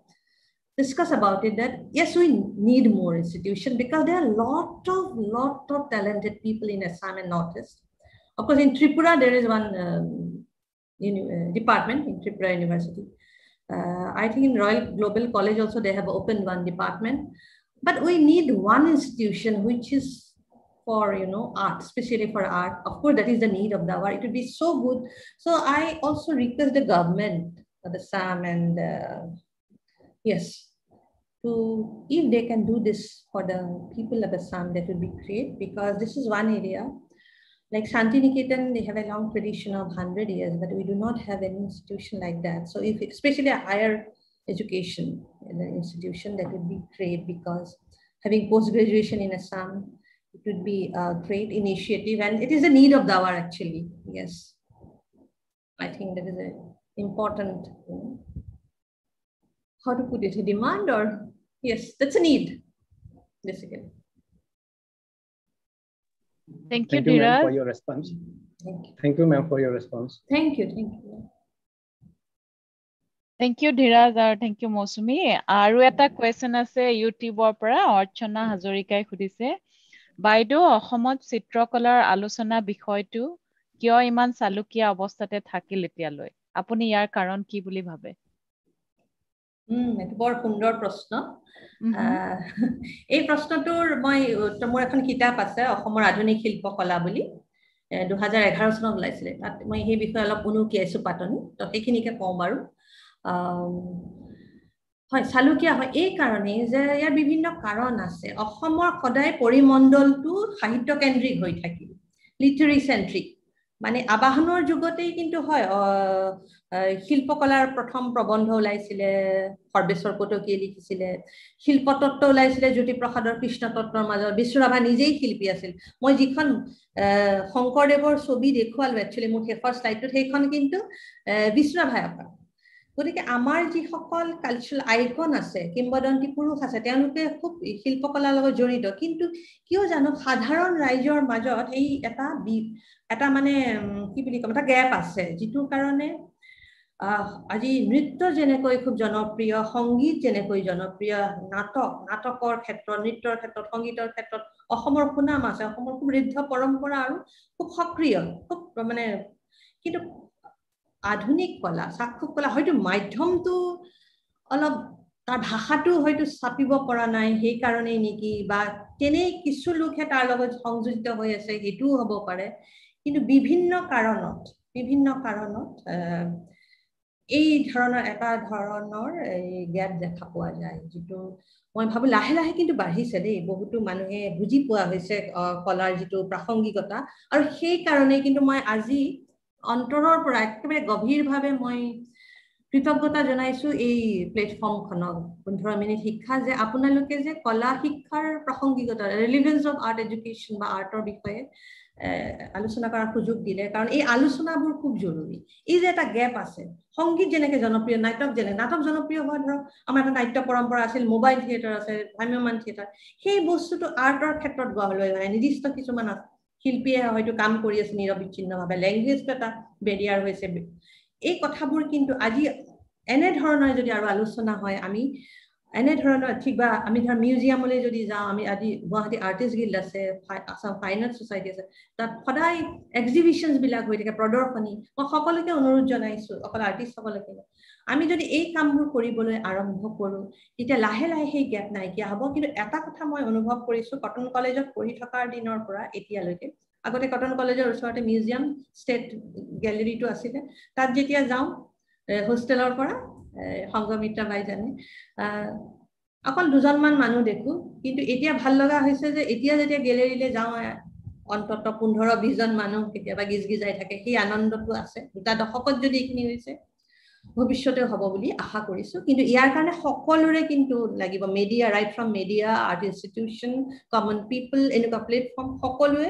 discuss about it that yes we need more institution because there are a lot of lot of talented people in assam and northeast of course, in Tripura, there is one um, uni- uh, department in Tripura University. Uh, I think in Royal Global College also they have opened one department. But we need one institution which is for you know art, especially for art. Of course, that is the need of the hour. It would be so good. So I also request the government, uh, the SAM, and uh, yes, to if they can do this for the people of Assam, that would be great because this is one area like Shantiniketan, they have a long tradition of 100 years, but we do not have any institution like that. So if, especially a higher education in institution, that would be great because having post-graduation in Assam, it would be a great initiative and it is a need of the hour actually, yes. I think that is an important, you know, how to put it, a demand or, yes, that's a need, basically. Thank you, Thank you, ma'am, for Dhiraj. your response. Thank you. Thank you, ma'am, for your response. Thank you, thank you. Thank you, Dhiraj, আৰু thank you, মৌচুমী। আৰু এটা question আছে ইউটিউবৰ পৰা অৰ্চনা হাজৰিকাই সুধিছে বাইদেউ অসমত চিত্ৰকলাৰ আলোচনা বিষয়টো কিয় ইমান চালুকীয়া অৱস্থাতে থাকিল এতিয়ালৈ? আপুনি ইয়াৰ কাৰণ কি বুলি ভাবে? বৰ সুন্দৰ প্ৰশ্ন। এই প্ৰশ্নটোৰ মই মোৰ এখন কিতাপ আছে অসমৰ আধুনিক শিল্পকলা বুলি। দুহাজাৰ এঘাৰ চনত ওলাইছিলে। তাত মই সেই বিষয়ে অলপ উনুকিয়াইছো পাতনি তো সেইখিনিকে কওঁ বাৰু। হয় চালুকীয়া হয় এই কাৰণেই যে ইয়াৰ বিভিন্ন কাৰণ আছে। অসমৰ সদায় পৰিমণ্ডলটো সাহিত্যকেন্দ্ৰিক হৈ থাকিল লিটাৰী চেন্ট্ৰিক মানে আবাহনৰ যুগতেই কিন্তু হয় শিল্পকলাৰ প্ৰথম প্ৰবন্ধ ওলাইছিলে সৰ্বেশ্বৰ কটকীয়ে লিখিছিলে। শিল্পতত্ত্ব ওলাইছিলে জ্যোতিপ্ৰসাদৰ কৃষ্ণতত্ত্বৰ মাজত। বিশ্বৰাভা নিজেই শিল্পী আছিল। মই যিখন শংকৰদেৱৰ ছবি দেখুৱালো একচুৱেলি মোৰ শেষৰ শ্লাইডটোত সেইখন কিন্তু বিশ্বৰাভাই অঁকা গতিকে আমাৰ যিসকল কালচাৰেল আইকন আছে কিংবদন্তী পুৰুষ আছে তেওঁলোকে খুব শিল্পকলাৰ লগত জড়িত। কিন্তু কিয় জানো সাধাৰণ ৰাইজৰ মাজত এই এটা বি- এটা মানে কি বুলি ক'ম এটা গেপ আছে। যিটো কাৰণে আজি নৃত্য যেনেকৈ খুব জনপ্ৰিয় সংগীত যেনেকৈ জনপ্ৰিয় নাটক নাটকৰ ক্ষেত্ৰত নৃত্যৰ ক্ষেত্ৰত সংগীতৰ ক্ষেত্ৰত অসমৰ সুনাম আছে। অসমৰ ঋদ্ধ পৰম্পৰা আৰু খুব সক্ৰিয় খুব মানে কিন্তু আধুনিক কলা চাক্ষুষ কলা হয়তো মাধ্যমটো অলপ তাৰ ভাষাটো হয়তো চাপিব পৰা নাই সেইকাৰণেই নেকি? বা তেনেই কিছু লোকহে তাৰ লগত সংযোজিত হৈ আছে সেইটোও হ'ব পাৰে। কিন্তু বিভিন্ন কাৰণত বিভিন্ন কাৰণত এই ধৰণৰ এটা ধৰণৰ এই গেপ দেখা পোৱা যায় যিটো মই ভাবো লাহে লাহে কিন্তু বাঢ়িছে দেই। বহুতো মানুহে বুজি পোৱা হৈছে কলাৰ যিটো প্ৰাসংগিকতা। আৰু সেই কাৰণেই কিন্তু মই আজি অন্তৰৰ পৰা একেবাৰে গভীৰভাৱে মই কৃতজ্ঞতা জনাইছো এই প্লেটফৰ্মখনক পোন্ধৰ মিনিট শিক্ষা যে আপোনালোকে যে কলা শিক্ষাৰ প্ৰাসংগিকতা ৰিলিভেঞ্চ অফ আৰ্ট এডুকেশ্যন বা আৰ্টৰ বিষয়ে আলোচনা কৰাৰ সুযোগ দিলে কাৰণ এই আলোচনাবোৰ খুব জৰুৰী। এই যে এটা গেপ আছে সংগীত যেনেকে জনপ্ৰিয় নাটক যেনে নাটক জনপ্ৰিয় হোৱা ধৰক আমাৰ এটা নাট্য পৰম্পৰা আছিল মোবাইল থিয়েটাৰ আছে ভ্ৰাম্যমান থিয়েটাৰ সেই বস্তুটো আৰ্টৰ ক্ষেত্ৰত গোৱা হ'লে মানে নিৰ্দিষ্ট কিছুমান শিল্পীয়ে হয়তো কাম কৰি আছে নিৰবিচ্ছিন্নভাৱে। লেংগুৱেজটো এটা বেৰিয়াৰ হৈছে। এই কথাবোৰ কিন্তু আজি এনেধৰণৰ যদি আৰু আলোচনা হয় আমি এনেধৰণৰ ঠিক বা আমি ধৰ মিউজিয়ামলৈ যদি যাওঁ আমি আজি গুৱাহাটী আৰ্টিষ্ট গিল্ড আছে আছাম ফাইন আৰ্ট ছ'চাইটি আছে তাত সদায় এক্সিবিশ্যনছবিলাক হৈ থাকে প্ৰদৰ্শনী। মই সকলোকে অনুৰোধ জনাইছো অকল আৰ্টিষ্টসকলকে আমি যদি এই কামবোৰ কৰিবলৈ আৰম্ভ কৰোঁ তেতিয়া লাহে লাহে সেই গেপ নাইকিয়া হ'ব। কিন্তু এটা কথা মই অনুভৱ কৰিছো কটন কলেজত পঢ়ি থকাৰ দিনৰ পৰা এতিয়ালৈকে আগতে কটন কলেজৰ ওচৰতে মিউজিয়াম ষ্টেট গেলেৰীটো আছিলে তাত যেতিয়া যাওঁ হোষ্টেলৰ পৰা সংঘমিত্ৰা বাই জানে অকল দুজনমান মানুহ দেখো কিন্তু এতিয়া ভাল লগা হৈছে যে এতিয়া যেতিয়া গেলেৰীলৈ যাওঁ অন্তত পোন্ধৰ বিশজন মানুহ কেতিয়াবা গিজ গিজাই থাকে সেই আনন্দটো আছে। দুটা দশকত যদি এইখিনি হৈছে ভৱিষ্যতে হ'ব বুলি আশা কৰিছো। কিন্তু ইয়াৰ কাৰণে সকলোৰে কিন্তু লাগিব। Media right from media art institution common people এনেকুৱা প্লেটফৰ্ম সকলোৱে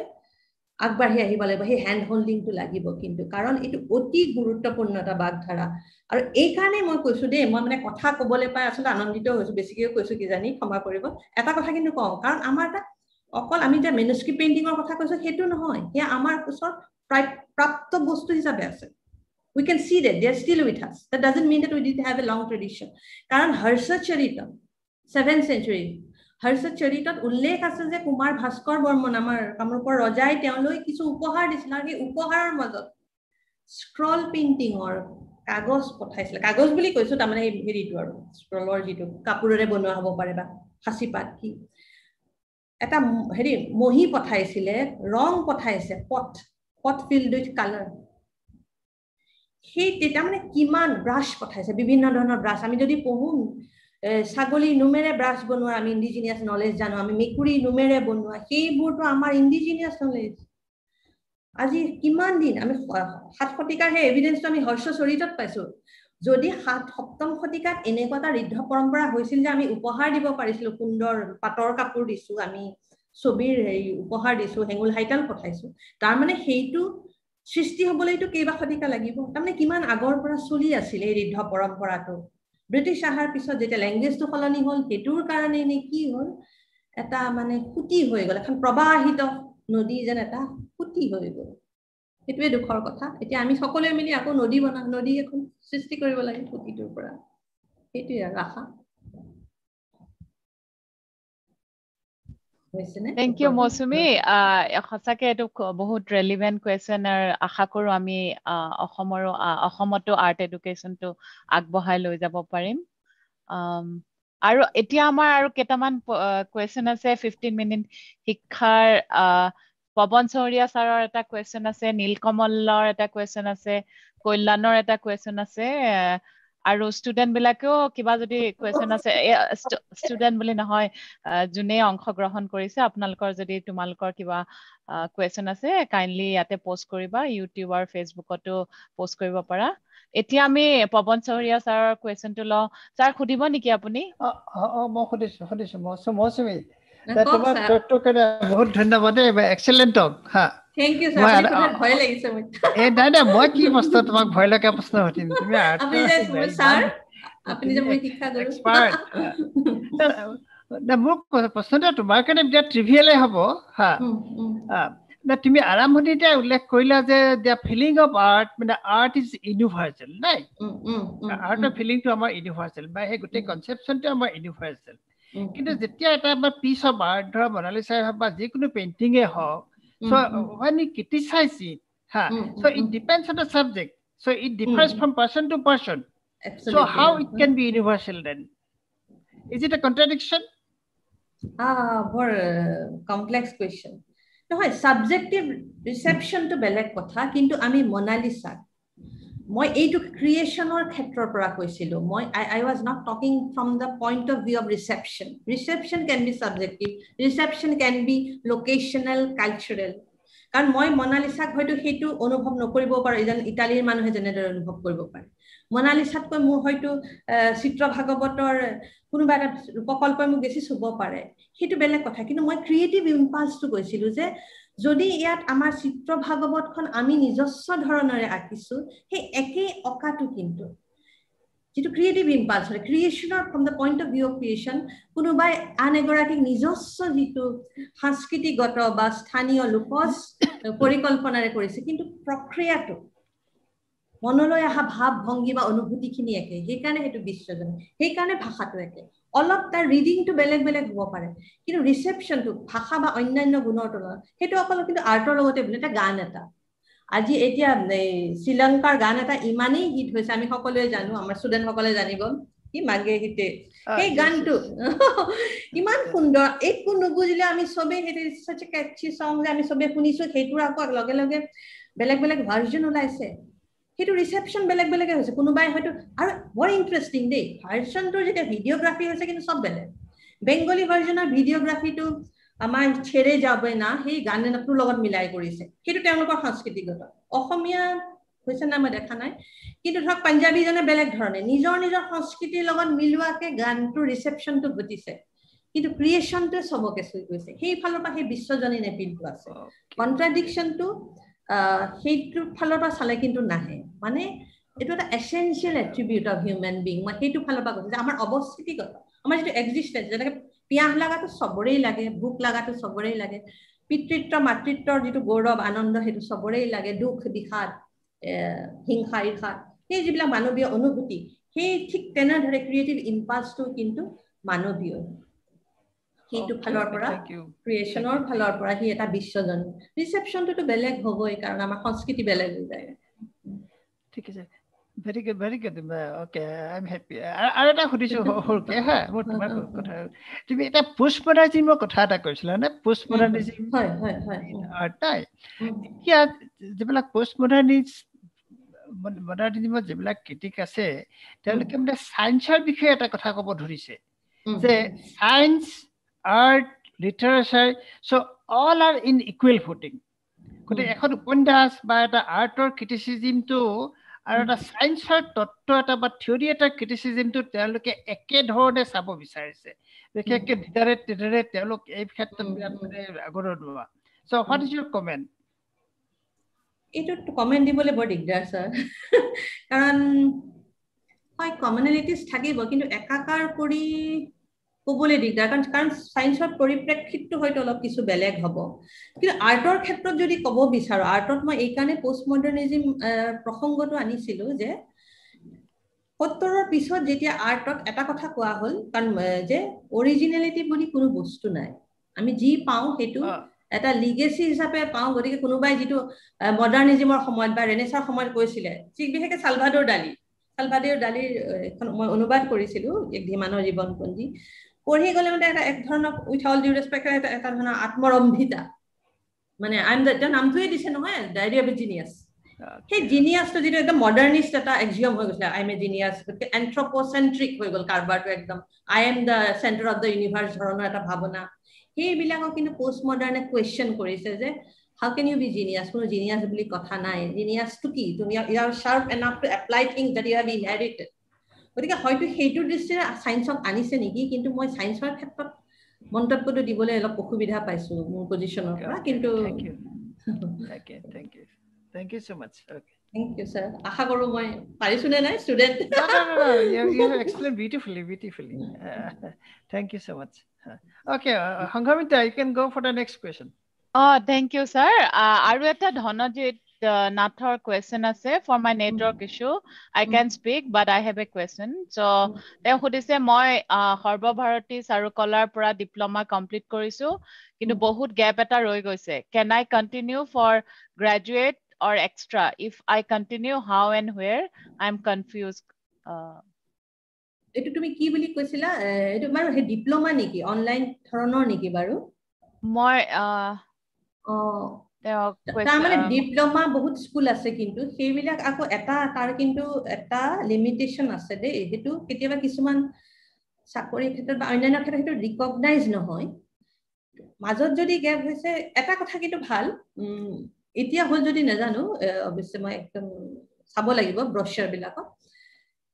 আগবাঢ়ি আহিব লাগিব। সেই হেণ্ড হোল্ডিংটো লাগিব কিন্তু। কাৰণ এইটো অতি গুৰুত্বপূৰ্ণ এটা বাগধাৰা। আৰু এইকাৰণে মই কৈছো দেই মই মানে কথা কবলৈ পাই আচলতে আনন্দিত হৈছো। বেছিকেও কৈছো কিজানি ক্ষমা কৰিব। এটা কথা কিন্তু কওঁ কাৰণ আমাৰ এটা অকল আমি যে মেনুস্ক্ৰিপ পেইণ্টিঙৰ কথা কৈছো সেইটো নহয়। সেয়া আমাৰ ওচৰত প্ৰাপ্ত বস্তু হিচাপে আছে। We can see that they still with us that doesn't mean that we did have a long tradition কাৰণ হৰ্ষ চৰিত ছেভেন চেঞ্চুৰী হৰ্ষ চৰিতত উল্লেখ আছে যে কুমাৰ ভাস্কৰ বৰ্মন আমাৰ কামৰূপৰ ৰজাই তেওঁলৈ কিছু উপহাৰ দিছিল আৰু সেই উপহাৰৰ মাজত স্ক্ৰল পেইণ্টিঙৰ কাগজ পঠাইছিলে কাগজ বুলি কৈছো তাৰমানে সেই হেৰিটো আৰু স্ক্ৰলৰ যিটো কাপোৰেৰে বনোৱা হ'ব পাৰে বা সাঁচি পাত কি এটা হেৰি মহি পঠাইছিলে ৰং পঠাইছে পথ পথ ফিল্ড উইথ কালাৰ সেই তেতিয়া মানে কিমান ব্ৰাছ পঠাইছে বিভিন্ন ধৰণৰ ব্ৰাছ আমি যদি পঢ়ো ছাগলী নোমেৰে ব্ৰাছ বনোৱা আমি ইণ্ডিজিনিয়াছ নলেজ জানো আমি মেকুৰী নোমেৰে বনোৱা সেইবোৰতো আমাৰ ইণ্ডিজিনিয়াছ নলেজ আজি কিমান দিন আমি সাত শতিকাৰ সেই এভিডেঞ্চটো আমি হৰ্ষ চৰিতত পাইছো। যদি সাত সপ্তম শতিকাত এনেকুৱা এটা ঋদ্ধ পৰম্পৰা হৈছিল যে আমি উপহাৰ দিব পাৰিছিলো সুন্দৰ পাটৰ কাপোৰ দিছো আমি ছবিৰ হেৰি উপহাৰ দিছো হেঙুল হাইতাল পঠাইছো তাৰমানে সেইটো সৃষ্টি হবলৈতো কেইবা শতিকা লাগিব। তাৰমানে কিমান আগৰ পৰা চলি আছিল এই ঋদ্ধ পৰম্পৰাটো? ব্ৰিটিছ অহাৰ পিছত যেতিয়া লেংগুৱেজটো সলনি হ'ল সেইটোৰ কাৰণে নে কি হ'ল? এটা মানে সুতি হৈ গ'ল। এখন প্ৰবাহিত নদী যেন এটা সুতি হৈ গ'ল। সেইটোৱে দুখৰ কথা। এতিয়া আমি সকলোৱে মিলি আকৌ নদী বনা নদী এখন সৃষ্টি কৰিব লাগে সুতিটোৰ পৰা। সেইটোৱে আৰু আশা। থেংক ইউ মৌচুমী। সঁচাকে এইটো বহুত ৰেলিভেণ্ট কুৱেশ্যন আৰু আশা কৰো আমি অসমৰো অসমতো আৰ্ট এডুকেশ্যনটো আগবঢ়াই লৈ যাব পাৰিম। আৰু এতিয়া আমাৰ আৰু কেইটামান কুৱেশ্যন আছে ফিফটিন মিনিট শিক্ষাৰ পৱন চৌৰীয়া ছাৰৰ এটা কুৱেশ্যন আছে নীলকমলৰ এটা কুৱেশ্যন আছে কল্যাণৰ এটা কুৱেশ্যন আছে আৰু ষ্টুডেণ্ট বিলাকেও কিবা যদি কুৱেশ্যন আছে ষ্টুডেণ্ট বুলি নহয় যোনে অংশগ্ৰহণ কৰিছে আপোনালোকৰ যদি তোমালোকৰ কিবা কুৱেশ্যন আছে কাইণ্ডলি ইয়াতে পষ্ট কৰিবা ইউটিউব আৰু ফেচবুকতো পষ্ট কৰিব পাৰা। এতিয়া আমি পৱন চহৰীয়া ছাৰৰ কুৱেশ্যনটো লওঁ। ছাৰ সুধিব নেকি আপুনি? মই সুধিছো সুধিছো মৌচুমী তোমাৰ উত্তৰটোৰ কাৰণে বহুত ধন্যবাদ দেই এক্সেলেণ্ট হা এই নাই নাই মই কি প্ৰশ্ন তোমাক ভয় লগা প্ৰশ্ন সুধিম? তুমি মোৰ প্ৰশ্নটো তোমাৰ কাৰণে বিৰাট ট্ৰিভিয়েলে হ'ব হা। তুমি আৰম্ভণিতে উল্লেখ কৰিলা যে দ্য ফিলিং অফ আৰ্ট মানে আৰ্ট ইজ ইউনিভাৰ্চেল নাই আৰ্টৰ ফিলিংটো আমাৰ ইউনিভাৰ্চেল বা সেই গোটেই কনচেপশ্যনটো আমাৰ ইউনিভাৰ্চেল কিন্তু যেতিয়া এটা আমাৰ পিচ অফ আৰ্ট ধৰা মনালিছাই হওক বা যিকোনো পেইণ্টিঙে হওক মানে criticise it ah so' it depends on the subject so' it difference from person to person so' how it can be universal then is it a contradiction বৰ কমপ্লেক্স কুৱেশ্যন নহয় subjective ৰিচেপশ্যনটো বেলেগ কথা কিন্তু আমি মনালিছাক মই এইটো ক্ৰিয়েশ্যনৰ ক্ষেত্ৰৰ পৰা কৈছিলোঁ। মই I I was not talking from the point of view of reception reception can be subjective reception can be locational cultural কাৰণ মই মনালিচাক হয়তো সেইটো অনুভৱ নকৰিব পাৰোঁ এজন ইটালীৰ মানুহে যেনেদৰে অনুভৱ কৰিব পাৰে। মনালিচাতকৈ মোৰ হয়তো চিত্ৰ ভাগৱতৰ কোনোবা এটা প্ৰকল্পই মোক বেছি চুব পাৰে। সেইটো বেলেগ কথা। কিন্তু মই ক্ৰিয়েটিভ ইম্পালছটো কৈছিলোঁ যে যদি ইয়াত আমাৰ চিত্ৰ ভাগৱতখন আমি নিজস্ব ধৰণেৰে আঁকিছোঁ সেই একেই অঁকাটো কিন্তু। যিটো ক্ৰিয়েটিভ ইম্পালছ হয় ক্ৰিয়েশ্যনৰ from the point of view of creation কোনোবাই আন এগৰাকীক নিজস্ব যিটো সাংস্কৃতিকগত বা স্থানীয় লোকজ পৰিকল্পনাৰে কৰিছে কিন্তু প্ৰক্ৰিয়াটো মনলৈ অহা ভাৱ ভংগী বা অনুভূতিখিনি একে সেইকাৰণে সেইটো বিশ্বজনীন। সেইকাৰণে ভাষাটো একে। অলপ তাৰ ৰিডিংটো বেলেগ বেলেগ হ'ব পাৰে। কিন্তু ৰিচেপশ্যনটো ভাষা বা অন্যান্য গুণৰ তুলনাত সেইটো অকল কিন্তু আৰ্টৰ লগতে বোলে এটা গান এটা। আজি এতিয়া এই শ্ৰীলংকাৰ গান এটা ইমানেই হিট হৈছে আমি সকলোৱে জানো আমাৰ ষ্টুডেণ্টসকলে জানিব কি মাগে হিতে। সেই গানটো ইমান সুন্দৰ একো নুবুজিলে আমি চবেই সেইটো কেটচি চং যে আমি চবেই শুনিছো সেইটোৰ আকৌ লগে লগে বেলেগ বেলেগ ভাৰ্জন ওলাইছে। সেইটো ৰিচেপশ্যন বেলেগ বেলেগে হৈছে কোনোবাই হয়তো আৰু বৰ ইণ্টাৰেষ্টিং দেই ভাৰ্চনটোৰ যেতিয়া ভিডিঅ'গ্ৰাফী হৈছে কিন্তু চব বেলেগ। বেংগলী ভাৰ্জনৰ ভিডিঅ'গ্ৰাফীটো আমাৰ ছেৰে যাবে না সেই গানটোৰ লগত মিলাই কৰিছে। সেইটো তেওঁলোকৰ সাংস্কৃতিকগত অসমীয়া হৈছে নাই মই দেখা নাই কিন্তু ধৰক পাঞ্জাবীজনে বেলেগ ধৰণে নিজৰ নিজৰ সংস্কৃতিৰ লগত মিলোৱাকে গানটোৰ ৰিচেপশ্যনটো ঘটিছে। কিন্তু ক্ৰিয়েশ্যনটোৱে চবকে চুই গৈছে। সেইফালৰ পৰা সেই বিশ্বজনীন এপিলটো আছে। কণ্ট্ৰাডিকশ্যনটো সেইটোৰ ফালৰ পৰা চালে কিন্তু নাহে। মানে এইটো এটা essential attribute of human being মই সেইটো ফালৰ পৰা কৈছোঁ যে আমাৰ অৱস্থিতিগত আমাৰ যিটো এক্সিষ্টেঞ্চ যেনেকে পিয়াহ লগাটো চবৰেই লাগে ভোক লগাটো চবৰেই লাগে পিতৃত্ব মাতৃত্বৰ যিটো গৌৰৱ আনন্দ সেইটো চবৰেই লাগে দুখ বিষাদ হিংসা ঈৰ্ষা সেই যিবিলাক মানৱীয় অনুভূতি সেই ঠিক তেনেদৰে ক্ৰিয়েটিভ ইম্পালছটো কিন্তু মানৱীয়। সেইটো ফালৰ পৰা ক্ৰিয়েশ্যনৰ ফালৰ পৰা সি এটা বিশ্বজন। ৰিচেপশ্যনটোতো বেলেগ হ'বই কাৰণ আমাৰ সংস্কৃতি বেলেগ হৈ যায়। ঠিক আছে। Very good very good okay I am happy আৰু এটা সুধিছোঁ সৰুকে হা মোৰ তোমাৰ কথা। তুমি এটা পোষ্ট মডাৰ্নিজিমৰ কথা এটা কৈছিলা নে? পোষ্ট মডাৰ্নিজিম এতিয়া যিবিলাক পোষ্ট মডাৰ্নিজ যিবিলাক ক্ৰিটিক আছে তেওঁলোকে মানে চায়েন্সৰ বিষয়ে এটা কথা ক'ব ধৰিছে। যে science art literature so' all are in equal footing গতিকে এখন উপন্যাস বা এটা আৰ্টৰ ক্ৰিটিচিজিমটো আৰু এটা চায়েন্সৰ তত্ত্ব এটা বা থিয়ৰী এটা ক্ৰিটিচিজিমটো তেওঁলোকে একেধৰণে চাব বিচাৰিছে বিশেষকৈ দিদাৰে তেদাৰে তেওঁলোক এই ক্ষেত্ৰত বিৰাট মানে আগৰণুৱা so' what is your comment এইটোত কমেণ্ট দিবলৈ বৰ দিগদাৰ ছাৰ কাৰণ হয় কমনেলিটিজ থাকিব কিন্তু একাকাৰ কৰি ক'বলৈ দিগদাৰ। কাৰণ কাৰণ চায়েন্সৰ পৰিপ্ৰেক্ষিতটো হয়তো অলপ কিছু বেলেগ হ'ব। কিন্তু আৰ্টৰ ক্ষেত্ৰত যদি ক'ব বিচাৰোঁ আৰ্টত মই এইকাৰণে পষ্ট মডাৰ্নিজিম প্ৰসংগটো আনিছিলোঁ যে সত্তৰৰ পিছত যেতিয়া আৰ্টত এটা কথা কোৱা হ'ল কাৰণ যে অৰিজিনেলিটি বুলি কোনো বস্তু নাই। আমি যি পাওঁ সেইটো এটা লিগেচি হিচাপে পাওঁ। গতিকে কোনোবাই যিটো মডাৰ্নিজিমৰ সময়ত বা ৰেনেচাৰ সময়ত কৈছিলে ঠিক বিশেষকৈ চালভাদৰ দালি। চালভাদৰ দালিৰ এখন মই অনুবাদ কৰিছিলোঁ এক ধীমানৰ জীৱনপঞ্জী পঢ়ি গ'লে মানে এটা এক ধৰণৰ উইথ অল ডিউ ৰেচপেক্ট এটা এটা ধৰণৰ আত্মৰম্ভিতা। মানে আই এম এতিয়া নামটোৱে দিছে নহয় ডায়েৰী অফ এ জিনিয়াছ সেই জিনিয়াছটো যিটো একদম মডাৰ্নিষ্ট এটা এক্সিয়ম হৈ গৈছিলে আই এম এ জিনিয়াছ গতিকে এন্থ্ৰপচেণ্ট্ৰিক হৈ গ'ল কাৰবাৰটো একদম। I am the centre of the universe ধৰণৰ এটা ভাৱনা। সেইবিলাকক কিন্তু পষ্ট মডাৰ্ণে কুৱেশ্যন কৰিছে যে how can you be genius কোনো জিনিয়াছ বুলি কথা নাই। জিনিয়াছটো কি? তুমি you are sharp enough to apply things that you have inherited গতিকে হয়তো সেইটো দৃষ্টিৰে ছায়েন্সক আনিছে নেকি কিন্তু মই ছায়েন্সৰ ক্ষেত্ৰত মন্তব্যটো দিবলৈ অলপ অসুবিধা পাইছো মোৰ পজিশ্যনৰ পৰা কিন্তু oh, uh, আৰু এটা ধনজিত uh, Nathar question আছে for my network mm. issue. I mm. can speak, but I have a question. So, তেওঁ সুধিছে মই সৰ্বভাৰতী চাৰুকলাৰ পৰা ডিপ্ল'মা কমপ্লিট কৰিছো কিন্তু বহুত গেপ এটা ৰৈ গৈছে can I continue for graduate or extra if i continue how and where i'm confused uh এটো তুমি কি বুলি কৈছিলা এটো বাৰু হে ডিপ্লোমা নেকি অনলাইন ধৰণৰ নেকি বাৰু মই তাৰমানে ডিপ্ল'মা বহুত স্কুল আছে কিন্তু সেইবিলাক আকৌ এটা তাৰ কিন্তু এটা লিমিটেশ্যন আছে দেই। সেইটো কেতিয়াবা কিছুমান চাকৰিৰ ক্ষেত্ৰত বা অন্যান্য ক্ষেত্ৰত সেইটো ৰিকগনাইজ নহয়। মাজত যদি গেপ হৈছে এটা কথা কিন্তু ভাল এতিয়া হ'ল যদি নাজানো অৱশ্যে মই একদম চাব লাগিব ব্ৰচাৰবিলাকত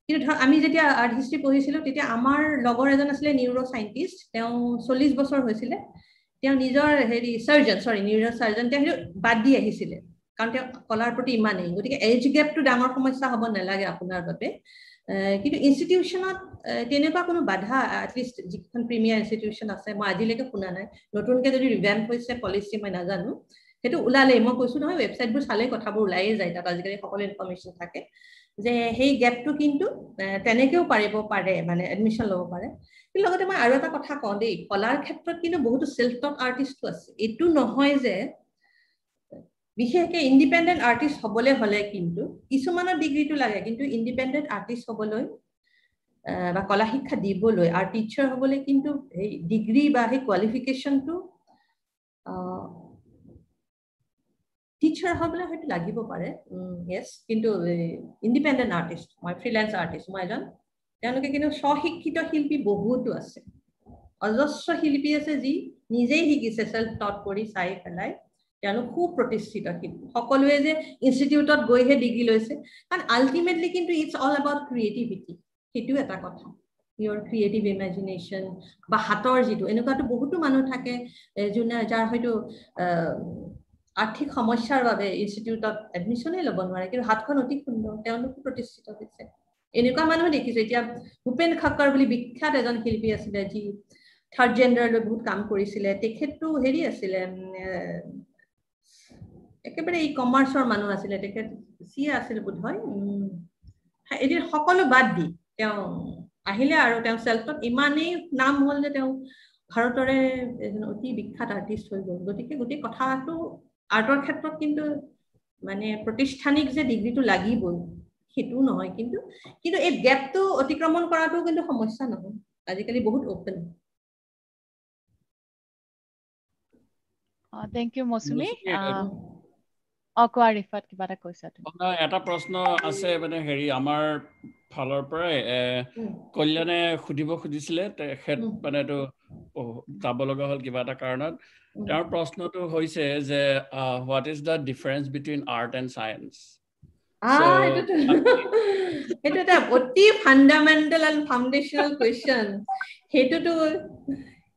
কিন্তু ধৰক আমি যেতিয়া আৰ্ট হিষ্ট্ৰী পঢ়িছিলোঁ তেতিয়া আমাৰ লগৰ এজন আছিলে নিউৰ' চাইণ্টিষ্ট তেওঁ চল্লিছ বছৰ হৈছিলে। তেওঁ নিজৰ হেৰি চাৰ্জন চৰি নিউৰ' চাৰ্জন তেওঁ সেইটো বাদ দি আহিছিলে। কাৰণ তেওঁ কলাৰ প্ৰতি ইমানেই। গতিকে এজ গেপটো ডাঙৰ সমস্যা হ'ব নালাগে আপোনাৰ বাবে। কিন্তু ইনষ্টিটিউশ্যনত তেনেকুৱা কোনো বাধা এটলিষ্ট যিখন প্ৰিমিয়াৰ ইনষ্টিটিউশ্যন আছে মই আজিলৈকে শুনা নাই। নতুনকৈ যদি ৰিভেম্প হৈছে পলিচি মই নাজানো। সেইটো ওলালেই। মই কৈছোঁ নহয় ৱেবছাইটবোৰ চালেই কথাবোৰ ওলায়ে যায়। তাত আজিকালি সকলো ইনফৰ্মেশ্যন থাকে। যে সেই গেপটো কিন্তু তেনেকৈও পাৰিব পাৰে মানে এডমিশ্যন ল'ব পাৰে। লগতে মই আৰু এটা কথা কওঁ দেই কলাৰ ক্ষেত্ৰত কিন্তু বহুতো চেল্ফ টক আৰ্টিষ্টো আছে। এইটো নহয় যে বিশেষকৈ ইণ্ডিপেণ্ডেণ্ট আৰ্টিষ্ট হ'বলৈ হ'লে কিন্তু কিছুমানৰ ডিগ্ৰীটো লাগে কিন্তু ইণ্ডিপেণ্ডেণ্ট আৰ্টিষ্ট হ'বলৈ বা কলা শিক্ষা দিবলৈ আৰু টিচাৰ হ'বলৈ কিন্তু সেই ডিগ্ৰী বা সেই কোৱালিফিকেশ্যনটো টিচাৰ হ'বলৈ হয়তো লাগিব পাৰে। কিন্তু ইণ্ডিপেণ্ডেণ্ট আৰ্টিষ্ট মই ফ্ৰিলেন্স আৰ্টিষ্ট মই এজন তেওঁলোকে কিন্তু স্বশিক্ষিত শিল্পী বহুতো আছে। অজস্ৰ শিল্পী আছে যি নিজেই শিকিছে চেল্ফ টট কৰি চাই পেলাই তেওঁলোক সুপ্ৰতিষ্ঠিত শিল্পী। সকলোৱে যে ইনষ্টিটিউটত গৈহে ডিগ্ৰী লৈছে কাৰণ আল্টিমেটলি কিন্তু ইটছ অল এবাউট ক্ৰিয়েটিভিটি সেইটোও এটা কথা। ইয়ৰ ক্ৰিয়েটিভ ইমেজিনেশ্যন বা হাতৰ যিটো এনেকুৱাতো বহুতো মানুহ থাকে যোনে যাৰ হয়তো আৰ্থিক সমস্যাৰ বাবে ইনষ্টিটিউটত এডমিশ্যনেই ল'ব নোৱাৰে কিন্তু হাতখন অতি সুন্দৰ তেওঁলোকো প্ৰতিষ্ঠিত হৈছে। এনেকুৱা মানুহ দেখিছোঁ। এতিয়া ভূপেন খাক্কৰ বুলি বিখ্যাত এজন শিল্পী আছিলে যি থাৰ্ড জেণ্ডাৰলৈ বহুত কাম কৰিছিলে। তেখেতটো হেৰি আছিলে একেবাৰে ই কমাৰ্চৰ মানুহ আছিলে। তেখেত চি আছিল বোধ হয় এদিন সকলো বাদ দি তেওঁ আহিলে আৰু তেওঁ চেল্ফত ইমানেই নাম হ'ল যে তেওঁ ভাৰতৰে এজন অতি বিখ্যাত আৰ্টিষ্ট হৈ গ'ল। গতিকে গোটেই কথাটো আৰ্টৰ ক্ষেত্ৰত কিন্তু মানে প্ৰতিষ্ঠানিক যে ডিগ্ৰীটো লাগিবই। সেইটোও নহয়। কিন্তু কিন্তু এই গেপটো অতিক্ৰমণ কৰাটো কিন্তু সমস্যা নহয়। আজিকালি বহুত অপেন থেংক ইউ মৌচুমী। এটা প্ৰশ্ন আছে মানে হেৰি আমাৰ ফালৰ পৰাই কল্যাণে সুধিব খুজিছিলে তেখেত মানে এইটো যাব লগা হ'ল কিবা এটা কাৰণত। তেওঁৰ প্ৰশ্নটো হৈছে যে what is the difference between art and science সেইটো এটা অতি ফাণ্ডামেণ্টেল এণ্ড ফাউণ্ডেশ্যনেল কুৱেশ্যন সেইটোতো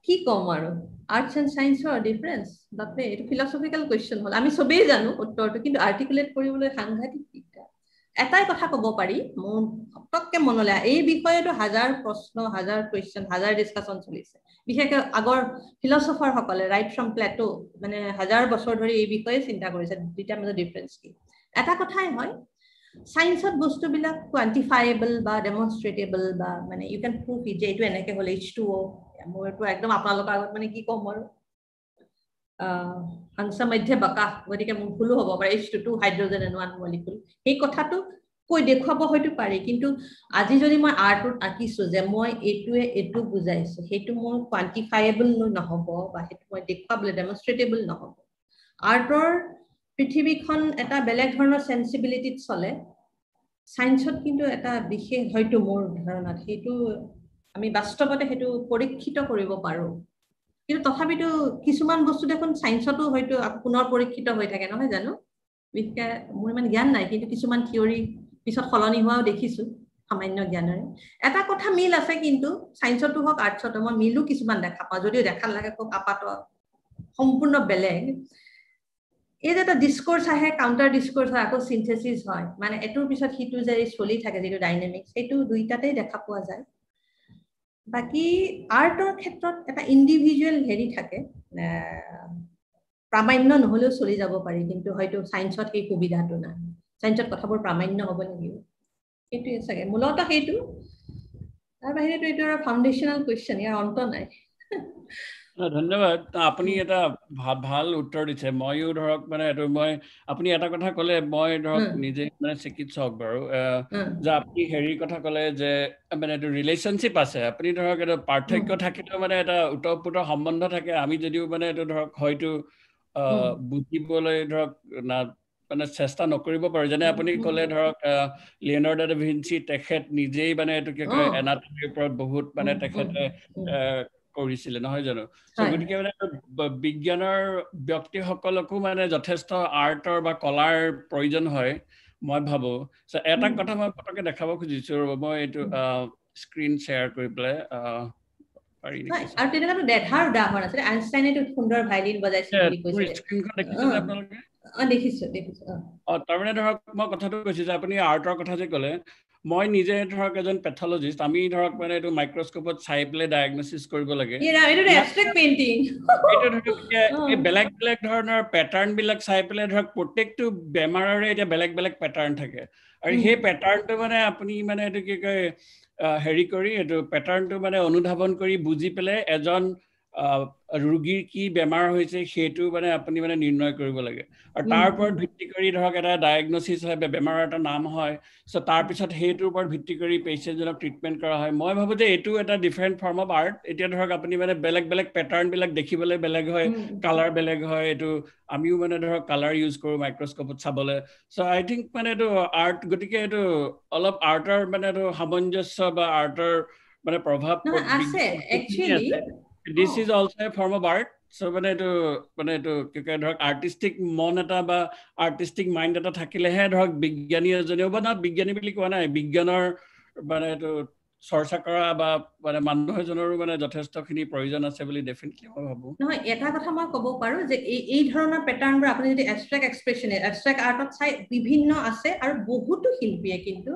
কি ক'ম আৰু আৰ্টছ এণ্ড চায়েন্সৰ ডিফাৰেঞ্চ বাপৰে এইটো ফিলচফিকেল কুৱেশ্যন হ'ল আমি চবেই জানো উত্তৰটো কিন্তু আৰ্টিকুলেট কৰিবলৈ সাংঘাতিক দিগদাৰ এটাই কথা ক'ব পাৰি মোৰ ফটককে মনলৈ এই বিষয়েতো হাজাৰ প্ৰশ্ন হাজাৰ কুৱেশ্যন হাজাৰ ডিছকাশ্যন চলিছে বিশেষকৈ আগৰ ফিলচফাৰসকলে ৰাইট ফ্ৰম প্লেটো মানে হাজাৰ বছৰ ধৰি এই বিষয়ে চিন্তা কৰিছে দুইটাৰ মাজত ডিফাৰেঞ্চ কি এটা কথাই হয় চায়েন্সত বস্তুবিলাক কোৱান্টিফাইবল বা ডেমনষ্ট্ৰেটেবল বা মানে ইউ কেন প্ৰুভ ইট যে এইটো এনেকৈ হ'ল এইচ টু অ' মইতো একদম আপোনালোকৰ আগত মানে কি ক'ম আৰু সাংসা মধ্যে বকাহ গতিকে মোৰ ভুলো হ'ব পাৰে H two two hydrogen N one molecule সেই কথাটো কৈ দেখুৱাব হয়তো পাৰি কিন্তু আজি যদি মই আৰ্টত আঁকিছো যে মই এইটোৱে এইটো বুজাইছো সেইটো মোৰ কোৱান্টিফাইবল নহ'ব বা সেইটো মই দেখুৱাবলৈ ডেমনষ্ট্ৰেটেবল নহ'ব আৰ্টৰ পৃথিৱীখন এটা বেলেগ ধৰণৰ চেঞ্চিবিলিটিত চলে। চায়েন্সত কিন্তু এটা বিশেষ হয়তো মোৰ ধাৰণাত সেইটো আমি বাস্তৱতে সেইটো পৰীক্ষিত কৰিব পাৰোঁ। কিন্তু তথাপিতো কিছুমান বস্তু দেখোন চায়েন্সতো হয়তো পুনৰ পৰীক্ষিত হৈ থাকে নহয় জানো? বিশেষকৈ মোৰ ইমান জ্ঞান নাই কিন্তু কিছুমান থিয়ৰী পিছত সলনি হোৱাও দেখিছোঁ সামান্য জ্ঞানেৰে। এটা কথা মিল আছে কিন্তু চায়েন্সতো হওক আৰ্টছতো মই মিলো কিছুমান দেখা পাওঁ। যদিও দেখাত লাগে খুব আপাত সম্পূৰ্ণ বেলেগ। এই যে এটা ডিছক'ৰ্চ আহে কাউণ্টাৰ ডিছক'ৰ্চ হয় আকৌ চিন্থেচিছ হয়। মানে এইটোৰ পিছত সিটো যে চলি থাকে যিটো ডাইনেমিক্স সেইটো দুইটাতেই দেখা পোৱা যায়। বাকী আৰ্টৰ ক্ষেত্ৰত এটা ইণ্ডিভিজুৱেল হেৰি থাকে প্ৰামাণ্য নহ'লেও চলি যাব পাৰি কিন্তু হয়তো চায়েন্সত সেই সুবিধাটো নাই। চায়েন্সত কথাবোৰ প্ৰামাণ্য হ'ব লাগিব সেইটোৱে চাগে। মূলতঃ সেইটো। তাৰ বাহিৰেতো এইটো আৰু ফাউণ্ডেশ্যনেল কুৱেশ্যন ইয়াৰ অন্ত নাই। ধন্যবাদ। আপুনি এটা ভাল উত্তৰ দিছে। ময়ো ধৰক মানে এইটো মই আপুনি এটা কথা ক'লে মই ধৰক নিজে মানে চিকিৎসক বাৰু। যে আপুনি হেৰিৰ কথা ক'লে যে মানে এইটো ৰিলেশ্যনশ্বিপ আছে। আপুনি ধৰক এইটো পাৰ্থক্য থাকিলেও মানে এটা ওতঃপ্ৰোত সম্বন্ধ থাকে। আমি যদিও মানে এইটো ধৰক হয়তো বুজিবলৈ ধৰক না মানে চেষ্টা নকৰিব পাৰোঁ। যেনে আপুনি ক'লে ধৰক লিঅনাৰ্ড ডা ভিঞ্চি তেখেত নিজেই মানে এইটো কি কয় এনাটমিৰ ওপৰত বহুত মানে তেখেতে কৰিছিলে নহয় জানো? গতিকে মানে বিজ্ঞানৰ ব্যক্তিসকলকো মানে যথেষ্ট আৰ্টৰ বা কলাৰ প্ৰয়োজন হয় মই ভাবো। এটা কথা মই পটকে দেখাব খুজিছো মই এইটো স্ক্ৰীন শ্বেয়াৰ কৰি পেলাই পাৰি আৰু তেনেকুৱাটো দেখাৰ উদাহৰণ আছিলে আইনষ্টাইনেতো সুন্দৰ ভাইলিন বজাইছিল বুলি কৈছিলে। দেখিছো দেখিছো অ তাৰমানে ধৰক মই কথাটো কৈছো যে আপুনি আৰ্টৰ কথা যে ক'লে মই নিজে ধৰক এজন পেথলজিষ্ট আমি ধৰক মানে এইটো মাইক্ৰস্কোপত চাই পেলাই ডায়েগনচিছ কৰিব লাগে। বেলেগ বেলেগ ধৰণৰ পেটাৰ্ণ বিলাক চাই পেলাই ধৰক প্ৰত্যেকটো বেমাৰৰে এতিয়া বেলেগ বেলেগ পেটাৰ্ণ থাকে। আৰু সেই পেটাৰ্ণটো মানে আপুনি মানে এইটো কি কয় হেৰি কৰি এইটো পেটাৰ্ণটো মানে অনুধাৱন কৰি বুজি পেলাই এজন ৰোগীৰ কি বেমাৰ হৈছে সেইটো মানে আপুনি মানে নিৰ্ণয় কৰিব লাগে। আৰু তাৰ ওপৰত ভিত্তি কৰি ধৰক এটা ডায়েগনচিছ হয় বা বেমাৰৰ এটা নাম হয় চ' তাৰপিছত সেইটোৰ ওপৰত ভিত্তি কৰি পেচেণ্টজনক ট্ৰিটমেণ্ট কৰা হয়। মই ভাবোঁ যে এইটো এটা ডিফাৰেণ্ট ফৰ্ম অফ আৰ্ট এতিয়া ধৰক আপুনি মানে বেলেগ বেলেগ পেটাৰ্ণবিলাক দেখিবলৈ বেলেগ হয় কালাৰ বেলেগ হয় এইটো আমিও মানে ধৰক কালাৰ ইউজ কৰোঁ মাইক্ৰস্কোপত চাবলৈ। চ' আই থিংক মানে এইটো আৰ্ট গতিকে এইটো অলপ আৰ্টৰ মানে এইটো সামঞ্জস্য বা আৰ্টৰ মানে প্ৰভাৱ this is also a form of art so' মানে এইটো মানে এইটো কি কয় ধৰক আৰ্টিষ্টিক মন এটা বা আৰ্টিষ্টিক মাইণ্ড এটা থাকিলেহে ধৰক বিজ্ঞানী এজনেও বা না বিজ্ঞানী বুলি কোৱা নাই বিজ্ঞানৰ মানে এইটো চৰ্চা কৰা বা মানে মানুহ এজনৰো মানে যথেষ্টখিনি প্ৰয়োজন আছে বুলি ডেফিনেটলি মই ভাবোঁ। নহয় এটা কথা মই ক'ব পাৰোঁ যে এই এই ধৰণৰ পেটাৰ্ণবোৰ আপুনি যদি এষ্ট্ৰেক্ট এক্সপ্ৰেছন এষ্ট্ৰেক্ট আৰ্টত চাই বিভিন্ন আছে আৰু বহুতো শিল্পীয়ে কিন্তু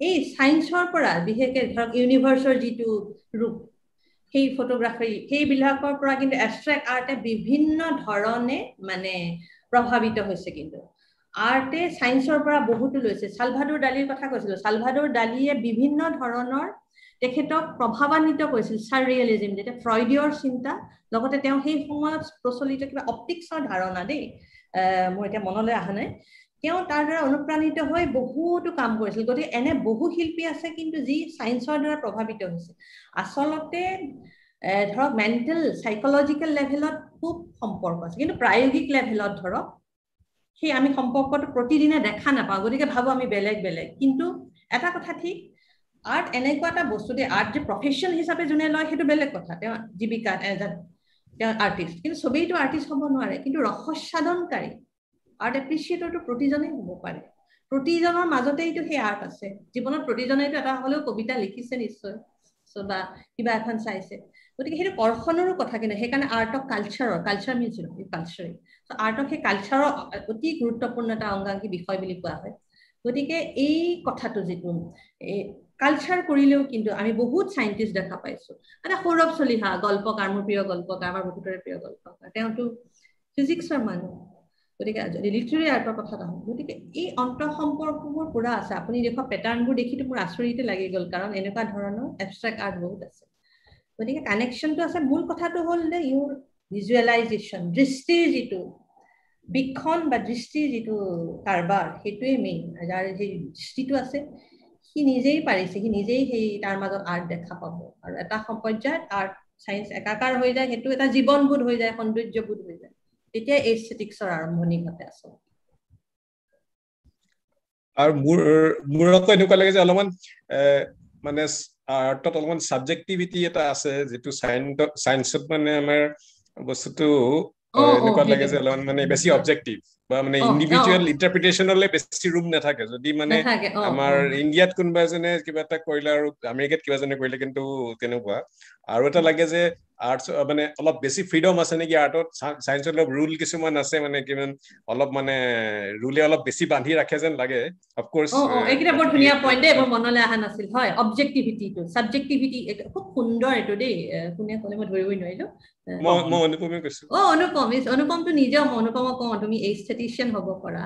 এই চায়েন্সৰ পৰা বিশেষকৈ ধৰক ইউনিভাৰ্চৰ যিটো ৰূপ সেই ফটোগ্ৰাফী সেইবিলাকৰ পৰা কিন্তু এষ্ট্ৰেক্ট আৰ্টে বিভিন্ন ধৰণে মানে প্ৰভাৱিত হৈছে কিন্তু। আৰ্টে চায়েন্সৰ পৰা বহুতো লৈছে। চালভাদুৰ দালিৰ কথা কৈছিলোঁ। চালভাদুৰ দালিয়ে বিভিন্ন ধৰণৰ তেখেতক প্ৰভাৱান্বিত কৰিছিল চাৰ ৰিয়েলিজিম যেতিয়া ফ্ৰইডিয়ৰ চিন্তা লগতে তেওঁ সেই সময়ত প্ৰচলিত কিবা অপটিক্সৰ ধাৰণা দেই। মোৰ এতিয়া মনলৈ অহা নাই। তেওঁ তাৰ দ্বাৰা অনুপ্ৰাণিত হৈ বহুতো কাম কৰিছিল। গতিকে এনে বহু শিল্পী আছে কিন্তু যি চায়েন্সৰ দ্বাৰা প্ৰভাৱিত হৈছে। আচলতে ধৰক মেণ্টেল চাইকলজিকেল লেভেলত খুব সম্পৰ্ক আছে। কিন্তু প্ৰায়োগিক লেভেলত ধৰক সেই আমি সম্পৰ্কটো প্ৰতিদিনে দেখা নাপাওঁ। গতিকে ভাবোঁ আমি বেলেগ বেলেগ। কিন্তু এটা কথা ঠিক আৰ্ট এনেকুৱা এটা বস্তু দেই আৰ্ট যে প্ৰফেশ্যন হিচাপে যোনে লয় সেইটো বেলেগ কথা। তেওঁ জীৱিকা এজন তেওঁ আৰ্টিষ্ট কিন্তু চবেইটো আৰ্টিষ্ট হ'ব নোৱাৰে। কিন্তু ৰহস্যাদনকাৰী আৰ্ট এপ্ৰিচিয়েটৰটো প্ৰতিজনেই হ'ব পাৰে। প্ৰতিজনৰ মাজতেইতো সেই আৰ্ট আছে। জীৱনত প্ৰতিজনেইতো এটা হ'লেও কবিতা লিখিছে নিশ্চয়। চ' বা কিবা এখন চাইছে। গতিকে সেইটো কৰ্ষণৰো কথা কিন্তু সেইকাৰণে আৰ্টক কালচাৰৰ কালচাৰ মিনছ কালচাৰেল চ' আৰ্টক সেই কালচাৰৰ অতি গুৰুত্বপূৰ্ণ এটা অংগাংগী বিষয় বুলি কোৱা হয়। গতিকে এই কথাটো যিটো এই কালচাৰ কৰিলেও কিন্তু আমি বহুত চাইণ্টিষ্ট দেখা পাইছোঁ। এটা সৌৰভ চলিহা গল্পকাৰ মোৰ প্ৰিয় গল্পকাৰ আমাৰ বহুতৰে প্ৰিয় গল্পকাৰ। তেওঁতো ফিজিক্সৰ মানুহ। গতিকে যদি লিটাৰী আৰ্টৰ কথা আহোঁ গতিকে এই অন্ত সম্পৰ্কবোৰ পুৰা আছে। আপুনি দেখুৱা পেটাৰ্ণবোৰ দেখিতো মোৰ আচৰিতে লাগি গ'ল কাৰণ এনেকুৱা ধৰণৰ এবষ্ট্ৰেক্ট আৰ্ট বহুত আছে। গতিকে কানেকশ্যনটো আছে। মূল কথাটো হ'ল যে ইউৰ ভিজুৱেলাইজেশ্যন দৃষ্টিৰ যিটো বীক্ষণ বা দৃষ্টিৰ যিটো কাৰবাৰ সেইটোৱে মেইন যাৰ সেই দৃষ্টিটো আছে সি নিজেই পাৰিছে সি নিজেই সেই তাৰ মাজত আৰ্ট দেখা পাব। আৰু এটা পৰ্যায়ত আৰ্ট চায়েন্স একাকাৰ হৈ যায় সেইটো এটা জীৱনবোধ হৈ যায় সৌন্দৰ্যবোধ হৈ যায়। তেতিয়া এস্থেটিক্সৰ আৰম্ভণি ঘটে আচলতে। আৰু মোৰ মোৰ আকৌ এনেকুৱা লাগে যে অলপমান মানে আৰ্টত অলপমান ছাবজেক্টিভিটি এটা আছে যিটো চাইন্সত মানে আমাৰ বস্তুটো এনেকুৱা লাগে যে অলপমান মানে বেছি অবজেক্টিভ বা মানে ইণ্ডিভিজুৱেল ইণ্টাৰপ্ৰিটেশ্যনলে বেছি ৰুম নাথাকে। যদি মানে আমাৰ ইণ্ডিয়াত কোনোবা এজনে কিবা এটা কৰিলে আৰু আমেৰিকাত কিবা এজনে কৰিলে কিন্তু তেনেকুৱা। আৰু এটা লাগে যে আৰ্টছ মানে অলপ বেছি ফ্ৰীডম আছে নেকি আৰ্টত চায়েন্সত অলপ ৰুল কিছুমান আছে মানে কিমান অলপ মানে ৰুলে অলপ বেছি বান্ধি ৰাখে যেন লাগে। অফক'ৰ্চ এইকেইটা বৰ ধুনীয়া পইণ্ট দেই মোৰ মনলৈ অহা নাছিল। হয় অবজেক্টিভিটিটো ছাবজেক্টিভিটি খুব সুন্দৰ এইটো দেই কোনে ক'লে মই ধৰিবই নোৱাৰিলো। মই অনুপমে কৈছো। অ অনুপম অনুপমটো মই অনুপমক কওঁ তুমি এষ্টেটিচিয়ান হ'ব পৰা।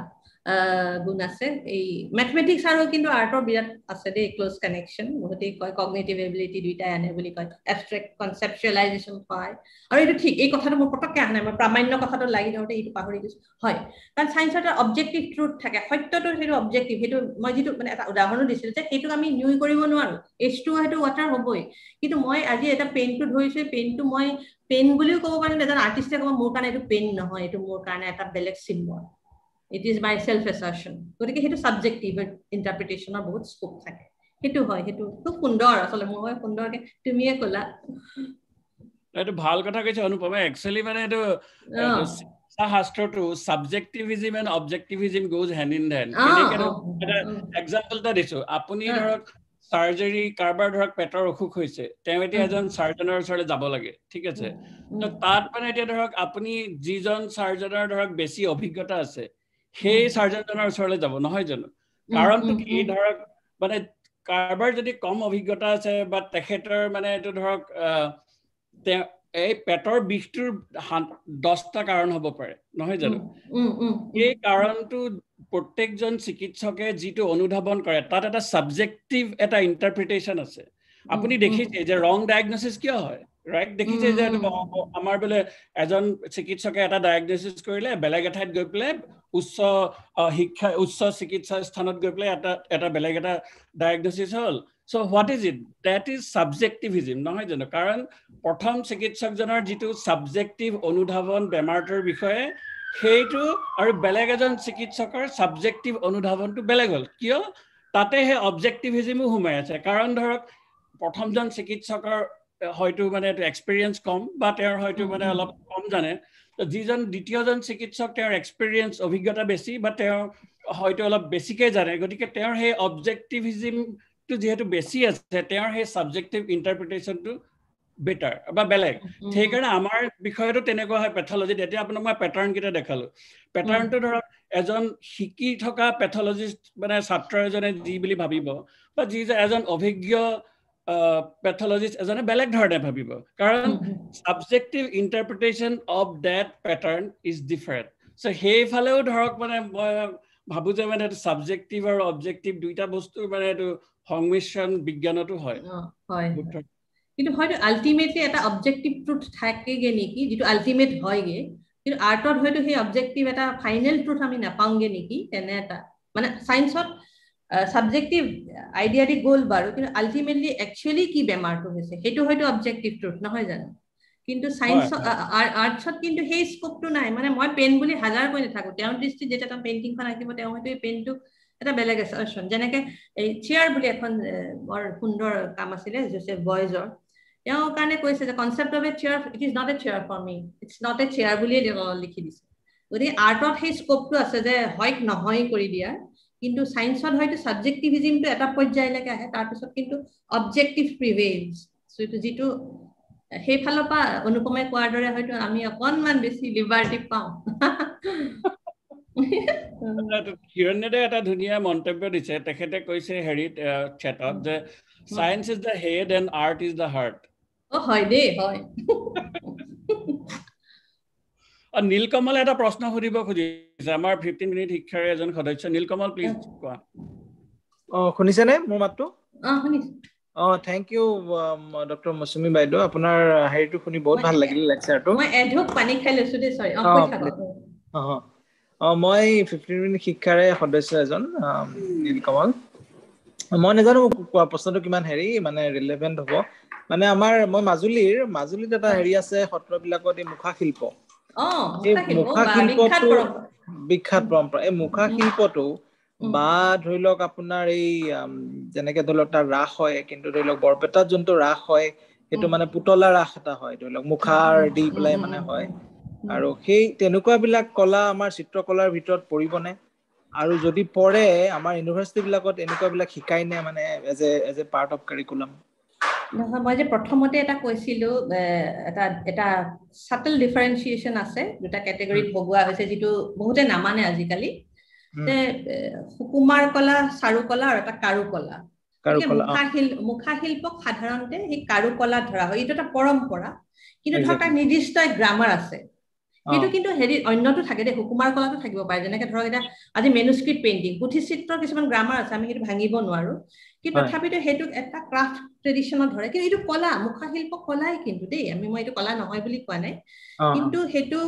গুণ আছে। এই মেথমেটিক্স আৰু কিন্তু আৰ্টৰ বিৰাট আছে দেই ক্লজ কানেকশ্যন বহুতেই কয় কগনেটিভ এবিলিটি দুইটাই আনে বুলি কয় এবষ্ট্ৰেক্ট কনচেপচুৱেলাইজেশ্যন পায় আৰু এইটো ঠিক এই কথাটো মোৰ পটককৈ অহা নাই মই প্ৰামাণ্য কথাটো লাগি ধৰোঁতে এইটো পাহৰি গৈছোঁ। হয় কাৰণ চায়েন্সত এটা অবজেক্টিভ ট্ৰুথ থাকে সত্যটো সেইটো অবজেক্টিভ সেইটো মই যিটো মানে এটা উদাহৰণো দিছিলোঁ যে সেইটোক আমি নিউই কৰিব নোৱাৰোঁ এইচটো সেইটো ৱাটাৰ হ'বই। কিন্তু মই আজি এটা পেনটো ধৰিছোঁ পেনটো মই পেন বুলিও ক'ব পাৰিম এজন আৰ্টিষ্টে ক'ব মোৰ কাৰণে এইটো পেন নহয় এইটো মোৰ কাৰণে এটা বেলেগ symbol it is my self assertion গতিকে সেইটো ছাবজেক্টিভ ইণ্টাৰপ্ৰিটেশ্যনৰ বহুত স্কোপ থাকে। সেইটো হয় সেইটো খুব সুন্দৰ আচলতে। মোৰ হয় সুন্দৰকে তুমিয়ে ক'লা। এইটো ভাল কথা কৈছে অনুপমা। একচুৱেলি মানে এইটো শাস্ত্ৰটো subjectivism and objectivism goes hand in hand example এটা দিছো। আপুনি ধৰক চাৰ্জাৰী কাৰোবাৰ ধৰক পেটৰ অসুখ হৈছে তেওঁ এতিয়া এজন চাৰ্জনৰ ওচৰলৈ যাব লাগে ঠিক আছে? তাত মানে এতিয়া ধৰক আপুনি যিজন চাৰ্জনৰ ধৰক বেছি অভিজ্ঞতা আছে সেই চাৰ্জনজনৰ ওচৰলৈ যাব নহয় জানো? কাৰণটো কি ধৰক মানে কাৰোবাৰ যদি কম অভিজ্ঞতা আছে বা তেখেতৰ মানে এইটো ধৰক এই পেটৰ বিষটোৰ দহটা কাৰণ হ'ব পাৰে নহয় জানো? এই কাৰণটো প্ৰত্যেকজন চিকিৎসকে যিটো অনুধাৱন কৰে তাত এটা ছাবজেক্টিভ এটা ইণ্টাৰপ্ৰিটেশ্যন আছে। আপুনি দেখিছে যে ৰং ডায়েগনচিছ কিয় হয়? ৰাইট দেখিছে যে আমাৰ বোলে এজন চিকিৎসকে এটা ডায়েগনচিছ কৰিলে বেলেগ এঠাইত গৈ পেলাই উচ্চ শিক্ষা উচ্চ চিকিৎসা স্থানত গৈ পেলাই এটা এটা বেলেগ এটা ডায়েগনচিছ হ'ল। So' what is it that is subjectivism নহয় জানো? কাৰণ প্ৰথম চিকিৎসকজনৰ যিটো ছাবজেক্টিভ অনুধাৱন বেমাৰটোৰ বিষয়ে সেইটো আৰু বেলেগ এজন চিকিৎসকৰ ছাবজেক্টিভ অনুধাৱনটো বেলেগ হ'ল। কিয়? তাতে সেই অবজেক্টিভিজিমো সোমাই আছে। কাৰণ ধৰক প্ৰথমজন চিকিৎসকৰ হয়তো মানে এক্সপিৰিয়েঞ্চ কম বা তেওঁৰ হয়তো মানে অলপ কম জানে। যিজন দ্বিতীয়জন চিকিৎসক তেওঁৰ এক্সপিৰিয়েঞ্চ অভিজ্ঞতা বেছি বা তেওঁ হয়তো অলপ বেছিকৈ জানে। গতিকে তেওঁৰ সেই অবজেক্টিভিজিমটো যিহেতু বেছি আছে তেওঁৰ সেই ছাবজেক্টিভ ইণ্টাৰপ্ৰিটেশ্যনটো বেটাৰ বা বেলেগ। সেইকাৰণে আমাৰ বিষয়টো তেনেকুৱা হয় পেথলজিত এতিয়া আপোনাক মই পেটাৰ্ণকেইটা দেখালোঁ। পেটাৰ্ণটো ধৰক এজন শিকি থকা পেথলজিষ্ট মানে ছাত্ৰ এজনে যি বুলি ভাবিব বা যে এজন অভিজ্ঞ পেথলজিষ্ট এজনে বেলেগ ধৰণে ভাবিব। কাৰণ subjective interpretation of that pattern is different so' সেইফালেও ধৰক মানে মই ভাবোঁ যে মানে এইটো ছাবজেক্টিভ আৰু অবজেক্টিভ দুইটা বস্তুৰ মানে এইটো সংমিশ্ৰণ বিজ্ঞানতো হয়। কিন্তু হয়তো আল্টিমেটলি এটা অবজেক্টিভ ট্ৰুথ থাকেগে নেকি যিটো আল্টিমেট হয়গে কিন্তু আৰ্টত হয়তো সেই অবজেক্টিভ এটা ফাইনেল ট্ৰুথ আমি নাপাওঁগে নেকি তেনে এটা। মানে চায়েন্সত ছাবজেক্টিভ আইডিয়া দি গ'ল বাৰু কিন্তু আল্টিমেটলি একচুৱেলি কি বেমাৰটো হৈছে সেইটো হয়তো অবজেক্টিভ ট্ৰুথ নহয় জানো? কিন্তু চায়েন্সত আৰ্টছত কিন্তু সেই স্কোপটো নাই মানে মই পেন বুলি হাজাৰ কৈ নাথাকো তেওঁৰ দৃষ্টিত যেতিয়া তেওঁ পেইণ্টিংখন আঁকিব তেওঁ হয়তো এই পেনটো এটা বেলেগ এছন যেনেকে এই চেয়াৰ বুলি এখন বৰ সুন্দৰ কাম আছিলে জোচেফ বয়জৰ তেওঁৰ কাৰণে কৈছে যে concept of a chair it is not a chair for me it's not a chair বুলিয়ে লিখি দিছে। গতিকে আৰ্টত সেই স্কোপটো আছে যে হয় নহয় কৰি দিয়াৰ কিন্তু চায়েন্সত হয়তো ছাবজেক্টিভিজিমটো এটা পৰ্যায়লৈকে আহে তাৰপিছত কিন্তু অবজেক্টিভ প্ৰিভেইলছ যিটো সেইফালৰ পৰা অনুপমে কোৱাৰ দৰে হয়তো আমি অকণমান বেছি লিবাৰ্টি পাওঁ। হিৰণ্যদে এটা ধুনীয়া মন্তব্য দিছে। তেখেতে কৈছে হেৰিত চেটত যে science is the head and art is the heart হয় দেই হয়। নীলকমলে এটা প্ৰশ্ন সুধিব খুজিছে। আমাৰ ফিফটিন মিনিট শিক্ষাৰে এজন সদস্য নীলকমল প্লিজ কোৱা। অ শুনিছেনে মোৰ মাতটো? অ থেংক ইউ ডক্টৰ মৌচুমী বাইদেউ। আপোনাৰ হেৰিটো শুনি বহুত ভাল লাগিল লেকচাৰটো মই এঢোক পানী খাই লৈছো দেই সৰি অ মই ফিফটিন মিনিট শিক্ষাৰে সদস্য এজন নীলকমল। মই নাজানো প্ৰশ্নটো কিমান হেৰি মানে ৰিলেভেণ্ট হ'ব। মানে আমাৰ মই মাজুলীৰ মাজুলীত এটা হেৰি আছে সত্ৰবিলাকত এই মুখা শিল্প মুখা শিল্পটো বিখ্যাত পৰম্পৰা। এই মুখা শিল্পটো বা ধৰি লওক আপোনাৰ এই যেনেকে ধৰি লওক তাৰ ৰাস হয় কিন্তু ধৰি লওক বৰপেটাত যোনটো ৰাস হয় সেইটো মানে পুতলা ৰাস এটা হয় ধৰি লওক মুখাৰ দি পেলাই মানে হয়। আৰু সেই তেনেকুৱা বিলাক কলা আমাৰ চিত্ৰকলাৰ ভিতৰত পৰিবনে? আৰু যদি পৰে আমাৰ ইউনিভাৰ্চিটি বিলাকত এনেকুৱা বিলাক শিকাই নে মানে as a as a part of curriculum নহয় মই যে প্ৰথমতে এটা কৈছিলো এটা এটা চাটল ডিফাৰেঞ্চিয়েশ্যন আছে দুটা কেটেগৰীত ভগোৱা হৈছে যিটো বহুতে নামানে আজিকালি। সুকুমাৰ কলা চাৰু কলা আৰু এটা কাৰু কলা। মুখা শিল মুখা শিল্পক সাধাৰণতে সেই কাৰু কলাত ধৰা হয়। এইটো এটা পৰম্পৰা। কিন্তু ধৰক তাৰ নিৰ্দিষ্ট গ্ৰামাৰ আছে। সেইটো কিন্তু হেৰি অন্যটো থাকে দেই সুকুমাৰ কলাটো থাকিব পাৰে। যেনেকে ধৰক এতিয়া আজি মেনুস্ক্ৰিপ্ট পেইণ্টিং পুথিচিত্ৰৰ কিছুমান গ্ৰামাৰ আছে আমি সেইটো ভাঙিব নোৱাৰো। কিন্তু তথাপিতো সেইটো এটা ক্ৰাফ্ট ট্ৰেডিশ্যনত ধৰে। কিন্তু এইটো কলা মুখা শিল্প কলাই কিন্তু দেই। আমি মই এইটো কলা নহয় বুলি কোৱা নাই। কিন্তু সেইটো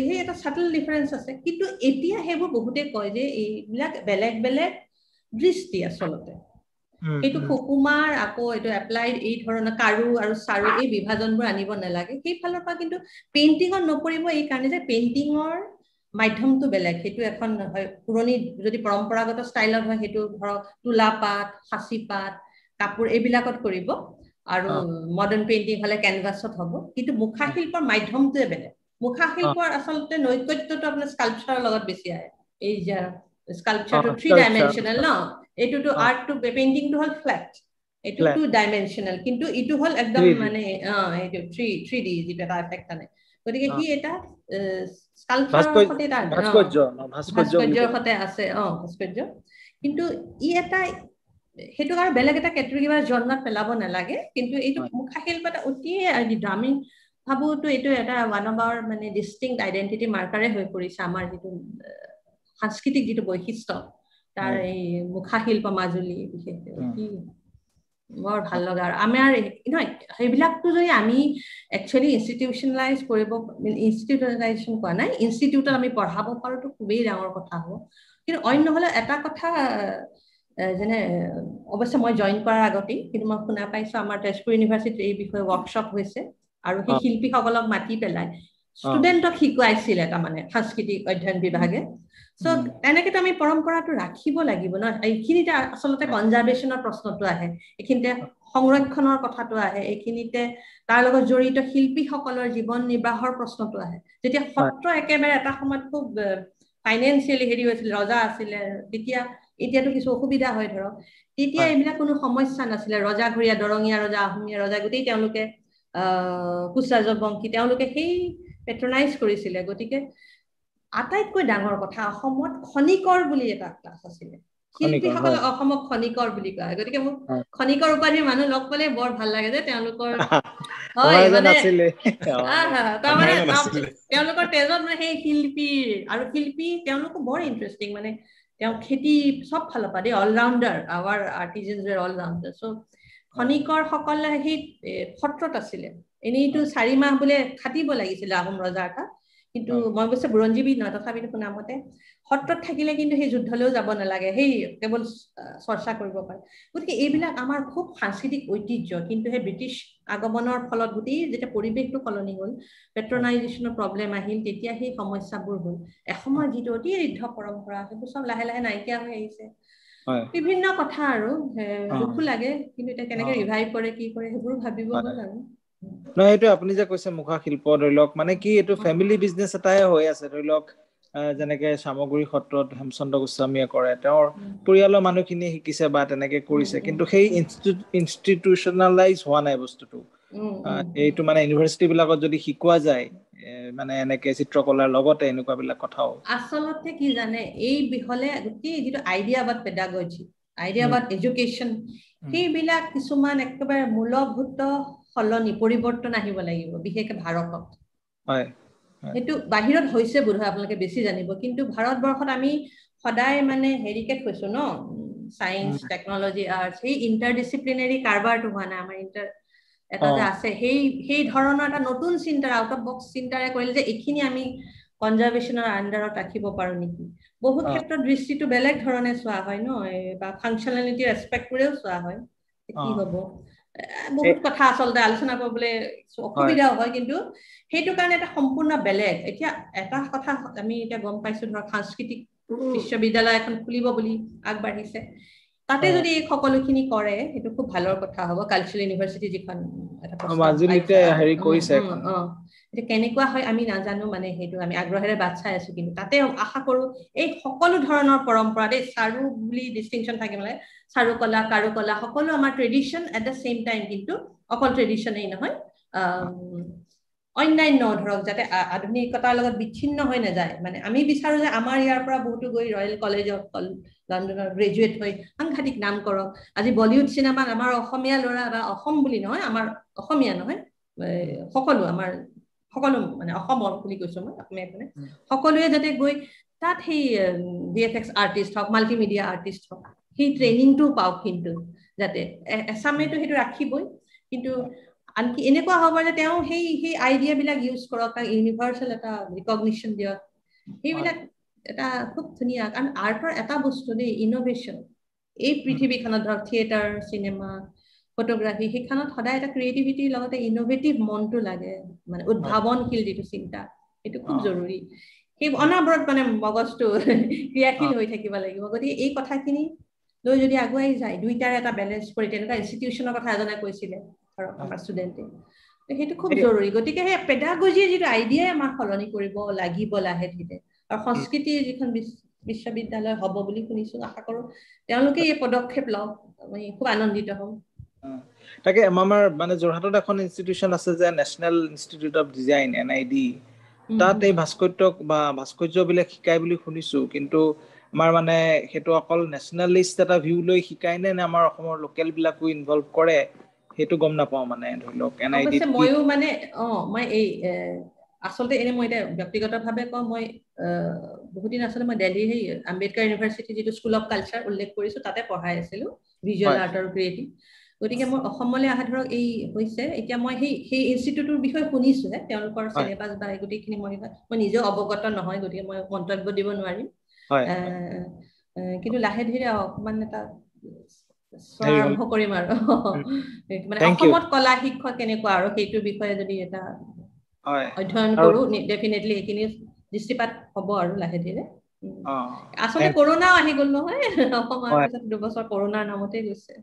সেই এটা চাটল ডিফাৰেঞ্চ আছে। কিন্তু এতিয়া সেইবোৰ বহুতে কয় যে এইবিলাক বেলেগ বেলেগ দৃষ্টি আচলতে। এইটো সুকুমাৰ আকৌ এইটো এপ্লাইড এই ধৰণৰ কাৰু আৰু চাৰু এই বিভাজনবোৰ আনিব নালাগে। সেইফালৰ পৰা কিন্তু পেইণ্টিঙত নপৰিব এই কাৰণে যে পেইণ্টিঙৰ মাধ্যমটো বেলেগ। সেইটো এখন হয় পুৰণি যদি পৰম্পৰাগত ষ্টাইলত হয় সেইটো ধৰক তোলা পাত সাঁচি পাত কাপোৰ এইবিলাকত কৰিব। আৰু মডাৰ্ণ পেইণ্টিং হলে কেনভাছত হ'ব। কিন্তু মুখা শিল্পৰ মাধ্যমটোৱে বেলেগ। মুখা শিল্পৰ আচলতে নৈকট্যটো আপোনাৰ স্কাল্পচাৰৰ লগত বেছি আহে। এই যে স্কাল্পচাৰটো থ্ৰী ডাইমেনশ্যনেল ন? এইটোতো আৰ্টটো পেইণ্টিংটো হ'ল ফ্লেট এইটো টু ডাইমেনশ্যনেল কিন্তু ইটো হ'ল একদম মানে অ এইটো থ্ৰী থ্ৰী ডি যিটো এটা এফেক্ট আনে। গতিকে সি এটা স্কাল্পচাৰৰ সৈতে এটা ভাস্কৰ্যৰ সৈতে আছে অ ভাস্কৰ্য কিন্তু ই এটা সেইটোক আৰু বেলেগ এটা কেটেগৰী বা জন্মত পেলাব নালাগে কিন্তু এইটো মুখা শিল্প এটা অতি আমি ভাবোতো এইটো এটা ওৱান অফ আৱাৰ মানে ডিষ্টিংক্ট আইডেণ্টিটি মাৰ্কাৰে হৈ পৰিছে আমাৰ যিটো সাংস্কৃতিক যিটো বৈশিষ্ট্য। তাৰ এই মুখা শিল্প মাজুলী বিশেষকে। বৰ ভাল লগা আৰু আমাৰ নহয় সেইবিলাকতো যদি আমি একচুৱেলি ইনষ্টিটিউচনেলাইজ কৰিব ইনষ্টিটিউচনেলাইজেশ্যন কোৱা নাই ইনষ্টিটিউটত আমি পঢ়াব পাৰোঁতো খুবেই ডাঙৰ কথা হ'ব। কিন্তু অন্য নহ'লে এটা কথা যেনে অৱশ্যে মই জইন কৰাৰ আগতেই কিন্তু মই শুনা পাইছোঁ আমাৰ তেজপুৰ ইউনিভাৰ্চিটিত এই বিষয়ে ৱৰ্কশ্বপ হৈছে আৰু সেই শিল্পীসকলক মাতি পেলাই ষ্টুডেণ্টক শিকোৱাইছিলে তাৰমানে সাংস্কৃতিক অধ্যয়ন বিভাগে। চ' তেনেকেতো আমি পৰম্পৰাটো ৰাখিব লাগিব ন? এইখিনিতে আচলতে কনজাৰ্ভেশ্যনৰ প্ৰশ্নটো আহে এইখিনিতে সংৰক্ষণৰ কথাটো আহে এইখিনিতে তাৰ লগত জড়িত শিল্পীসকলৰ জীৱন নিৰ্বাহৰ প্ৰশ্নটো আহে। যেতিয়া সত্ৰ একেবাৰে এটা সময়ত খুব ফাইনেন্সিয়েলি হেৰি হৈছিল ৰজা আছিলে তেতিয়া এতিয়াতো কিছু অসুবিধা হয় ধৰক তেতিয়া এইবিলাক কোনো সমস্যা নাছিলে। ৰজাঘৰীয়া দৰঙীয়া ৰজা আহোমীয়া ৰজা গোটেই তেওঁলোকে আহ কোচৰাজ বংশী তেওঁলোকে সেই পেট্ৰনাইজ কৰিছিলে। গতিকে আটাইতকৈ ডাঙৰ কথা অসমত খনিকৰ বুলি এটা ক্লাছ আছিলে। শিল্পীসকলে অসমক খনিকৰ বুলি কয়। গতিকে মোক খনিকৰ উপাধিৰ মানুহ লগ পালে বৰ ভাল লাগে যে তেওঁলোকৰ হয় মানে তাৰমানে তেওঁলোকৰ তেজত মানে সেই শিল্পীৰ আৰু শিল্পী তেওঁলোকো বৰ ইণ্টাৰেষ্টিং মানে তেওঁ খেতি চব ফালৰ পৰা দেই allrounder our artisans allrounder so' খনিকৰ সকলে সেই সত্ৰত আছিলে। এনেইতো চাৰি মাহ বোলে খাটিব লাগিছিলে আহোম ৰজাৰ তাত কিন্তু মই অৱশ্যে বুৰঞ্জীবিদ নহয় তথাপিতো শুনা মতে সত্ৰত থাকিলে কিন্তু সেই যুদ্ধলৈও যাব নালাগে সেই কেৱল চৰ্চা কৰিব পাৰে। গতিকে এইবিলাক আমাৰ খুব সাংস্কৃতিক ঐতিহ্য কিন্তু সেই ব্ৰিটিছ আগমনৰ ফলত গোটেই যেতিয়া পৰিৱেশটো সলনি হ'ল পেট্ৰনাইজেশ্যনৰ প্ৰব্লেম আহিল তেতিয়া সেই সমস্যাবোৰ হ'ল। এসময়ত যিটো অতি ঋদ্ধ পৰম্পৰা সেইবোৰ চব লাহে লাহে নাইকিয়া হৈ আহিছে। বিভিন্ন কথা আৰু দুখো লাগে কিন্তু এতিয়া কেনেকে ৰিভাইভ কৰে কি কৰে সেইবোৰ ভাবিব হ'ল আৰু। নহয় এইটো আপুনি যে কৈছে মুখা শিল্প ধৰি লওক মানে কি এইটো ফেমিলি বিজনেছ এটাই হৈ আছে। ধৰি লওক যেনেকে চামগুৰি সত্ৰত হেমচন্দ্ৰ গোস্বামীয়ে কৰে তেওঁৰ পৰিয়ালৰ মানুহখিনিয়ে শিকিছে বা তেনেকে কৰিছে কিন্তু সেই ইনষ্টিটিউচনেলাইজ হোৱা নাই বস্তুটো। এইটো মানে ইউনিভাৰ্চিটি বিলাকত যদি শিকোৱা যায় মানে এনেকে চিত্ৰকলাৰ লগতে এনেকুৱা বিলাক কথাও। আচলতে কি জানে এই বিষয়ে গোটেই যিটো আইডিয়াবাদ পেডাগজি আইডিয়াবাদ এডুকেশ্যন সেইবিলাক কিছুমান একেবাৰে মূলভূত সলনি পৰিৱৰ্তন আহিব লাগিব বিশেষকে ভাৰতত। সেইটো বাহিৰত হৈছে বোধহয় আপোনালোকে বেছি জানিব কিন্তু ভাৰতবৰ্ষত আমি সদায় মানে হেৰিকে থৈছো ন? চায়েন্স টেকনলজি আৰ্টছ সেই ইণ্টাৰডিচিপ্লিনেৰী কাৰবাৰটো হোৱা নাই আমাৰ ইণ্টাৰ এটা যে আছে সেই সেই ধৰণৰ এটা নতুন চিন্তাৰ আউট অফ বক্স চিন্তাৰে কৰিলে যে এইখিনি আমি কনজাৰ্ভেশ্যনৰ আণ্ডাৰত ৰাখিব পাৰো নেকি? বহুত ক্ষেত্ৰত দৃষ্টিটো বেলেগ ধৰণে চোৱা হয় ন? বা ফাংচনেলিটিৰ এছপেক্টবোৰেও চোৱা হয় কি হ'ব। বহুত কথা আচলতে আলোচনা কৰিবলৈ অসুবিধাও হয়। কিন্তু সেইটো কাৰণে এটা সম্পূৰ্ণ বেলেগ। এতিয়া এটা কথা আমি এতিয়া গম পাইছো ধৰক সাংস্কৃতিক বিশ্ববিদ্যালয় এখন খুলিব বুলি আগবাঢ়িছে। তাতে যদি এই সকলোখিনি কৰে সেইটো খুব ভালৰ কথা হ'ব। কালচাৰেল ইউনিভাৰ্চিটি যিখন এতিয়া কেনেকুৱা হয় আমি নাজানো মানে সেইটো আমি আগ্ৰহেৰে বাট চাই আছো কিন্তু তাতে আশা কৰো এই সকলো ধৰণৰ পৰম্পৰা দেই চাৰু বুলি ডিষ্টিংশ্যন থাকে মানে চাৰুকলা কাৰুকলা সকলো আমাৰ tradition at the same time কিন্তু অকল ট্ৰেডিশ্যনেই নহয় অন্যান্য ধৰক যাতে আধুনিকতাৰ লগত বিচ্ছিন্ন হৈ নাযায়। মানে আমি বিচাৰো যে আমাৰ ইয়াৰ পৰা বহুতো গৈ ৰয়েল কলেজত লণ্ডনৰ গ্ৰেজুৱেট হৈ সাংঘাতিক নাম কৰক। আজি বলিউড চিনেমাত আমাৰ অসমীয়া ল'ৰা বা অসম বুলি নহয় আমাৰ অসমীয়া নহয় সকলো আমাৰ সকলো মানে অসমৰ বুলি কৈছো মই অসমীয়া মানে সকলোৱে যাতে গৈ তাত সেই ভি এফ এক্স আৰ্টিষ্ট হওক মাল্টিমিডিয়া আৰ্টিষ্ট হওক সেই ট্ৰেইনিংটো পাওক কিন্তু যাতে এছামেতো সেইটো ৰাখিবই। কিন্তু আনকি এনেকুৱা হ'ব যে তেওঁ সেই সেই আইডিয়াবিলাক ইউজ কৰক তাক ইউনিভাৰ্চেল এটা ৰিকগনিশ্যন দিয়ক। সেইবিলাক এটা খুব ধুনীয়া কাৰণ আৰ্টৰ এটা বস্তু দেই ইন'ভেশ্যন এই পৃথিৱীখনত ধৰক থিয়েটাৰ চিনেমা ফটোগ্ৰাফী সেইখনত সদায় এটা ক্ৰিয়েটিভিটিৰ লগতে ইন'ভেটিভ মনটো লাগে মানে উদ্ভাৱনশীল যিটো চিন্তা সেইটো খুব জৰুৰী। সেই অনাবৰত মানে মগজটো ক্ৰিয়াশীল হৈ থাকিব লাগিব। গতিকে এই কথাখিনি লৈ যদি আগুৱাই যায় দুইটাৰে এটা বেলেঞ্চ কৰি তেনেকুৱা ইনষ্টিটিউচনৰ কথা এজনে কৈছিলে ধৰক আমাৰ ষ্টুডেণ্টে সেইটো খুব জৰুৰী। গতিকে সেই পেডাগজিৰ যিটো আইডিয়াই আমাক সলনি কৰিব লাগিব লাহে ধীৰে। আৰু সংস্কৃতিৰ যিখন বিশ্ববিদ্যালয় হ'ব বুলি শুনিছো আশা কৰো তেওঁলোকে এই পদক্ষেপ লওক। আমি খুব আনন্দিত হ'ম। তাকে আমাৰ মানে যোৰহাটত এখন ইনষ্টিটিউশ্যন আছে যে national institute of design N I D তাত এই ভাস্কৰ্য বা ভাস্কৰ্যবিলাক শিকাই বুলি শুনিছো কিন্তু আমাৰ মানে সেইটো অকল নেশ্যনেলিষ্ট এটা ভিউ লৈ শিকাই নে নে আমাৰ অসমৰ লোকেল বিলাকো ইনভলভ কৰে সেইটো গম নাপাওঁ মানে ধৰি লওক এন আই ডি ময়ো মানে অ মই এই আচলতে এনে মই এতিয়া ব্যক্তিগতভাৱে কওঁ মই বহুত দিন আচলতে মই দেলহিৰ সেই আম্বেদকাৰ ইউনিভাৰ্চিটি যিটো স্কুল অফ কালচাৰ উল্লেখ কৰিছো তাতে পঢ়াই আছিলো ভিজুৱেল আৰ্ট আৰু ক্ৰিয়েটিভ গতিকে মই অসমলৈ অহা ধৰক এই হৈছে এতিয়া মই সেই সেই ইনষ্টিটিউটৰ বিষয়ে শুনিছোহে তেওঁলোকৰ চিলেবাছ বা গোটেইখিনি মই মই নিজেও অৱগত নহয় গতিকে মই মন্তব্য দিব নোৱাৰিম। কিন্তু লাহে ধীৰে অকমান এটা আৰম্ভ কৰিম আৰু। মানে অসমত কলা শিক্ষা কেনেকুৱা আৰু সেইটোৰ বিষয়ে যদি এটা অধ্যয়ন কৰো ডেফিনেটলি সেইখিনি দৃষ্টিপাত হব আৰু লাহে ধীৰে। আচলতে কৰোণাও আহি গল নহয়। অসমৰ পিছত দুবছৰ কৰোণাৰ নামতে গৈছে।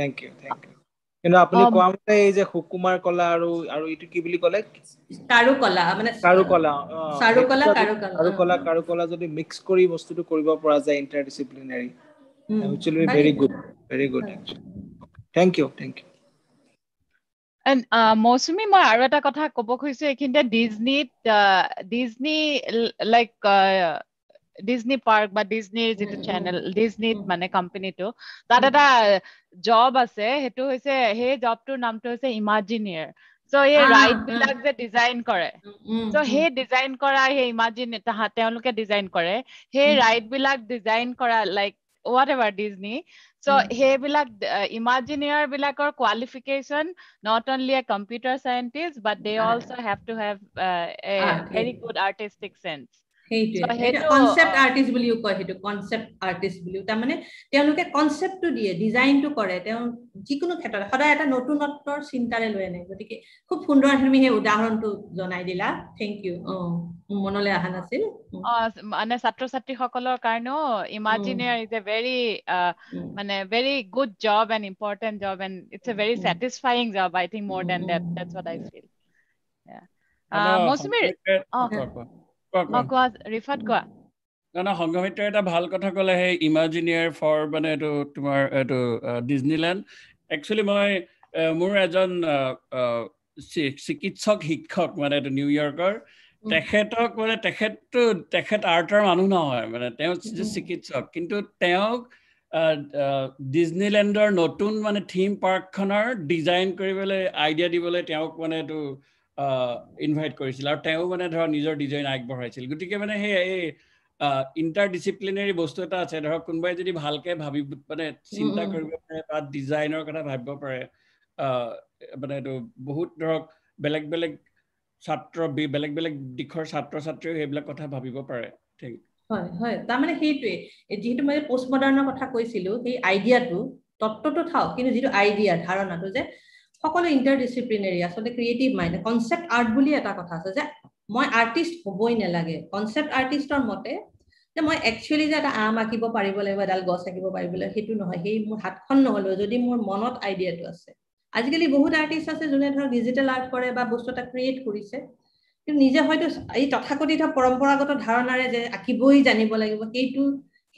থেংক ইউ থেংক ইউ কিন্তু আপুনি কোৱা মতে এই যে সুকুমাৰ কলা আৰু আৰু এইটো কি বুলি ক'লে? কাৰু কলা মানে কাৰু কলা চাৰু কলা কাৰু কলা কাৰু কলা কাৰু কলা যদি মিক্স কৰি বস্তুটো কৰিব পৰা যায় interdisciplinary actually very good very good thank you thank you. And uh, Mousumi মই আৰু এটা কথা ক'ব খুজিছো এইখিনিতে ডিজনীত ডিজনী লাইক ডিজনী পাৰ্ক বা ডিজনীৰ যিটো চেনেল ডিজনীত মানে কোম্পানীটো তাত এটা জব আছে সেইটো হৈছে সেই জবটোৰ নামটো হৈছে ইমাজিনিয়াৰ চ' এই ৰাইড বিলাক যে ডিজাইন কৰে চ' সেই ডিজাইন কৰা সেই ইমাজিন তেওঁলোকে ডিজাইন কৰে। সেই ৰাইড বিলাক ডিজাইন কৰা like whatever Disney so সেইবিলাক ইমাজিনিয়াৰ বিলাকৰ qualification not only a computer scientist but they also' have to have very good artistic sense concept artist বুলিও কয় সেইটো কনচেপ্ট আৰ্টিষ্ট বুলিও। তাৰমানে তেওঁলোকে কনচেপ্টটো দিয়ে ডিজাইনটো কৰে। তেওঁ যিকোনো ক্ষেত্ৰত সদায় এটা নতুনত্বৰ চিন্তাৰে লৈ আনে। গতিকে খুব সুন্দৰ তুমি সেই উদাহৰণটো জনাই দিলা। থেংক ইউ অ। মনলৈ অহা নাছিল। মানে ছাত্ৰ ছাত্ৰীসকলৰ কাৰণেও ইমাজিনিয়াৰ ইজ এ ভেৰি মানে very good job and important job and it's a very satisfying job I think মোৰ then that that's what I feel মৌচুমীৰ সংঘমিত্ৰই এটা ভাল কথা ক'লে সেই ইমাজিনিয়াৰ ফৰ মানে এইটো তোমাৰ এইটো ডিজনীলেণ্ড একচুৱেলি মই মোৰ এজন চিকিৎসক শিক্ষক মানে এইটো নিউয়ৰ্কৰ তেখেতক মানে তেখেতটো তেখেত আৰ্টৰ মানুহ নহয় মানে তেওঁ চিকিৎসক। কিন্তু তেওঁক ডিজনীলেণ্ডৰ নতুন মানে থিম পাৰ্কখনৰ ডিজাইন কৰিবলৈ আইডিয়া দিবলৈ তেওঁক মানে এইটো ইনভাইট কৰিছিল আৰু তেওঁ মানে ধৰক নিজৰ ডিজাইন আগবঢ়াইছিল। গতিকে মানে সেই এই ইণ্টাৰ ডিচিপ্লিনেৰী বস্তু এটা আছে। ধৰক কোনোবাই যদি ভালকে ভাবি মানে চিন্তা কৰিব পাৰে বা ডিজাইনৰ কথা ভাবিব পাৰে মানে এইটো বহুত ধৰক বেলেগ বেলেগ ছাত্ৰ বেলেগ বেলেগ দিশৰ ছাত্ৰ ছাত্ৰীও সেইবিলাক কথা ভাবিব পাৰে। ঠিক। হয় হয়। তাৰমানে সেইটোৱে। যিহেতু মই পষ্ট মডাৰ্ণৰ কথা কৈছিলো সেই আইডিয়াটো তত্ত্বটো থাওক কিন্তু যিটো আইডিয়া ধাৰণাটো যে সকলো ইণ্টাৰ ডিচিপ্লিনেৰী আচলতে ক্ৰিয়েটিভ মাইণ্ড কনচেপ্ট আৰ্ট বুলি এটা কথা আছে যে মই আৰ্টিষ্ট হ'বই নালাগে। কনচেপ্ট আৰ্টিষ্টৰ মতে যে মই একচুৱেলি যে এটা আম আঁকিব পাৰিব লাগিব এডাল গছ আঁকিব পাৰিব লাগিব সেইটো নহয়। সেই মোৰ হাতখন নহ'লেও যদি মোৰ মনত আইডিয়াটো আছে। আজিকালি বহুত আৰ্টিষ্ট আছে যোনে ধৰক ডিজিটেল আৰ্ট কৰে বা বস্তু এটা ক্ৰিয়েট কৰিছে। কিন্তু নিজে হয়তো এই তথাকথিত পৰম্পৰাগত ধাৰণাৰে যে আঁকিবই জানিব লাগিব সেইটো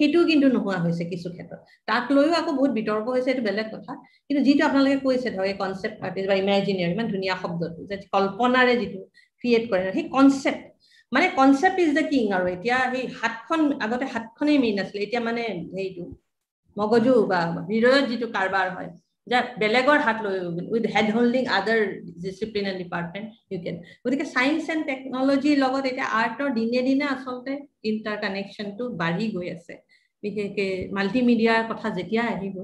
সেইটোও কিন্তু নোহোৱা হৈছে কিছু ক্ষেত্ৰত। তাক লৈও আকৌ বহুত বিতৰ্ক হৈছে এইটো বেলেগ কথা। কিন্তু যিটো আপোনালোকে কৈছে ধৰক এই কনচেপ্ট আৰ্টিষ্ট বা ইমেজিনিয়াৰ ইমান ধুনীয়া শব্দটো যে কল্পনাৰে যিটো ক্ৰিয়েট কৰে সেই কনচেপ্ট মানে কনচেপ্ট ইজ দ্য কিং আৰু এতিয়া সেই হাতখন আগতে হাতখনেই মেইন আছিলে এতিয়া মানে হেৰিটো মগজু বা হৃদয়ত যিটো কাৰবাৰ হয় যে বেলেগৰ হাত লৈ with head holding other discipline and department you can গতিকে চায়েন্স এণ্ড টেকনলজিৰ লগত এতিয়া আৰ্টৰ দিনে দিনে আচলতে ইণ্টাৰ কানেকশ্যনটো বাঢ়ি গৈ আছে। বিশেষকৈ মাল্টিমিডিয়াৰ কথা যেতিয়া আহিব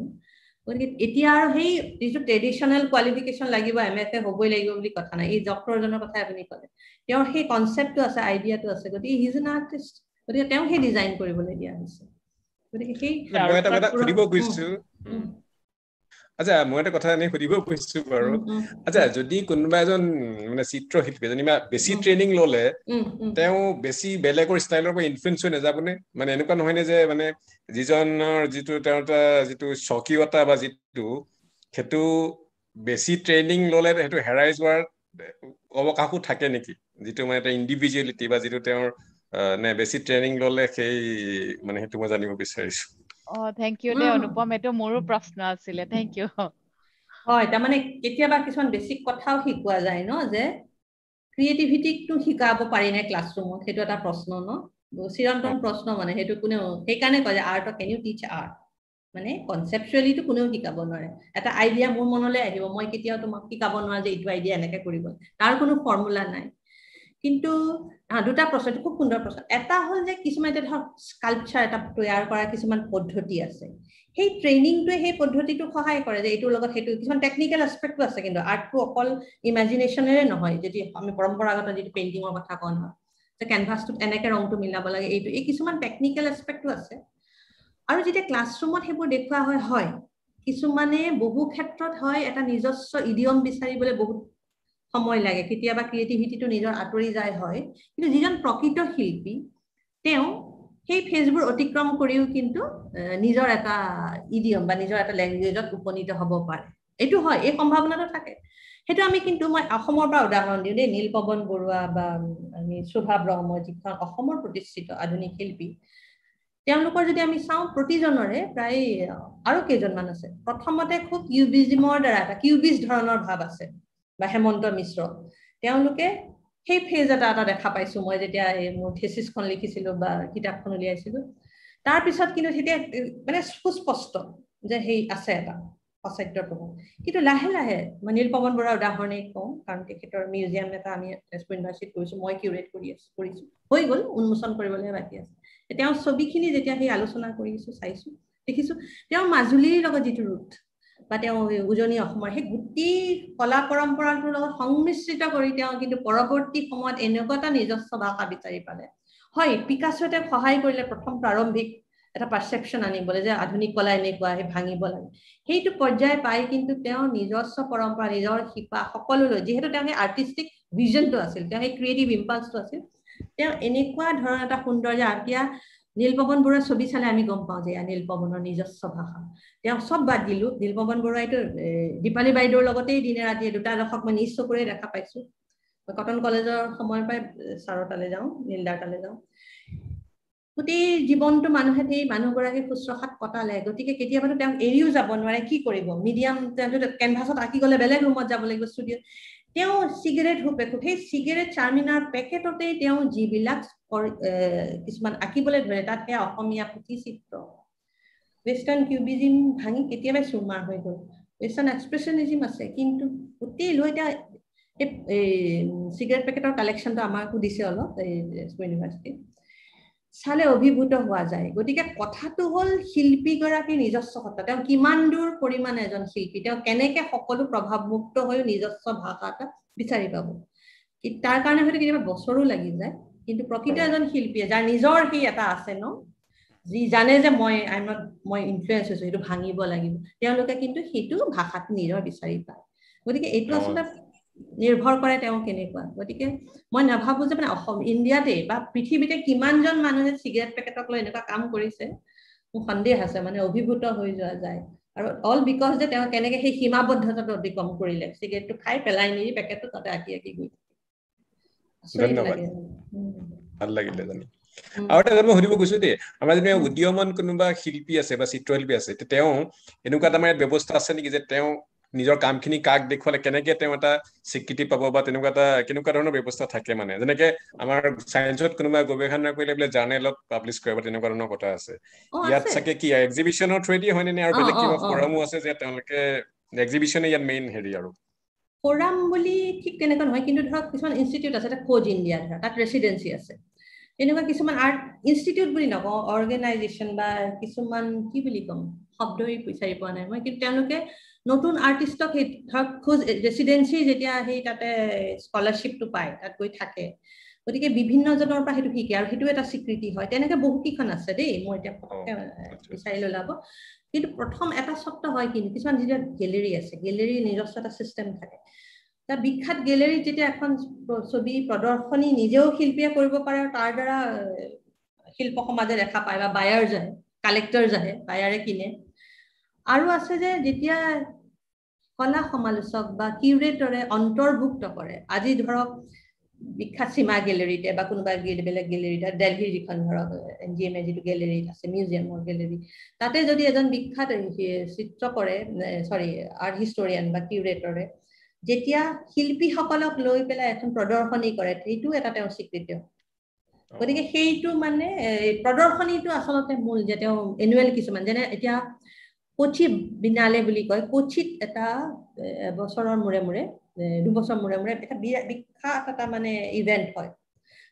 গতিকে এতিয়া আৰু সেই যিটো ট্ৰেডিশ্যনেল কোৱালিফিকেশ্যন লাগিব এম এফ এ হ'বই লাগিব বুলি কথা নাই। এই ডক্টৰজনৰ কথাই আপুনি ক'লে। তেওঁৰ সেই কনচেপ্টটো আছে আইডিয়াটো আছে। গতিকে হিজ এন আৰ্টিষ্ট গতিকে তেওঁ সেই ডিজাইন কৰিবলৈ দিয়া হৈছে। গতিকে সেই আচ্ছা মই এটা কথা এনেই সুধিব খুজিছো বাৰু। আচ্ছা যদি কোনোবা এজন মানে চিত্ৰশিল্পী যেনিবা বেছি ট্ৰেইনিং ললে তেওঁ বেছি বেলেগৰ ষ্টাইলৰ পৰা ইনফ্লুৱেঞ্চ হৈ নাযাবনে? মানে এনেকুৱা নহয়নে যে মানে যিজনৰ যিটো তেওঁৰ এটা যিটো স্বকীয়তা বা যিটো সেইটো বেছি ট্ৰেইনিং ল'লে সেইটো হেৰাই যোৱাৰ অৱকাশো থাকে নেকি? যিটো মানে এটা ইণ্ডিভিজুৱেলিটি বা যিটো তেওঁৰ নে বেছি ট্ৰেইনিং ল'লে সেই মানে সেইটো মই জানিব বিচাৰিছো। অ থেংক ইউ দে অনুপম এইটো মোৰো প্ৰশ্ন আছিলে থেংক ইউ হয় তাৰমানে কেতিয়াবা কিছুমান বেছিক কথাও শিকোৱা যায় ন যে ক্ৰিয়েটিভিটিকটো শিকাব পাৰি নে ক্লাছৰুমত সেইটো এটা প্ৰশ্ন ন? চিৰন্তন প্ৰশ্ন মানে সেইটো কোনেও সেইকাৰণে কয় যে আৰ্টক কেন ইউ টিচ আৰ্ট মানে কনচেপচুৱেলিটো কোনেও শিকাব নোৱাৰে। এটা আইডিয়া মোৰ মনলৈ আহিব মই কেতিয়াও তোমাক শিকাব নোৱাৰো যে এইটো আইডিয়া এনেকে কৰিব। তাৰ কোনো ফৰ্মুলা নাই। কিন্তু দুটা প্ৰশ্ন খুব সুন্দৰ প্ৰশ্ন এটা হ'ল যে কিছুমান এতিয়া ধৰক স্কাল্পচাৰ এটা তৈয়াৰ কৰা কিছুমান পদ্ধতি আছে। সেই ট্ৰেইনিংটোৱে সেই পদ্ধতিটোক সহায় কৰে যে এইটোৰ লগত সেইটো কিছুমান টেকনিকেল এছপেক্টটো আছে কিন্তু আৰ্টটো অকল ইমেজিনেশ্যনেৰে নহয় যদি আমি পৰম্পৰাগত যিটো পেইণ্টিঙৰ কথা কওঁ নহয় যে কেনভাছটোত এনেকে ৰংটো মিলাব লাগে এইটো এই কিছুমান টেকনিকেল এছপেক্টটো আছে। আৰু যেতিয়া ক্লাছৰুমত সেইবোৰ দেখুওৱা হয় হয় কিছুমানে বহু ক্ষেত্ৰত হয় এটা নিজস্ব ইডিয়ম বিচাৰিবলৈ বহুত সময় লাগে। কেতিয়াবা ক্ৰিয়েটিভিটিটো নিজৰ আঁতৰি যায় হয়। কিন্তু যিজন প্ৰকৃত শিল্পী তেওঁ সেই ফেজবোৰ অতিক্ৰম কৰিও কিন্তু নিজৰ এটা ইডিয়ম বা নিজৰ এটা লেংগুৱেজত উপনীত হ'ব পাৰে। এইটো হয় এই সম্ভাৱনাটো থাকে। সেইটো আমি কিন্তু মই অসমৰ পৰা উদাহৰণ দিওঁ দেই। নীল পৱন বৰুৱা বা আমি শোভা ব্ৰহ্ম যিখন অসমৰ প্ৰতিষ্ঠিত আধুনিক শিল্পী তেওঁলোকৰ যদি আমি চাওঁ প্ৰতিজনৰে প্ৰায় আৰু কেইজনমান আছে। প্ৰথমতে খুব কিউবিজিমৰ দ্বাৰা এটা কিউবিজ ধৰণৰ ভাৱ আছে। বা হেমন্ত মিশ্ৰ। তেওঁলোকে সেই ফেজ এটা এটা দেখা পাইছো মই যেতিয়া এই মোৰ থেচিছখন লিখিছিলো বা কিতাপখন উলিয়াইছিলো। তাৰপিছত কিন্তু তেতিয়া মানে সুস্পষ্ট যে সেই আছে এটা পাশ্চাত্যৰ প্ৰভাৱ কিন্তু লাহে লাহে মই নীল পৱন বৰাৰ উদাহৰণেই কওঁ কাৰণ তেখেতৰ মিউজিয়াম এটা আমি তেজপুৰ ইউনিভাৰ্চিটিত কৰিছো মই কিউৰেট কৰি আছো কৰিছো। হৈ গ'ল উন্মোচন কৰিবলৈ বাকী আছে। তেওঁৰ ছবিখিনি যেতিয়া সেই আলোচনা কৰিছো চাইছো দেখিছো তেওঁৰ মাজুলীৰ লগত যিটো ৰুট বা তেওঁ উজনি অসমৰ সেই গোটেই কলা পৰম্পৰাটোৰ লগত সংমিশ্ৰিত কৰি তেওঁ কিন্তু পৰৱৰ্তী সময়ত এনেকুৱা এটা নিজস্ব ভাষা বিচাৰি পালে। হয় পিকাচতে সহায় কৰিলে প্ৰথম প্ৰাৰম্ভিক এটা পাৰ্চেপশ্যন আনিবলৈ যে আধুনিক কলা এনেকুৱা সেই ভাঙিব লাগে। সেইটো পৰ্যায় পাই কিন্তু তেওঁ নিজস্ব পৰম্পৰা নিজৰ শিপা সকলোলৈ যিহেতু তেওঁ সেই আৰ্টিষ্টিক ভিজনটো আছিল তেওঁ সেই ক্ৰিয়েটিভ ইম্পালছটো আছিল তেওঁ এনেকুৱা ধৰণৰ এটা সুন্দৰ যে নীল পৱন বৰুৱাৰ ছবি চালে আমি গম পাওঁ যে নীল পৱনৰ নিজস্ব ভাষা। তেওঁ চব বাদ দিলো নীল পৱন বৰুৱাইতো দীপালী বাইদেউৰ লগতেই দিনে ৰাতিয়ে দুটা দশক মই নিজ চকুৰে দেখা পাইছো। মই কটন কলেজৰ সময়ৰ পৰাই ছাৰৰ তালৈ যাওঁ নীলদাৰ তালৈ যাওঁ। গোটেই জীৱনটো মানুহে সেই মানুহগৰাকী শুশ্ৰূষাত কটালে। গতিকে কেতিয়াবাতো তেওঁক এৰিও যাব নোৱাৰে কি কৰিব? মিডিয়াম কেনভাছত আঁকি গ'লে বেলেগ ৰুমত যাব লাগিব ষ্টুডিঅ'ত তেওঁ চিগাৰেট হুপ একো সেই চিগাৰেট চাৰ্মিনাৰ পেকেটতেই তেওঁ যিবিলাক কিছুমান আঁকিবলৈ ধৰে তাত সেয়া অসমীয়া পুথি চিত্ৰ। ৱেষ্টাৰ্ণ কিউবিজিম ভাঙি কেতিয়াবাই চুৰমাৰ হৈ গ'ল। ৱেষ্টাৰ্ণ এক্সপ্ৰেছনিজিম আছে কিন্তু গোটেই লৈ এতিয়া এই চিগাৰেট পেকেটৰ কালেকশ্যনটো আমাকো দিছে অলপ এই ইউনিভাৰ্চিটিত চালে অভিভূত হোৱা যায়। গতিকে কথাটো হ'ল শিল্পীগৰাকীৰ নিজস্ব সত্তা। তেওঁ কিমান দূৰ পৰিমাণে এজন শিল্পী তেওঁ কেনেকে সকলো প্ৰভাৱমুক্ত হৈ নিজস্ব ভাষা এটা বিচাৰি পাব? তাৰ কাৰণে হয়তো কেতিয়াবা বছৰো লাগি যায় কিন্তু প্ৰকৃত এজন শিল্পীয়ে যাৰ নিজৰ সেই এটা আছে ন যি জানে যে মই আই নট মই ইনফ্লুৱেঞ্চ হৈছো সেইটো ভাঙিব লাগিব তেওঁলোকে কিন্তু সেইটো ভাষাত নিজৰ বিচাৰি পায়। গতিকে এইটো আচলতে নিৰ্ভৰ কৰে তেওঁ কেনেকুৱা। গতিকে মই নাভাবো যে মানে অসম ইণ্ডিয়াতে বা পৃথিৱীতে কিমানজন মানুহে চিগাৰেট পেকেটক লৈ এনেকুৱা কাম কৰিছে মোৰ সন্দেহ আছে মানে অভিভূত হৈ যোৱা যায়। আৰু অল বিকজ যে তেওঁ কেনেকে সেই সীমাবদ্ধতাটো অতিক্ৰম কৰিলে চিগাৰেটটো খাই পেলাই নিদি পেকেটটো তাতে আঁকি আঁকি গৈ ভাল লাগিলে জানি। আৰু এটা মই সুধিব গৈছো দেই আমাৰ যদি উদীয়মান কোনোবা শিল্পী আছে বা চিত্ৰশিল্পী আছে তেওঁ এনেকুৱা এটা আমাৰ ইয়াত ব্যৱস্থা আছে নেকি যে তেওঁ নিজৰ কামখিনি কাক দেখুৱালে কেনেকে তেওঁ এটা স্বীকৃতি পাব বা তেনেকুৱা এটা কেনেকুৱা ধৰণৰ ব্যৱস্থা থাকে মানে? যেনেকে আমাৰ চায়েন্সত কোনোবা গৱেষণা কৰিলে বোলে জাৰ্নেলত পাব্লিছ কৰে বা তেনেকুৱা ধৰণৰ কথা আছে। ইয়াত চাগে কি এক্সিবিশ্যনৰ থ্ৰুৱেদি হয়নে নে আৰু বেলেগ কিবা ফৰামো আছে যে তেওঁলোকে এক্সিবিশ্যনে ইয়াত মেইন হেৰি আৰু? ফৰাম বুলি ঠিক তেনেকুৱা নহয় কিন্তু ধৰক কিছুমান ইনষ্টিটিউট আছে এটা খোজ ইণ্ডিয়া ধৰা তাত ৰেচিডেঞ্চি আছে। এনেকুৱা কিছুমান আৰ্ট ইনষ্টিটিউট বুলি নকওঁ অৰ্গেনাইজেশ্যন বা কিছুমান কি বুলি ক'ম শব্দই বিচাৰি পোৱা নাই মই কিন্তু তেওঁলোকে নতুন আৰ্টিষ্টক সেই ধৰক খোজ ৰেচিডেঞ্চি যেতিয়া সেই তাতে স্কলাৰশ্বিপটো পায় তাত গৈ থাকে। গতিকে বিভিন্নজনৰ পৰা সেইটো শিকে আৰু সেইটো এটা স্বীকৃতি হয়। তেনেকে বহুকেইখন আছে দেই মই এতিয়া পটককে বিচাৰি ল'লাব। কিন্তু প্ৰথম এটা স্বত্ব হয় কিন্তু কিছুমান যেতিয়া গেলেৰী আছে গেলেৰীৰ নিজস্ব এটা চিষ্টেম থাকে। তাৰ বিখ্যাত গেলেৰীত যেতিয়া এখন ছবি প্ৰদৰ্শনী নিজেও শিল্পীয়ে কৰিব পাৰে আৰু তাৰ দ্বাৰা শিল্প সমাজে দেখা পায় বা বায়াৰ যায় কালেক্টৰ যায় বায়াৰে কিনে। আৰু আছে যে যেতিয়া কলা সমালোচক বা কিউৰেটৰে অন্তৰ্ভুক্ত কৰে। আজি ধৰক বিখ্যাত সীমা গেলেৰীতে বা কোনোবা বেলেগ গেলেৰীতে দেলহিৰ যিখন ধৰক এন জি এম এ যিটো গেলেৰীত আছে মিউজিয়ামৰ গেলেৰী তাতে যদি এজন বিখ্যাত চিত্ৰ কৰে চৰি আৰ্ট হিষ্টৰিয়ান বা কিউৰেটৰে যেতিয়া শিল্পীসকলক লৈ পেলাই এখন প্ৰদৰ্শনী কৰে সেইটো এটা তেওঁৰ স্বীকৃতি। গতিকে সেইটো মানে প্ৰদৰ্শনীটো আচলতে মূল যে তেওঁ এনুৱেল কিছুমান যেনে এতিয়া কোচি বিনালে বুলি কয় কোচিত এটা বছৰৰ মূৰে মূৰে দুবছৰ মূৰে মূৰে এটা বিখ্যাত এটা মানে ইভেণ্ট হয়।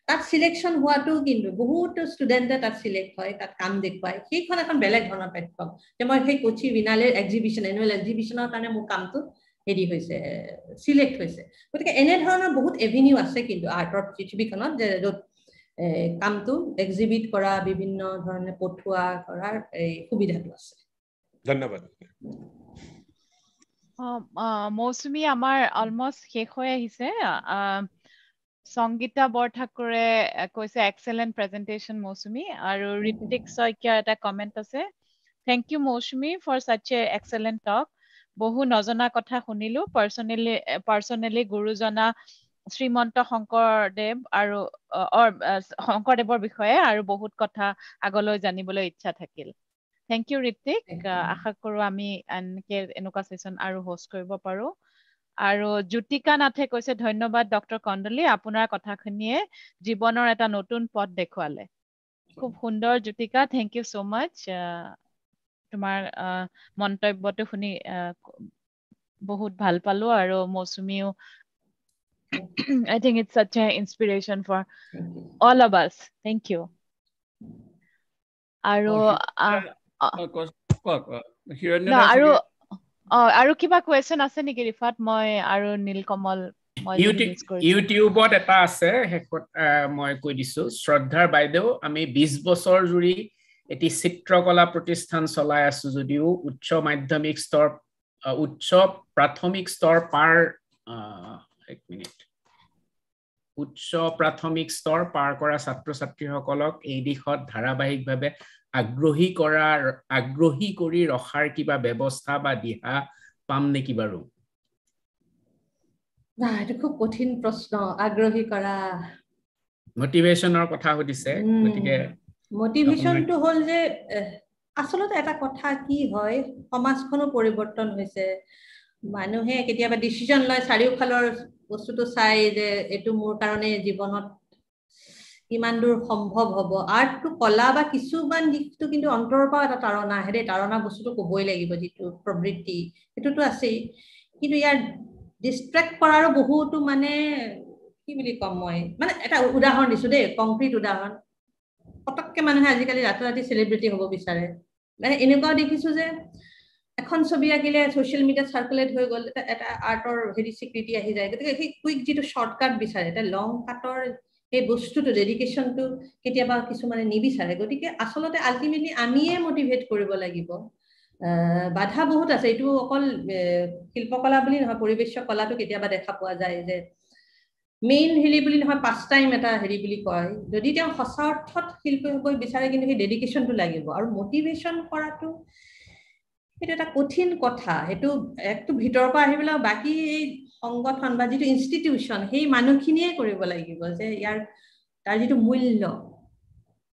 তাত চিলেকশ্যন হোৱাটো কিন্তু বহুতো ষ্টুডেণ্টে তাত চিলেক্ট হয় তাত কাম দেখুৱায়। সেইখন এখন বেলেগ ধৰণৰ প্লেটফৰ্ম যে মই সেই কোচি বিনালেৰ এক্সিবিশ্যন এনুৱেল এক্সিবিশ্যনৰ কাৰণে মোৰ কামটো হেৰি হৈছে চিলেক্ট হৈছে। গতিকে এনেধৰণৰ বহুত এভিনিউ আছে কিন্তু আৰ্টৰ পৃথিৱীখনত যে য'ত কামটো এক্সিবিট কৰা বিভিন্ন ধৰণে পঠোৱা কৰাৰ এই সুবিধাটো আছে। ধন্যবাদ। মৌচুমী আমাৰ অলমষ্ট শেষ হৈ আহিছে। সংগীতা বৰঠাকুৰে কৈছে এক্সেলেণ্ট প্ৰেজেণ্টেশ্যন মৌচুমী আৰু ঋতিক শইকীয়াৰ এটা কমেণ্ট আছে। Thank you Mousumi for such a excellent talk বহু নজনা কথা শুনিলো। পাৰ্চনেলি পাৰ্চনেলি গুৰুজনা শ্ৰীমন্ত শংকৰদেৱ আৰু শংকৰদেৱৰ বিষয়ে আৰু বহুত কথা আগলৈ জানিবলৈ ইচ্ছা থাকিল। থেংক ইউ ঋতিক আশা কৰো আমি এনেকে এনেকুৱা ছেশ্যন আৰু হোষ্ট কৰিব পাৰো। আৰু জ্যোতিকা নাথে কৈছে ধন্যবাদ ডক্টৰ কণ্ডলী আপোনাৰ কথাখিনিয়ে জীৱনৰ এটা নতুন পথ দেখুৱালে। খুব সুন্দৰ Jyotika. Thank you so' much তোমাৰ মন্তব্যটো শুনি বহুত ভাল পালো আৰু মৌচুমীও I think it's such an inspiration for all of us. Thank you. আৰু আৰু আৰু কিবা কুৱেশ্যন আছে নেকি ৰিফাত? মই আৰু নীলকমল ইউটিউবত এটা আছে শেষত মই কৈ দিছো। শ্ৰদ্ধাৰ বাইদেউ আমি বিশ বছৰ জুৰি এটি চিত্ৰকলা প্ৰতিষ্ঠান চলাই আছো যদিও উচ্চ মাধ্যমিক স্তৰ উচ্চ প্ৰাথমিক স্তৰ পাৰ এক মিনিট। উচ্চ প্ৰাথমিক স্তৰ পাৰ কৰা ছাত্ৰ ছাত্ৰীসকলক এই দিশত ধাৰাবাহিকভাৱে আগ্ৰহী কৰাৰ আগ্ৰহী কৰি ৰখাৰ কিবা ব্যৱস্থা বা দিহা পাম নেকি বাৰু? এইটো খুব কঠিন প্ৰশ্ন আগ্ৰহী কৰা। মটিভেশ্যনৰ কথা সুধিছে গতিকে মটিভেশ্যনটো হ'ল যে আচলতে এটা কথা কি হয় সমাজখনো পৰিৱৰ্তন হৈছে। মানুহে কেতিয়াবা ডিচিজন লয় চাৰিওফালৰ বস্তুটো চাই যে এইটো মোৰ কাৰণে জীৱনত কিমান দূৰ সম্ভৱ হ'ব। আৰ্টটো কলা বা কিছুমান দিশটো কিন্তু অন্তৰৰ পৰা এটা তাৰণা আহে দেই। তাৰণা বস্তুটো ক'বই লাগিব যিটো প্ৰবৃত্তি সেইটোতো আছেই। কিন্তু ইয়াৰ ডিষ্ট্ৰেক্ট কৰাৰো বহুতো মানে কি বুলি ক'ম মই মানে এটা উদাহৰণ দিছো দেই কংক্ৰিট উদাহৰণ। পটককে মানুহে আজিকালি ৰাতি ৰাতি চেলিব্ৰিটি হ'ব বিচাৰে। মানে এনেকুৱাও দেখিছো যে এখন ছবি আঁকিলে ছচিয়েল মিডিয়াত চাৰ্কুলেট হৈ গ'ল এটা আৰ্টৰ হেৰি স্বীকৃতি আহি যায়। গতিকে সেই কুইক যিটো শ্বৰ্টকাট বিচাৰে এটা লং কাটৰ সেই বস্তুটো ডেডিকেশ্যনটো কেতিয়াবা কিছুমানে নিবিচাৰে। গতিকে আচলতে আল্টিমেটলি আমিয়ে মটিভেট কৰিব লাগিব। বাধা বহুত আছে। এইটো অকল শিল্পকলা বুলি নহয় পৰিৱেশ কলাটো কেতিয়াবা দেখা পোৱা যায় যে মেইন হেৰি বুলি নহয় পাঁচ টাইম এটা হেৰি বুলি কয়। যদি তেওঁ সঁচা অৰ্থত শিল্পী হ'ব বিচাৰে কিন্তু সেই ডেডিকেশ্যনটো লাগিব। আৰু মটিভেশ্যন কৰাটো সেইটো এটা কঠিন কথা। সেইটো একটো ভিতৰৰ পৰা আহি পেলাই বাকী এই সংগঠন বা যিটো ইনষ্টিটিউশ্যন সেই মানুহখিনিয়ে কৰিব লাগিব যে ইয়াৰ তাৰ যিটো মূল্য।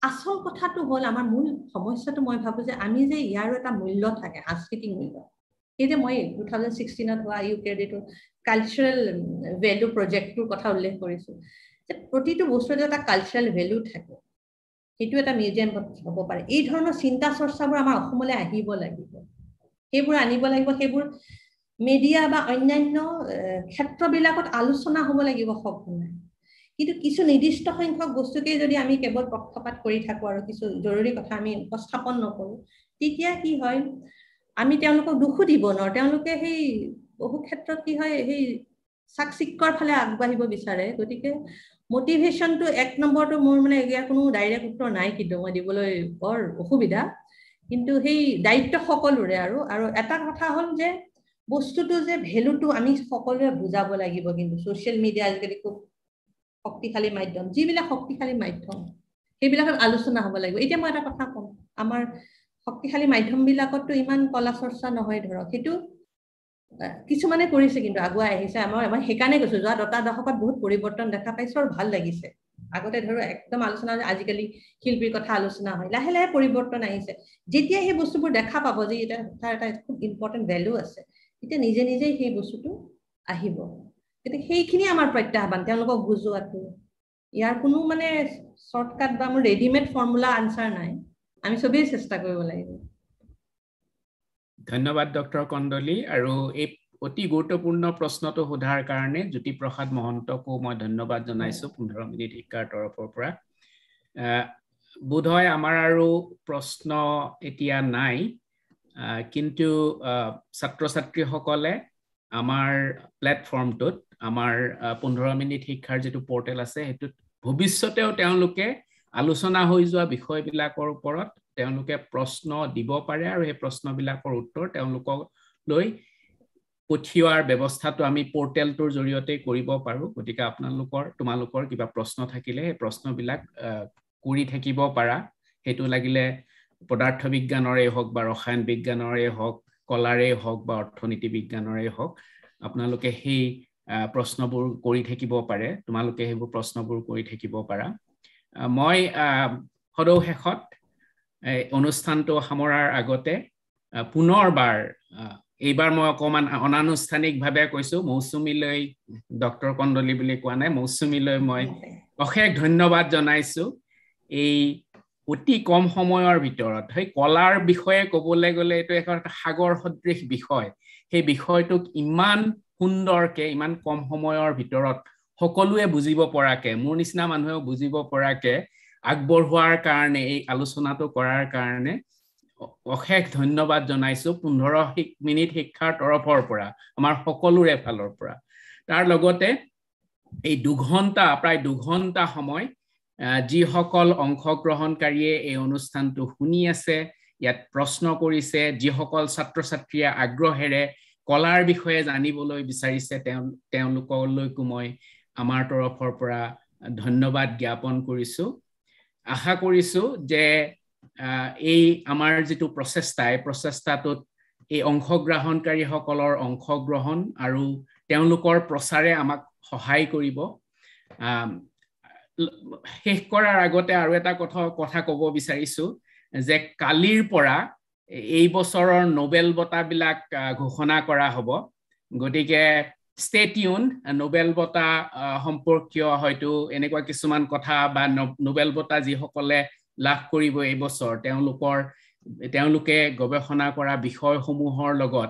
আচল কথাটো হ'ল আমাৰ মূল সমস্যাটো মই ভাবোঁ যে আমি যে ইয়াৰো এটা মূল্য থাকে সাংস্কৃতিক মূল্য। সেই যে মই টু থাউজেণ্ড ছিক্সটিনত হোৱা ইউ কেডিটো কালচাৰেল ভেলু প্ৰজেক্টটোৰ কথা উল্লেখ কৰিছোঁ যে প্ৰতিটো বস্তুতে এটা কালচাৰেল ভেলু থাকে। সেইটো এটা মিউজিয়াম হ'ব পাৰে। এই ধৰণৰ চিন্তা চৰ্চাবোৰ আমাৰ অসমলৈ আহিব লাগিব। সেইবোৰ আনিব লাগিব সেইবোৰ মিডিয়া বা অন্যান্য ক্ষেত্ৰবিলাকত আলোচনা হ'ব লাগিব সঘনাই কিন্তু কিছু নিৰ্দিষ্ট সংখ্যক বস্তুকেই যদি আমি কেৱল পক্ষপাত কৰি থাকোঁ আৰু কিছু জৰুৰী কথা আমি উপস্থাপন নকৰোঁ তেতিয়া কি হয় আমি তেওঁলোকক দুখো দিব নোৱাৰোঁ। তেওঁলোকে সেই বহু ক্ষেত্ৰত কি হয় সেই চাকচিক্যৰ ফালে আগবাঢ়িব বিচাৰে। গতিকে মটিভেশ্যনটো এক নম্বৰটো মোৰ মানে ইয়াৰ কোনো ডাইৰেক্ট উত্তৰ নাই কিন্তু মই দিবলৈ বৰ অসুবিধা। কিন্তু সেই দায়িত্ব সকলোৰে আৰু আৰু এটা কথা হ'ল যে বস্তুটো যে ভেলুটো আমি সকলোৱে বুজাব লাগিব কিন্তু ছ'চিয়েল মিডিয়া আজিকালি খুব শক্তিশালী মাধ্যম যিবিলাক শক্তিশালী মাধ্যম সেইবিলাকত আলোচনা হ'ব লাগিব। এতিয়া মই এটা কথা কম আমাৰ শক্তিশালী মাধ্যমবিলাকততো ইমান কলা চৰ্চা নহয় ধৰক সেইটো কিছুমানে কৰিছে কিন্তু আগুৱাই আহিছে। আমাৰ মই সেইকাৰণে কৈছো যোৱা দটা দশকত বহুত পৰিৱৰ্তন দেখা পাইছো আৰু ভাল লাগিছে। আগতে ধৰো একদম আলোচনা আজিকালি শিল্পীৰ কথা আলোচনা হয় লাহে লাহে পৰিৱৰ্তন আহিছে। যেতিয়া সেই বস্তুবোৰ দেখা পাব যে এটা তাৰ এটা খুব ইম্পৰ্টেণ্ট ভেলু আছে তেতিয়া নিজে নিজেই সেই বস্তুটো আহিব। গতিকে সেইখিনি আমাৰ প্ৰত্যাহ্বান তেওঁলোকক বুজোৱাটো। ইয়াৰ কোনো মানে শ্বৰ্টকাট বা মোৰ ৰেডিমেড ফৰ্মুলা আনচাৰ নাই। আমি চবেই চেষ্টা কৰিব লাগিব। ধন্যবাদ ডক্টৰ কণ্ডলী আৰু এই অতি গুৰুত্বপূৰ্ণ প্ৰশ্নটো সোধাৰ কাৰণে জ্যোতিপ্ৰসাদ মহন্তকো মই ধন্যবাদ জনাইছো পোন্ধৰ মিনিট শিক্ষাৰ তৰফৰ পৰা। বোধহয় আমাৰ আৰু প্ৰশ্ন এতিয়া নাই। কিন্তু ছাত্ৰ ছাত্ৰীসকলে আমাৰ প্লেটফৰ্মটোত আমাৰ পোন্ধৰ মিনিট শিক্ষাৰ যিটো পৰ্টেল আছে সেইটোত ভৱিষ্যতেও তেওঁলোকে আলোচনা হৈ যোৱা বিষয়বিলাকৰ ওপৰত তেওঁলোকে প্ৰশ্ন দিব পাৰে আৰু সেই প্ৰশ্নবিলাকৰ উত্তৰ তেওঁলোকক লৈ পঠিওৱাৰ ব্যৱস্থাটো আমি পৰ্টেলটোৰ জৰিয়তে কৰিব পাৰোঁ। গতিকে আপোনালোকৰ তোমালোকৰ কিবা প্ৰশ্ন থাকিলে সেই প্ৰশ্নবিলাক কৰি থাকিব পাৰা। সেইটো লাগিলে পদাৰ্থ বিজ্ঞানৰে হওক বা ৰসায়ন বিজ্ঞানৰে হওক কলাৰে হওক বা অৰ্থনীতি বিজ্ঞানৰে হওক আপোনালোকে সেই প্ৰশ্নবোৰ কৰি থাকিব পাৰে। তোমালোকে সেইবোৰ প্ৰশ্নবোৰ কৰি থাকিব পাৰা। মই সদৌ শেষত অনুষ্ঠানটো সামৰাৰ আগতে পুনৰবাৰ এইবাৰ মই অকণমান অনানুষ্ঠানিকভাৱে কৈছোঁ মৌচুমীলৈ ডক্টৰ কণ্ডলী বুলি কোৱা নাই মৌচুমীলৈ মই অশেষ ধন্যবাদ জনাইছোঁ। এই অতি কম সময়ৰ ভিতৰত সেই কলাৰ বিষয়ে ক'বলৈ গ'লে এইটো এখন সাগৰ সদৃশ বিষয়। সেই বিষয়টোক ইমান সুন্দৰকে ইমান কম সময়ৰ ভিতৰত সকলোৱে বুজিব পৰাকে মোৰ নিচিনা মানুহেও বুজিব পৰাকে আগবঢ়োৱাৰ কাৰণে এই আলোচনাটো কৰাৰ কাৰণে অশেষ ধন্যবাদ জনাইছো পোন্ধৰ মিনিট শিক্ষাৰ তৰফৰ পৰা আমাৰ সকলোৰে ফালৰ পৰা। তাৰ লগতে এই দুঘণ্টা প্ৰায় দুঘণ্টা সময় যিসকল অংশগ্ৰহণকাৰীয়ে এই অনুষ্ঠানটো শুনি আছে ইয়াত প্ৰশ্ন কৰিছে যিসকল ছাত্ৰ ছাত্ৰীয়ে আগ্ৰহেৰে কলাৰ বিষয়ে জানিবলৈ বিচাৰিছে তেওঁ তেওঁলোকলৈকো মই আমাৰ তৰফৰ পৰা ধন্যবাদ জ্ঞাপন কৰিছোঁ। আশা কৰিছোঁ যে এই আমাৰ যিটো প্ৰচেষ্টা এই প্ৰচেষ্টাটোত এই অংশগ্ৰহণকাৰীসকলৰ অংশগ্ৰহণ আৰু তেওঁলোকৰ প্ৰচাৰে আমাক সহায় কৰিব। শেষ কৰাৰ আগতে আৰু এটা কথা কথা ক'ব বিচাৰিছোঁ যে কালিৰ পৰা এই বছৰৰ নোবেল বঁটাবিলাক ঘোষণা কৰা হ'ব। গতিকে ষ্টেটিউন নোবেল বঁটা সম্পৰ্কীয় হয়তো এনেকুৱা কিছুমান কথা বা নোবেল বঁটা যিসকলে লাভ কৰিব এইবছৰ তেওঁলোকৰ তেওঁলোকে গৱেষণা কৰা বিষয়সমূহৰ লগত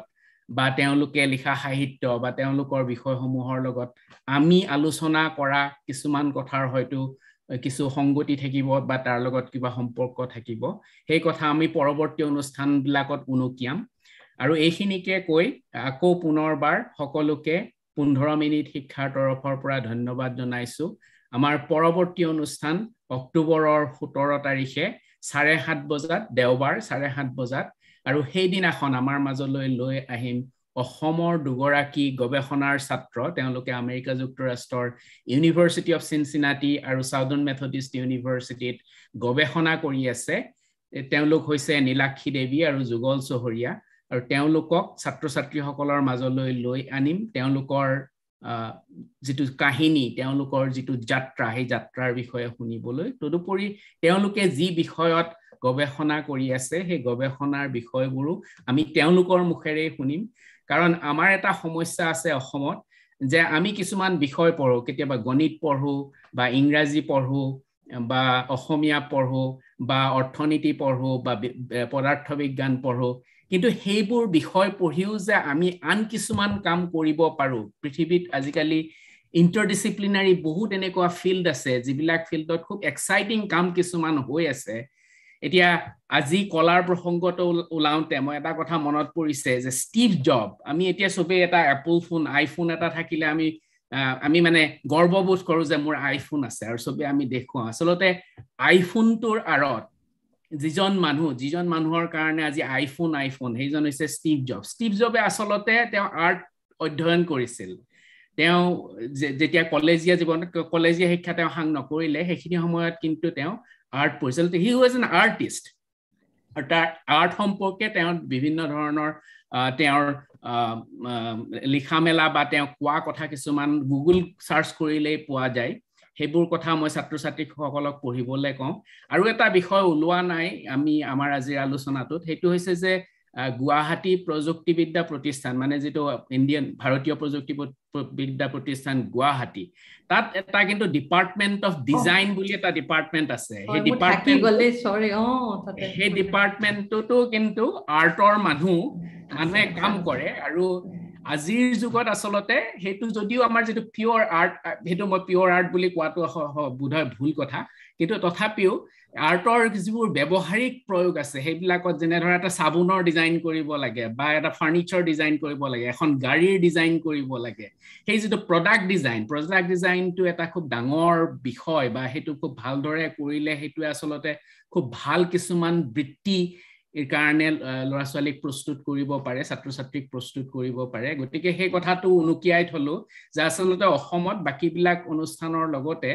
বা তেওঁলোকে লিখা সাহিত্য বা তেওঁলোকৰ বিষয়সমূহৰ লগত আমি আলোচনা কৰা কিছুমান কথাৰ হয়তো কিছু সংগতি থাকিব বা তাৰ লগত কিবা সম্পৰ্ক থাকিব। সেই কথা আমি পৰৱৰ্তী অনুষ্ঠানবিলাকত উনুকিয়াম। আৰু এইখিনিকে কৈ আকৌ পুনৰবাৰ সকলোকে পোন্ধৰ মিনিট শিক্ষাৰ তৰফৰ পৰা ধন্যবাদ জনাইছো। আমাৰ পৰৱৰ্তী অনুষ্ঠান অক্টোবৰৰ সোতৰ তাৰিখে চাৰে সাত বজাত দেওবাৰ চাৰে সাত বজাত আৰু সেইদিনাখন আমাৰ মাজলৈ লৈ আহিম অসমৰ দুগৰাকী গৱেষণাৰ ছাত্ৰ তেওঁলোকে আমেৰিকা যুক্তৰাষ্ট্ৰৰ ইউনিভাৰ্চিটি অফ চিনচিনাটি আৰু চাউদাৰ্ণ মেথডিষ্ট ইউনিভাৰ্চিটিত গৱেষণা কৰি আছে। তেওঁলোক হৈছে নীলাক্ষী দেৱী আৰু যুগল চহৰীয়া। আৰু তেওঁলোকক ছাত্ৰ ছাত্ৰীসকলৰ মাজলৈ লৈ আনিম। তেওঁলোকৰ যিটো কাহিনী তেওঁলোকৰ যিটো যাত্ৰা সেই যাত্ৰাৰ বিষয়ে শুনিবলৈ। তদুপৰি তেওঁলোকে যি বিষয়ত গৱেষণা কৰি আছে সেই গৱেষণাৰ বিষয়বোৰো আমি তেওঁলোকৰ মুখেৰে শুনিম। কাৰণ আমাৰ এটা সমস্যা আছে অসমত যে আমি কিছুমান বিষয় পঢ়ো কেতিয়াবা গণিত পঢ়ো বা ইংৰাজী পঢ়ো বা অসমীয়া পঢ়ো বা অৰ্থনীতি পঢ়ো বা পদাৰ্থ বিজ্ঞান পঢ়ো। কিন্তু সেইবোৰ বিষয় পঢ়িও যে আমি আন কিছুমান কাম কৰিব পাৰোঁ। পৃথিৱীত আজিকালি ইণ্টাৰডিচিপ্লিনাৰী বহুত এনেকুৱা ফিল্ড আছে যিবিলাক ফিল্ডত খুব এক্সাইটিং কাম কিছুমান হৈ আছে। এতিয়া আজি কলাৰ প্ৰসংগটো ওলাওঁতে মই এটা কথা মনত পৰিছে যে ষ্টিভ জব আমি এতিয়া চবেই এটা এপল ফোন আইফোন এটা থাকিলে আমি আমি মানে গৰ্ববোধ কৰোঁ যে মোৰ আইফোন আছে আৰু চবেই আমি দেখুৱাওঁ আচলতে আইফোনটোৰ আঁৰত যিজন মানুহ যিজন মানুহৰ কাৰণে আজি আইফোন আইফোন সেইজন হৈছে ষ্টিভ জব। ষ্টিভ জবে আচলতে তেওঁ আৰ্ট অধ্যয়ন কৰিছিল। তেওঁ যেতিয়া কলেজীয়া জীৱনত কলেজীয়া শিক্ষা তেওঁ সাং নকৰিলে সেইখিনি সময়ত কিন্তু তেওঁ আৰ্ট পঢ়িছিল হি ৱাজ এন আৰ্টিষ্ট আৰু তাৰ আৰ্ট সম্পৰ্কে তেওঁ বিভিন্ন ধৰণৰ তেওঁৰ লিখা মেলা বা তেওঁ কোৱা কথা কিছুমান গুগল চাৰ্চ কৰিলেই পোৱা যায়। সেইবোৰ কথা মই ছাত্ৰ ছাত্ৰীসকলক পঢ়িবলৈ কওঁ। আৰু এটা বিষয় ওলোৱা নাই আমি আমাৰ আজিৰ আলোচনাটোত সেইটো হৈছে যে গুৱাহাটী প্ৰযুক্তিবিদ্যা প্ৰতিষ্ঠান মানে যিটো ইণ্ডিয়ান ভাৰতীয় প্ৰযুক্তিবিদ্যা প্ৰতিষ্ঠান গুৱাহাটী তাত এটা কিন্তু ডিপাৰ্টমেণ্ট অফ ডিজাইন বুলি এটা ডিপাৰ্টমেণ্ট আছে। সেই ডিপাৰ্টমেণ্ট সেই ডিপাৰ্টমেণ্টটোতো কিন্তু আৰ্টৰ মানুহ মানুহে কাম কৰে আৰু আজিৰ যুগত আচলতে সেইটো যদিও আমাৰ যিটো পিয়ৰ আৰ্ট সেইটো মই পিয়ৰ আৰ্ট বুলি কোৱাটো বোধহয় ভুল কথা। কিন্তু তথাপিও আৰ্টৰ যিবোৰ ব্যৱহাৰিক প্ৰয়োগ আছে সেইবিলাকত যেনে ধৰা এটা চাবোনৰ ডিজাইন কৰিব লাগে বা এটা ফাৰ্ণিচাৰ ডিজাইন কৰিব লাগে এখন গাড়ীৰ ডিজাইন কৰিব লাগে সেই যিটো প্ৰডাক্ট ডিজাইন প্ৰডাক্ট ডিজাইনটো এটা খুব ডাঙৰ বিষয় বা সেইটো খুব ভালদৰে কৰিলে সেইটোৱে আচলতে খুব ভাল কিছুমান বৃত্তি কাৰণে ল'ৰা ছোৱালীক প্ৰস্তুত কৰিব পাৰে ছাত্ৰ ছাত্ৰীক প্ৰস্তুত কৰিব পাৰে। গতিকে সেই কথাটো উনুকিয়াই থলো যে আচলতে অসমত বাকীবিলাক অনুষ্ঠানৰ লগতে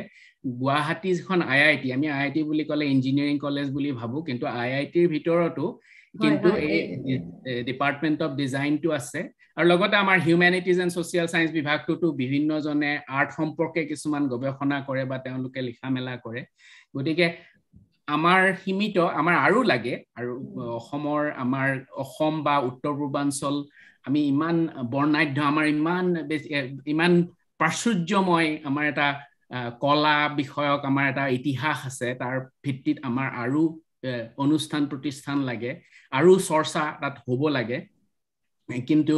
গুৱাহাটী যিখন আই আই টি আমি আই আই টি বুলি ক'লে ইঞ্জিনিয়াৰিং কলেজ বুলি ভাবো কিন্তু আই আই টিৰ ভিতৰতো কিন্তু এই ডিপাৰ্টমেণ্ট অফ ডিজাইনটো আছে। আৰু লগতে আমাৰ হিউমেনিটিজ এণ্ড ছ'চিয়েল ছায়েন্স বিভাগটোতো বিভিন্নজনে আৰ্ট সম্পৰ্কে কিছুমান গৱেষণা কৰে বা তেওঁলোকে লিখা মেলা কৰে। গতিকে আমাৰ সীমিত আমাৰ আৰু লাগে আৰু অসমৰ আমাৰ অসম বা উত্তৰ পূৰ্বাঞ্চল আমি ইমান বৰ্ণাঢ্য আমাৰ ইমান বেছি ইমান প্ৰাচুৰ্যময় আমাৰ এটা কলা বিষয়ক আমাৰ এটা ইতিহাস আছে তাৰ ভিত্তিত আমাৰ আৰু অনুষ্ঠান প্ৰতিষ্ঠান লাগে আৰু চৰ্চা তাত হ'ব লাগে। কিন্তু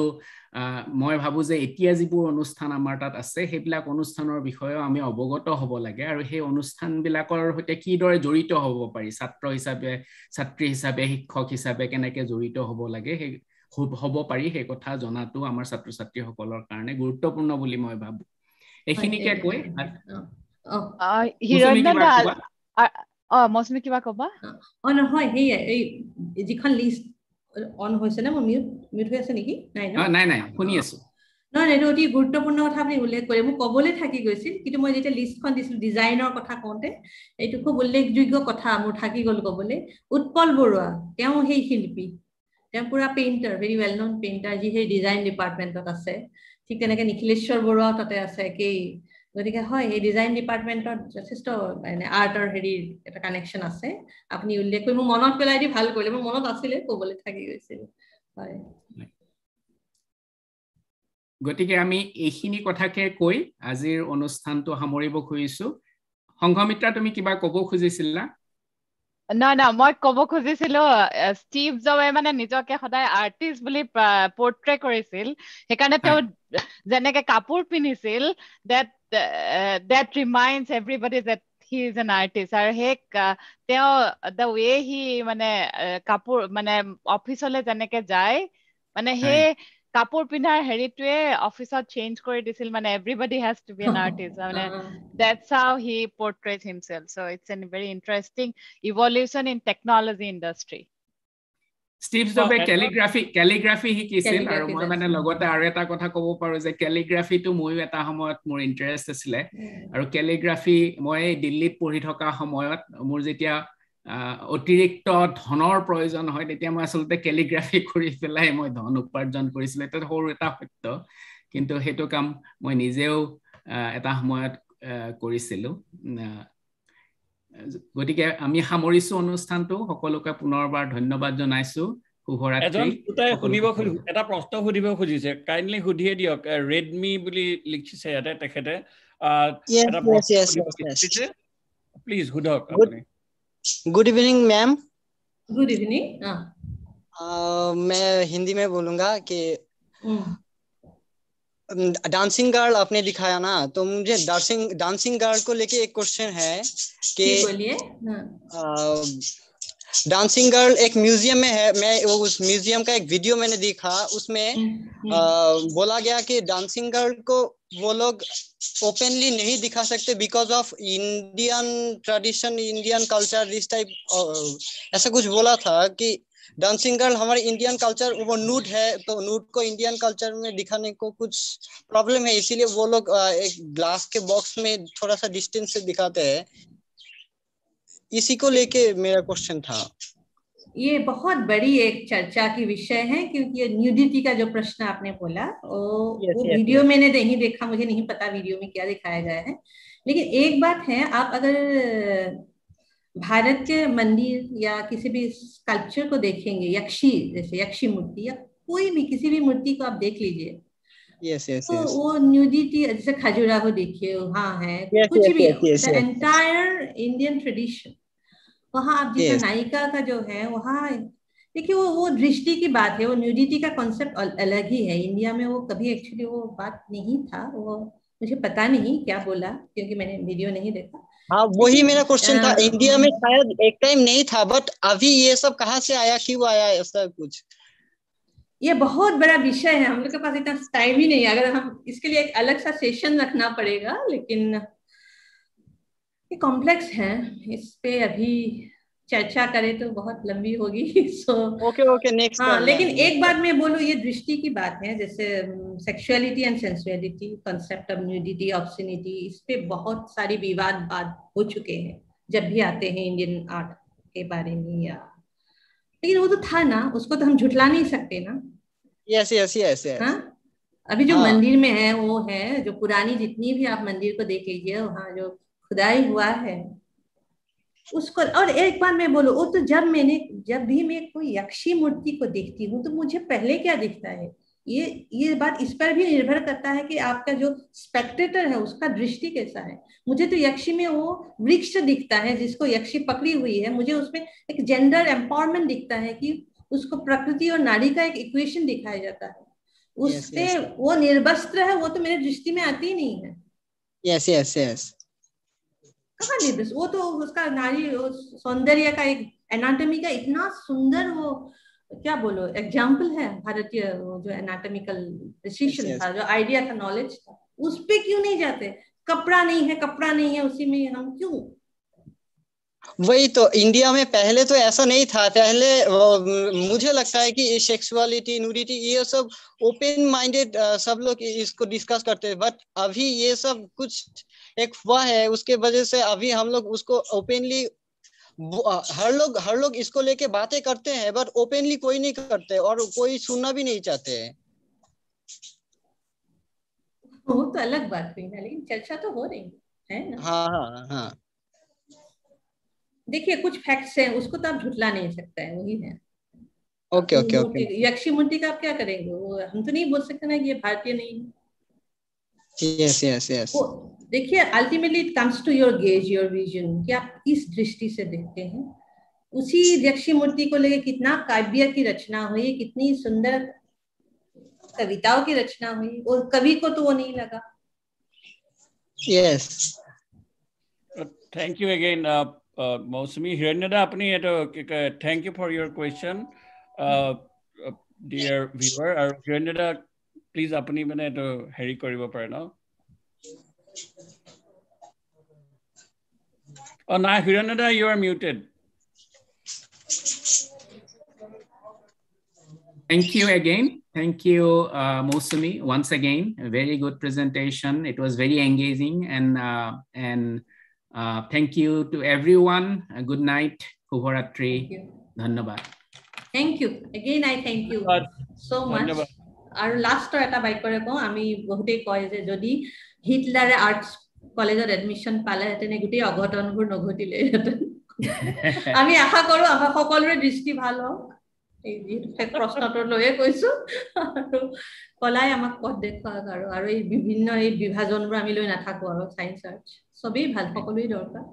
মই ভাবোঁ যে এতিয়া যিবোৰ অনুষ্ঠান আমাৰ তাত আছে সেইবিলাক অনুষ্ঠানৰ বিষয়েও আমি অৱগত হ'ব লাগে আৰু সেই অনুষ্ঠানবিলাকৰ সৈতে কিদৰে জড়িত হ'ব পাৰি ছাত্ৰ হিচাপে ছাত্ৰী হিচাপে শিক্ষক হিচাপে কেনেকৈ জড়িত হ'ব লাগে সেই হ'ব পাৰি সেই কথা জনাটো আমাৰ ছাত্ৰ ছাত্ৰীসকলৰ কাৰণে গুৰুত্বপূৰ্ণ বুলি মই ভাবোঁ। এইখিনিকে কৈ কিবা কবা অ নহয় সেয়াই এই যিখন লিষ্ট অন হৈছে নে? মোৰ মিউট মিউট হৈ আছে নেকি? নাই নাই নাই শুনি আছো। নহয় এইটো অতি গুৰুত্বপূৰ্ণ কথা আপুনি উল্লেখ কৰে। মোক ক'বলৈ থাকি গৈছিল কিন্তু মই যেতিয়া লিষ্টখন দিছিলোঁ ডিজাইনৰ কথা কওঁতে এইটো খুব উল্লেখযোগ্য কথা মোৰ থাকি গ'ল ক'বলৈ। উৎপল বৰুৱা তেওঁ সেই শিল্পী। তেওঁ পুৰা painter very well known painter যি সেই ডিজাইন ডিপাৰ্টমেণ্টত আছে। ঠিক তেনেকৈ নিখিলেশ্বৰ বৰুৱাও তাতে আছে একেই। গতিকে হয় এই ডিজাইন ডিপাৰ্টমেণ্টত যথেষ্ট মানে আৰ্টৰ হেৰিৰ এটা কানেকশ্যন আছে। আপুনি উল্লেখ কৰি মোক মনত পেলাই দি ভাল কৰিলে মোৰ মনত আছিলে ক'বলৈ থাকি গৈছিল। হয়। গতিকে আমি এইখিনি কথাকে কৈ আজিৰ অনুষ্ঠানটো সামৰিব খুজিছো। সংঘমিত্ৰা তুমি কিবা ক'ব খুজিছিলা? নহয় নহয় মই ক'ব খুজিছিলো ষ্টিভ জবে মানে নিজকে সদায় আৰ্টিষ্ট বুলি পৰ্ট্ৰে কৰিছিল। সেইকাৰণে তেওঁ যেনেকে কাপোৰ পিন্ধিছিল that that reminds everybody that he is an artist আৰু সেই তেওঁ দ্য ৱে হি মানে কাপোৰ মানে অফিচলৈ যেনেকে যায় মানে সেই কাপোৰ পিন্ধাৰ হেৰিটোৱে অফিচত চেঞ্জ কৰি দিছিল মানে everybody has to be an artist মানে that's how he portrait himself so' it's an very interesting evolution in technology industry Steve জবে কেলিগ্ৰাফি কেলিগ্ৰাফি শিকিছিল আৰু মই মানে লগতে আৰু এটা কথা ক'ব পাৰো যে কেলিগ্ৰাফিটো ময়ো এটা সময়ত মোৰ ইণ্টাৰেষ্ট আছিলে। আৰু কেলিগ্ৰাফি মই দিল্লীত পঢ়ি থকা সময়ত মোৰ যেতিয়া অতিৰিক্ত ধনৰ প্ৰয়োজন হয় তেতিয়া মই আচলতে কেলিগ্ৰাফি কৰি পেলাই মই ধন উপাৰ্জন কৰিছিলোঁ। এটা সৰু এটা সত্য। কিন্তু সেইটো কাম মই নিজেও এটা সময়ত কৰিছিলোঁ। গতিকে আমি সামৰিছো অনুষ্ঠানটো সকলোকে পুনৰবাৰ ধন্যবাদ জনাইছো শুনিব এটা প্ৰশ্ন সুধিব খুজিছে কাইণ্ডলি সুধিয়ে দিয়ক ৰেডমি বুলি লিখিছে ইয়াতে তেখেতে প্লিজ সোধক আপুনি good evening ma'am good evening मैं हिंदी में बोलूंगा कि डांसिंग गर्ल आपने दिखाया ना तो मुझे डांसिंग डांसिंग गर्ल को लेके एक क्वेश्चन है कि डांसिंग गर्ल एक म्यूज़ियम में है मैं वो उस म्यूज़ियम का एक वीडियो मैंने देखा उसमें आ, बोला गया कि डांसिंग गर्ल को वो लोग ओपनली नहीं दिखा सकते because of Indian tradition Indian culture this type ऐसा कुछ बोला था कि डांसिंग गर्ल हमारे इंडियन कल्चर वो नूड है तो नूड को इंडियन कल्चर में दिखाने को कुछ प्रॉब्लम है इसीलिए वो लोग एक ग्लास के बॉक्स में थोड़ा सा डिस्टेंस से दिखाते हैं। इसी को लेके मेरा क्वेश्चन था। ये बहुत बड़ी एक चर्चा की विषय है क्योंकि ये न्यूडिटी का जो प्रश्न आपने बोला वो, yes, वो yes, वीडियो yes. मैंने नहीं देखा मुझे नहीं पता वीडियो में क्या दिखाया गया है। लेकिन एक बात है आप अगर भारत के मंदिर या किसी भी स्कल्पचर को देखेंगे यक्षी जैसे यक्षी मूर्ति या कोई भी किसी भी मूर्ति को आप देख लीजिए yes, yes, तो yes. वो न्यूडिटी जैसे खजुराहो देखिए वहाँ है yes, कुछ yes, भी yes, yes. Entire Indian tradition वहाँ आप जिस Yes. नायिका का जो है वहाँ देखिए वो वो दृष्टि की बात है वो न्यूडिटी का कॉन्सेप्ट अलग ही है इंडिया में वो कभी एक्चुअली वो बात नहीं था वो मुझे पता नहीं क्या बोला क्योंकि मैंने वीडियो नहीं देखा हाँ वही मेरा क्वेश्चन था। इंडिया में शायद एक टाइम नहीं था बट अभी ये सब कहाँ से आया क्यों आया ऐसा कुछ? ये बहुत बड़ा विषय है। हम लोग के पास इतना टाइम ही नहीं है। अगर हम इसके लिए एक अलग सा सेशन रखना पड़ेगा लेकिन ये कॉम्प्लेक्स है। इस पे अभी चर्चा करें तो बहुत लंबी होगी सो ओके ओके नेक्स्ट हाँ लेकिन एक बात मैं बोलूँ ये दृष्टि की बात है जैसे sexuality and sensuality concept of nudity ऑप्शनिटी इस पे बहुत सारी विवाद बात हो चुके हैं जब भी आते हैं इंडियन आर्ट के बारे में या लेकिन वो तो था ना उसको तो हम झुटला नहीं सकते ना। यस यस यस हाँ? अभी जो हाँ। मंदिर में है वो है जो पुरानी जितनी भी आप मंदिर को देख लीजिए वहाँ जो खुदाई हुआ है उसको और एक बार मैं बोलूँ वो तो जब मैंने जब भी मैं कोई यक्षी मूर्ति को देखती हूँ तो मुझे पहले क्या दिखता है? ये ये बात इस पर भी निर्भर करता है कि आपका जो स्पेक्टेटर है उसका दृष्टि कैसा है? मुझे तो यक्षी में वो वृक्ष दिखता है जिसको यक्षी पकड़ी हुई है। मुझे उसमें एक जेंडर एम्पावरमेंट दिखता है कि उसको प्रकृति और नारी का एक इक्वेशन दिखाया जाता है। उससे yes. वो निर्वस्त्र है वो तो मेरे दृष्टि में आती ही नहीं है। यस यस यस कहाँ निर्वस वो तो उसका नारी सौंदर्य का एक एनाटॉमी का इतना सुंदर वो क्या बोलो एग्ज़ाम्पल है भारतीय जो एनाटॉमिकल yes. था जो आइडिया था नॉलेज था उस पे क्यों नहीं जाते कपड़ा नहीं है कपड़ा नहीं है उसी में हम क्यों वही तो इंडिया में पहले तो ऐसा नहीं था पहले मुझे लगता है कि सेक्सुअलिटी न्यूडिटी ये सब ओपन माइंडेड सब लोग इसको डिस्कस करते हैं बट अभी ये सब कुछ एक हुआ है उसके वजह से अभी हम लोग उसको ओपनली हर लोग हर लोग इसको लेके बातें करते हैं बट ओपनली कोई नहीं करते और कोई सुनना भी नहीं चाहते हैं। वो तो अलग बात हुई ना लेकिन चर्चा तो हो रही है ना। हाँ हाँ हाँ। देखिए कुछ फैक्ट्स हैं उसको तो आप झुटला नहीं सकते हैं वही है। ओके ओके ओके यक्षी मूर्ति का आप क्या करेंगे? वो हम तो नहीं बोल सकते ना कि ये भारतीय नहीं है। यस यस यस देखिए ultimately it comes to your gaze your vision कि आप किस दृष्टि से देखते हैं उसी यक्षी मूर्ति को लेके कितना काव्य की रचना हुई कितनी सुंदर कविताओं की रचना हुई और कवि को तो वो नहीं लगा यस थैंक यू अगेन मौसमी हिरण्यदा আপুনি এইটো কি কয় thank you for your question dear viewer আৰু হিৰণ্যদা প্লিজ আপুনি মানে এইটো হেৰি কৰিব পাৰে ন অ নাই হিৰণ্যদা you are muted Thank you again. Thank you, uh, Mosumi, once again. A very good presentation. It was very engaging and uh, and uh, thank you to everyone. Uh, good night. Kuvaratri. Dhanyabad. Thank you. Again, I thank you so much. ধন্যবাদ আৰু লাষ্টৰ এটা বাক্যৰে কওঁ আমি বহুতেই কয় যে যদি হিটলাৰে আৰ্টছ কলেজত এডমিশ্যন পালেহেঁতেন গোটেই অঘটনবোৰ নঘটিলেহেঁতেন আমি আশা কৰো আমাৰ সকলোৰে দৃষ্টি ভাল হওক। এই যিহেতু প্ৰশ্নটো লৈয়ে কৈছো। আৰু কলাই আমাক পথ দেখুৱাওক আৰু আৰু এই বিভিন্ন এই বিভাজনবোৰ আমি লৈ নাথাকো আৰু চাইন্স আৰ্টছ চবেই ভাল সকলোৱে দৰকাৰ।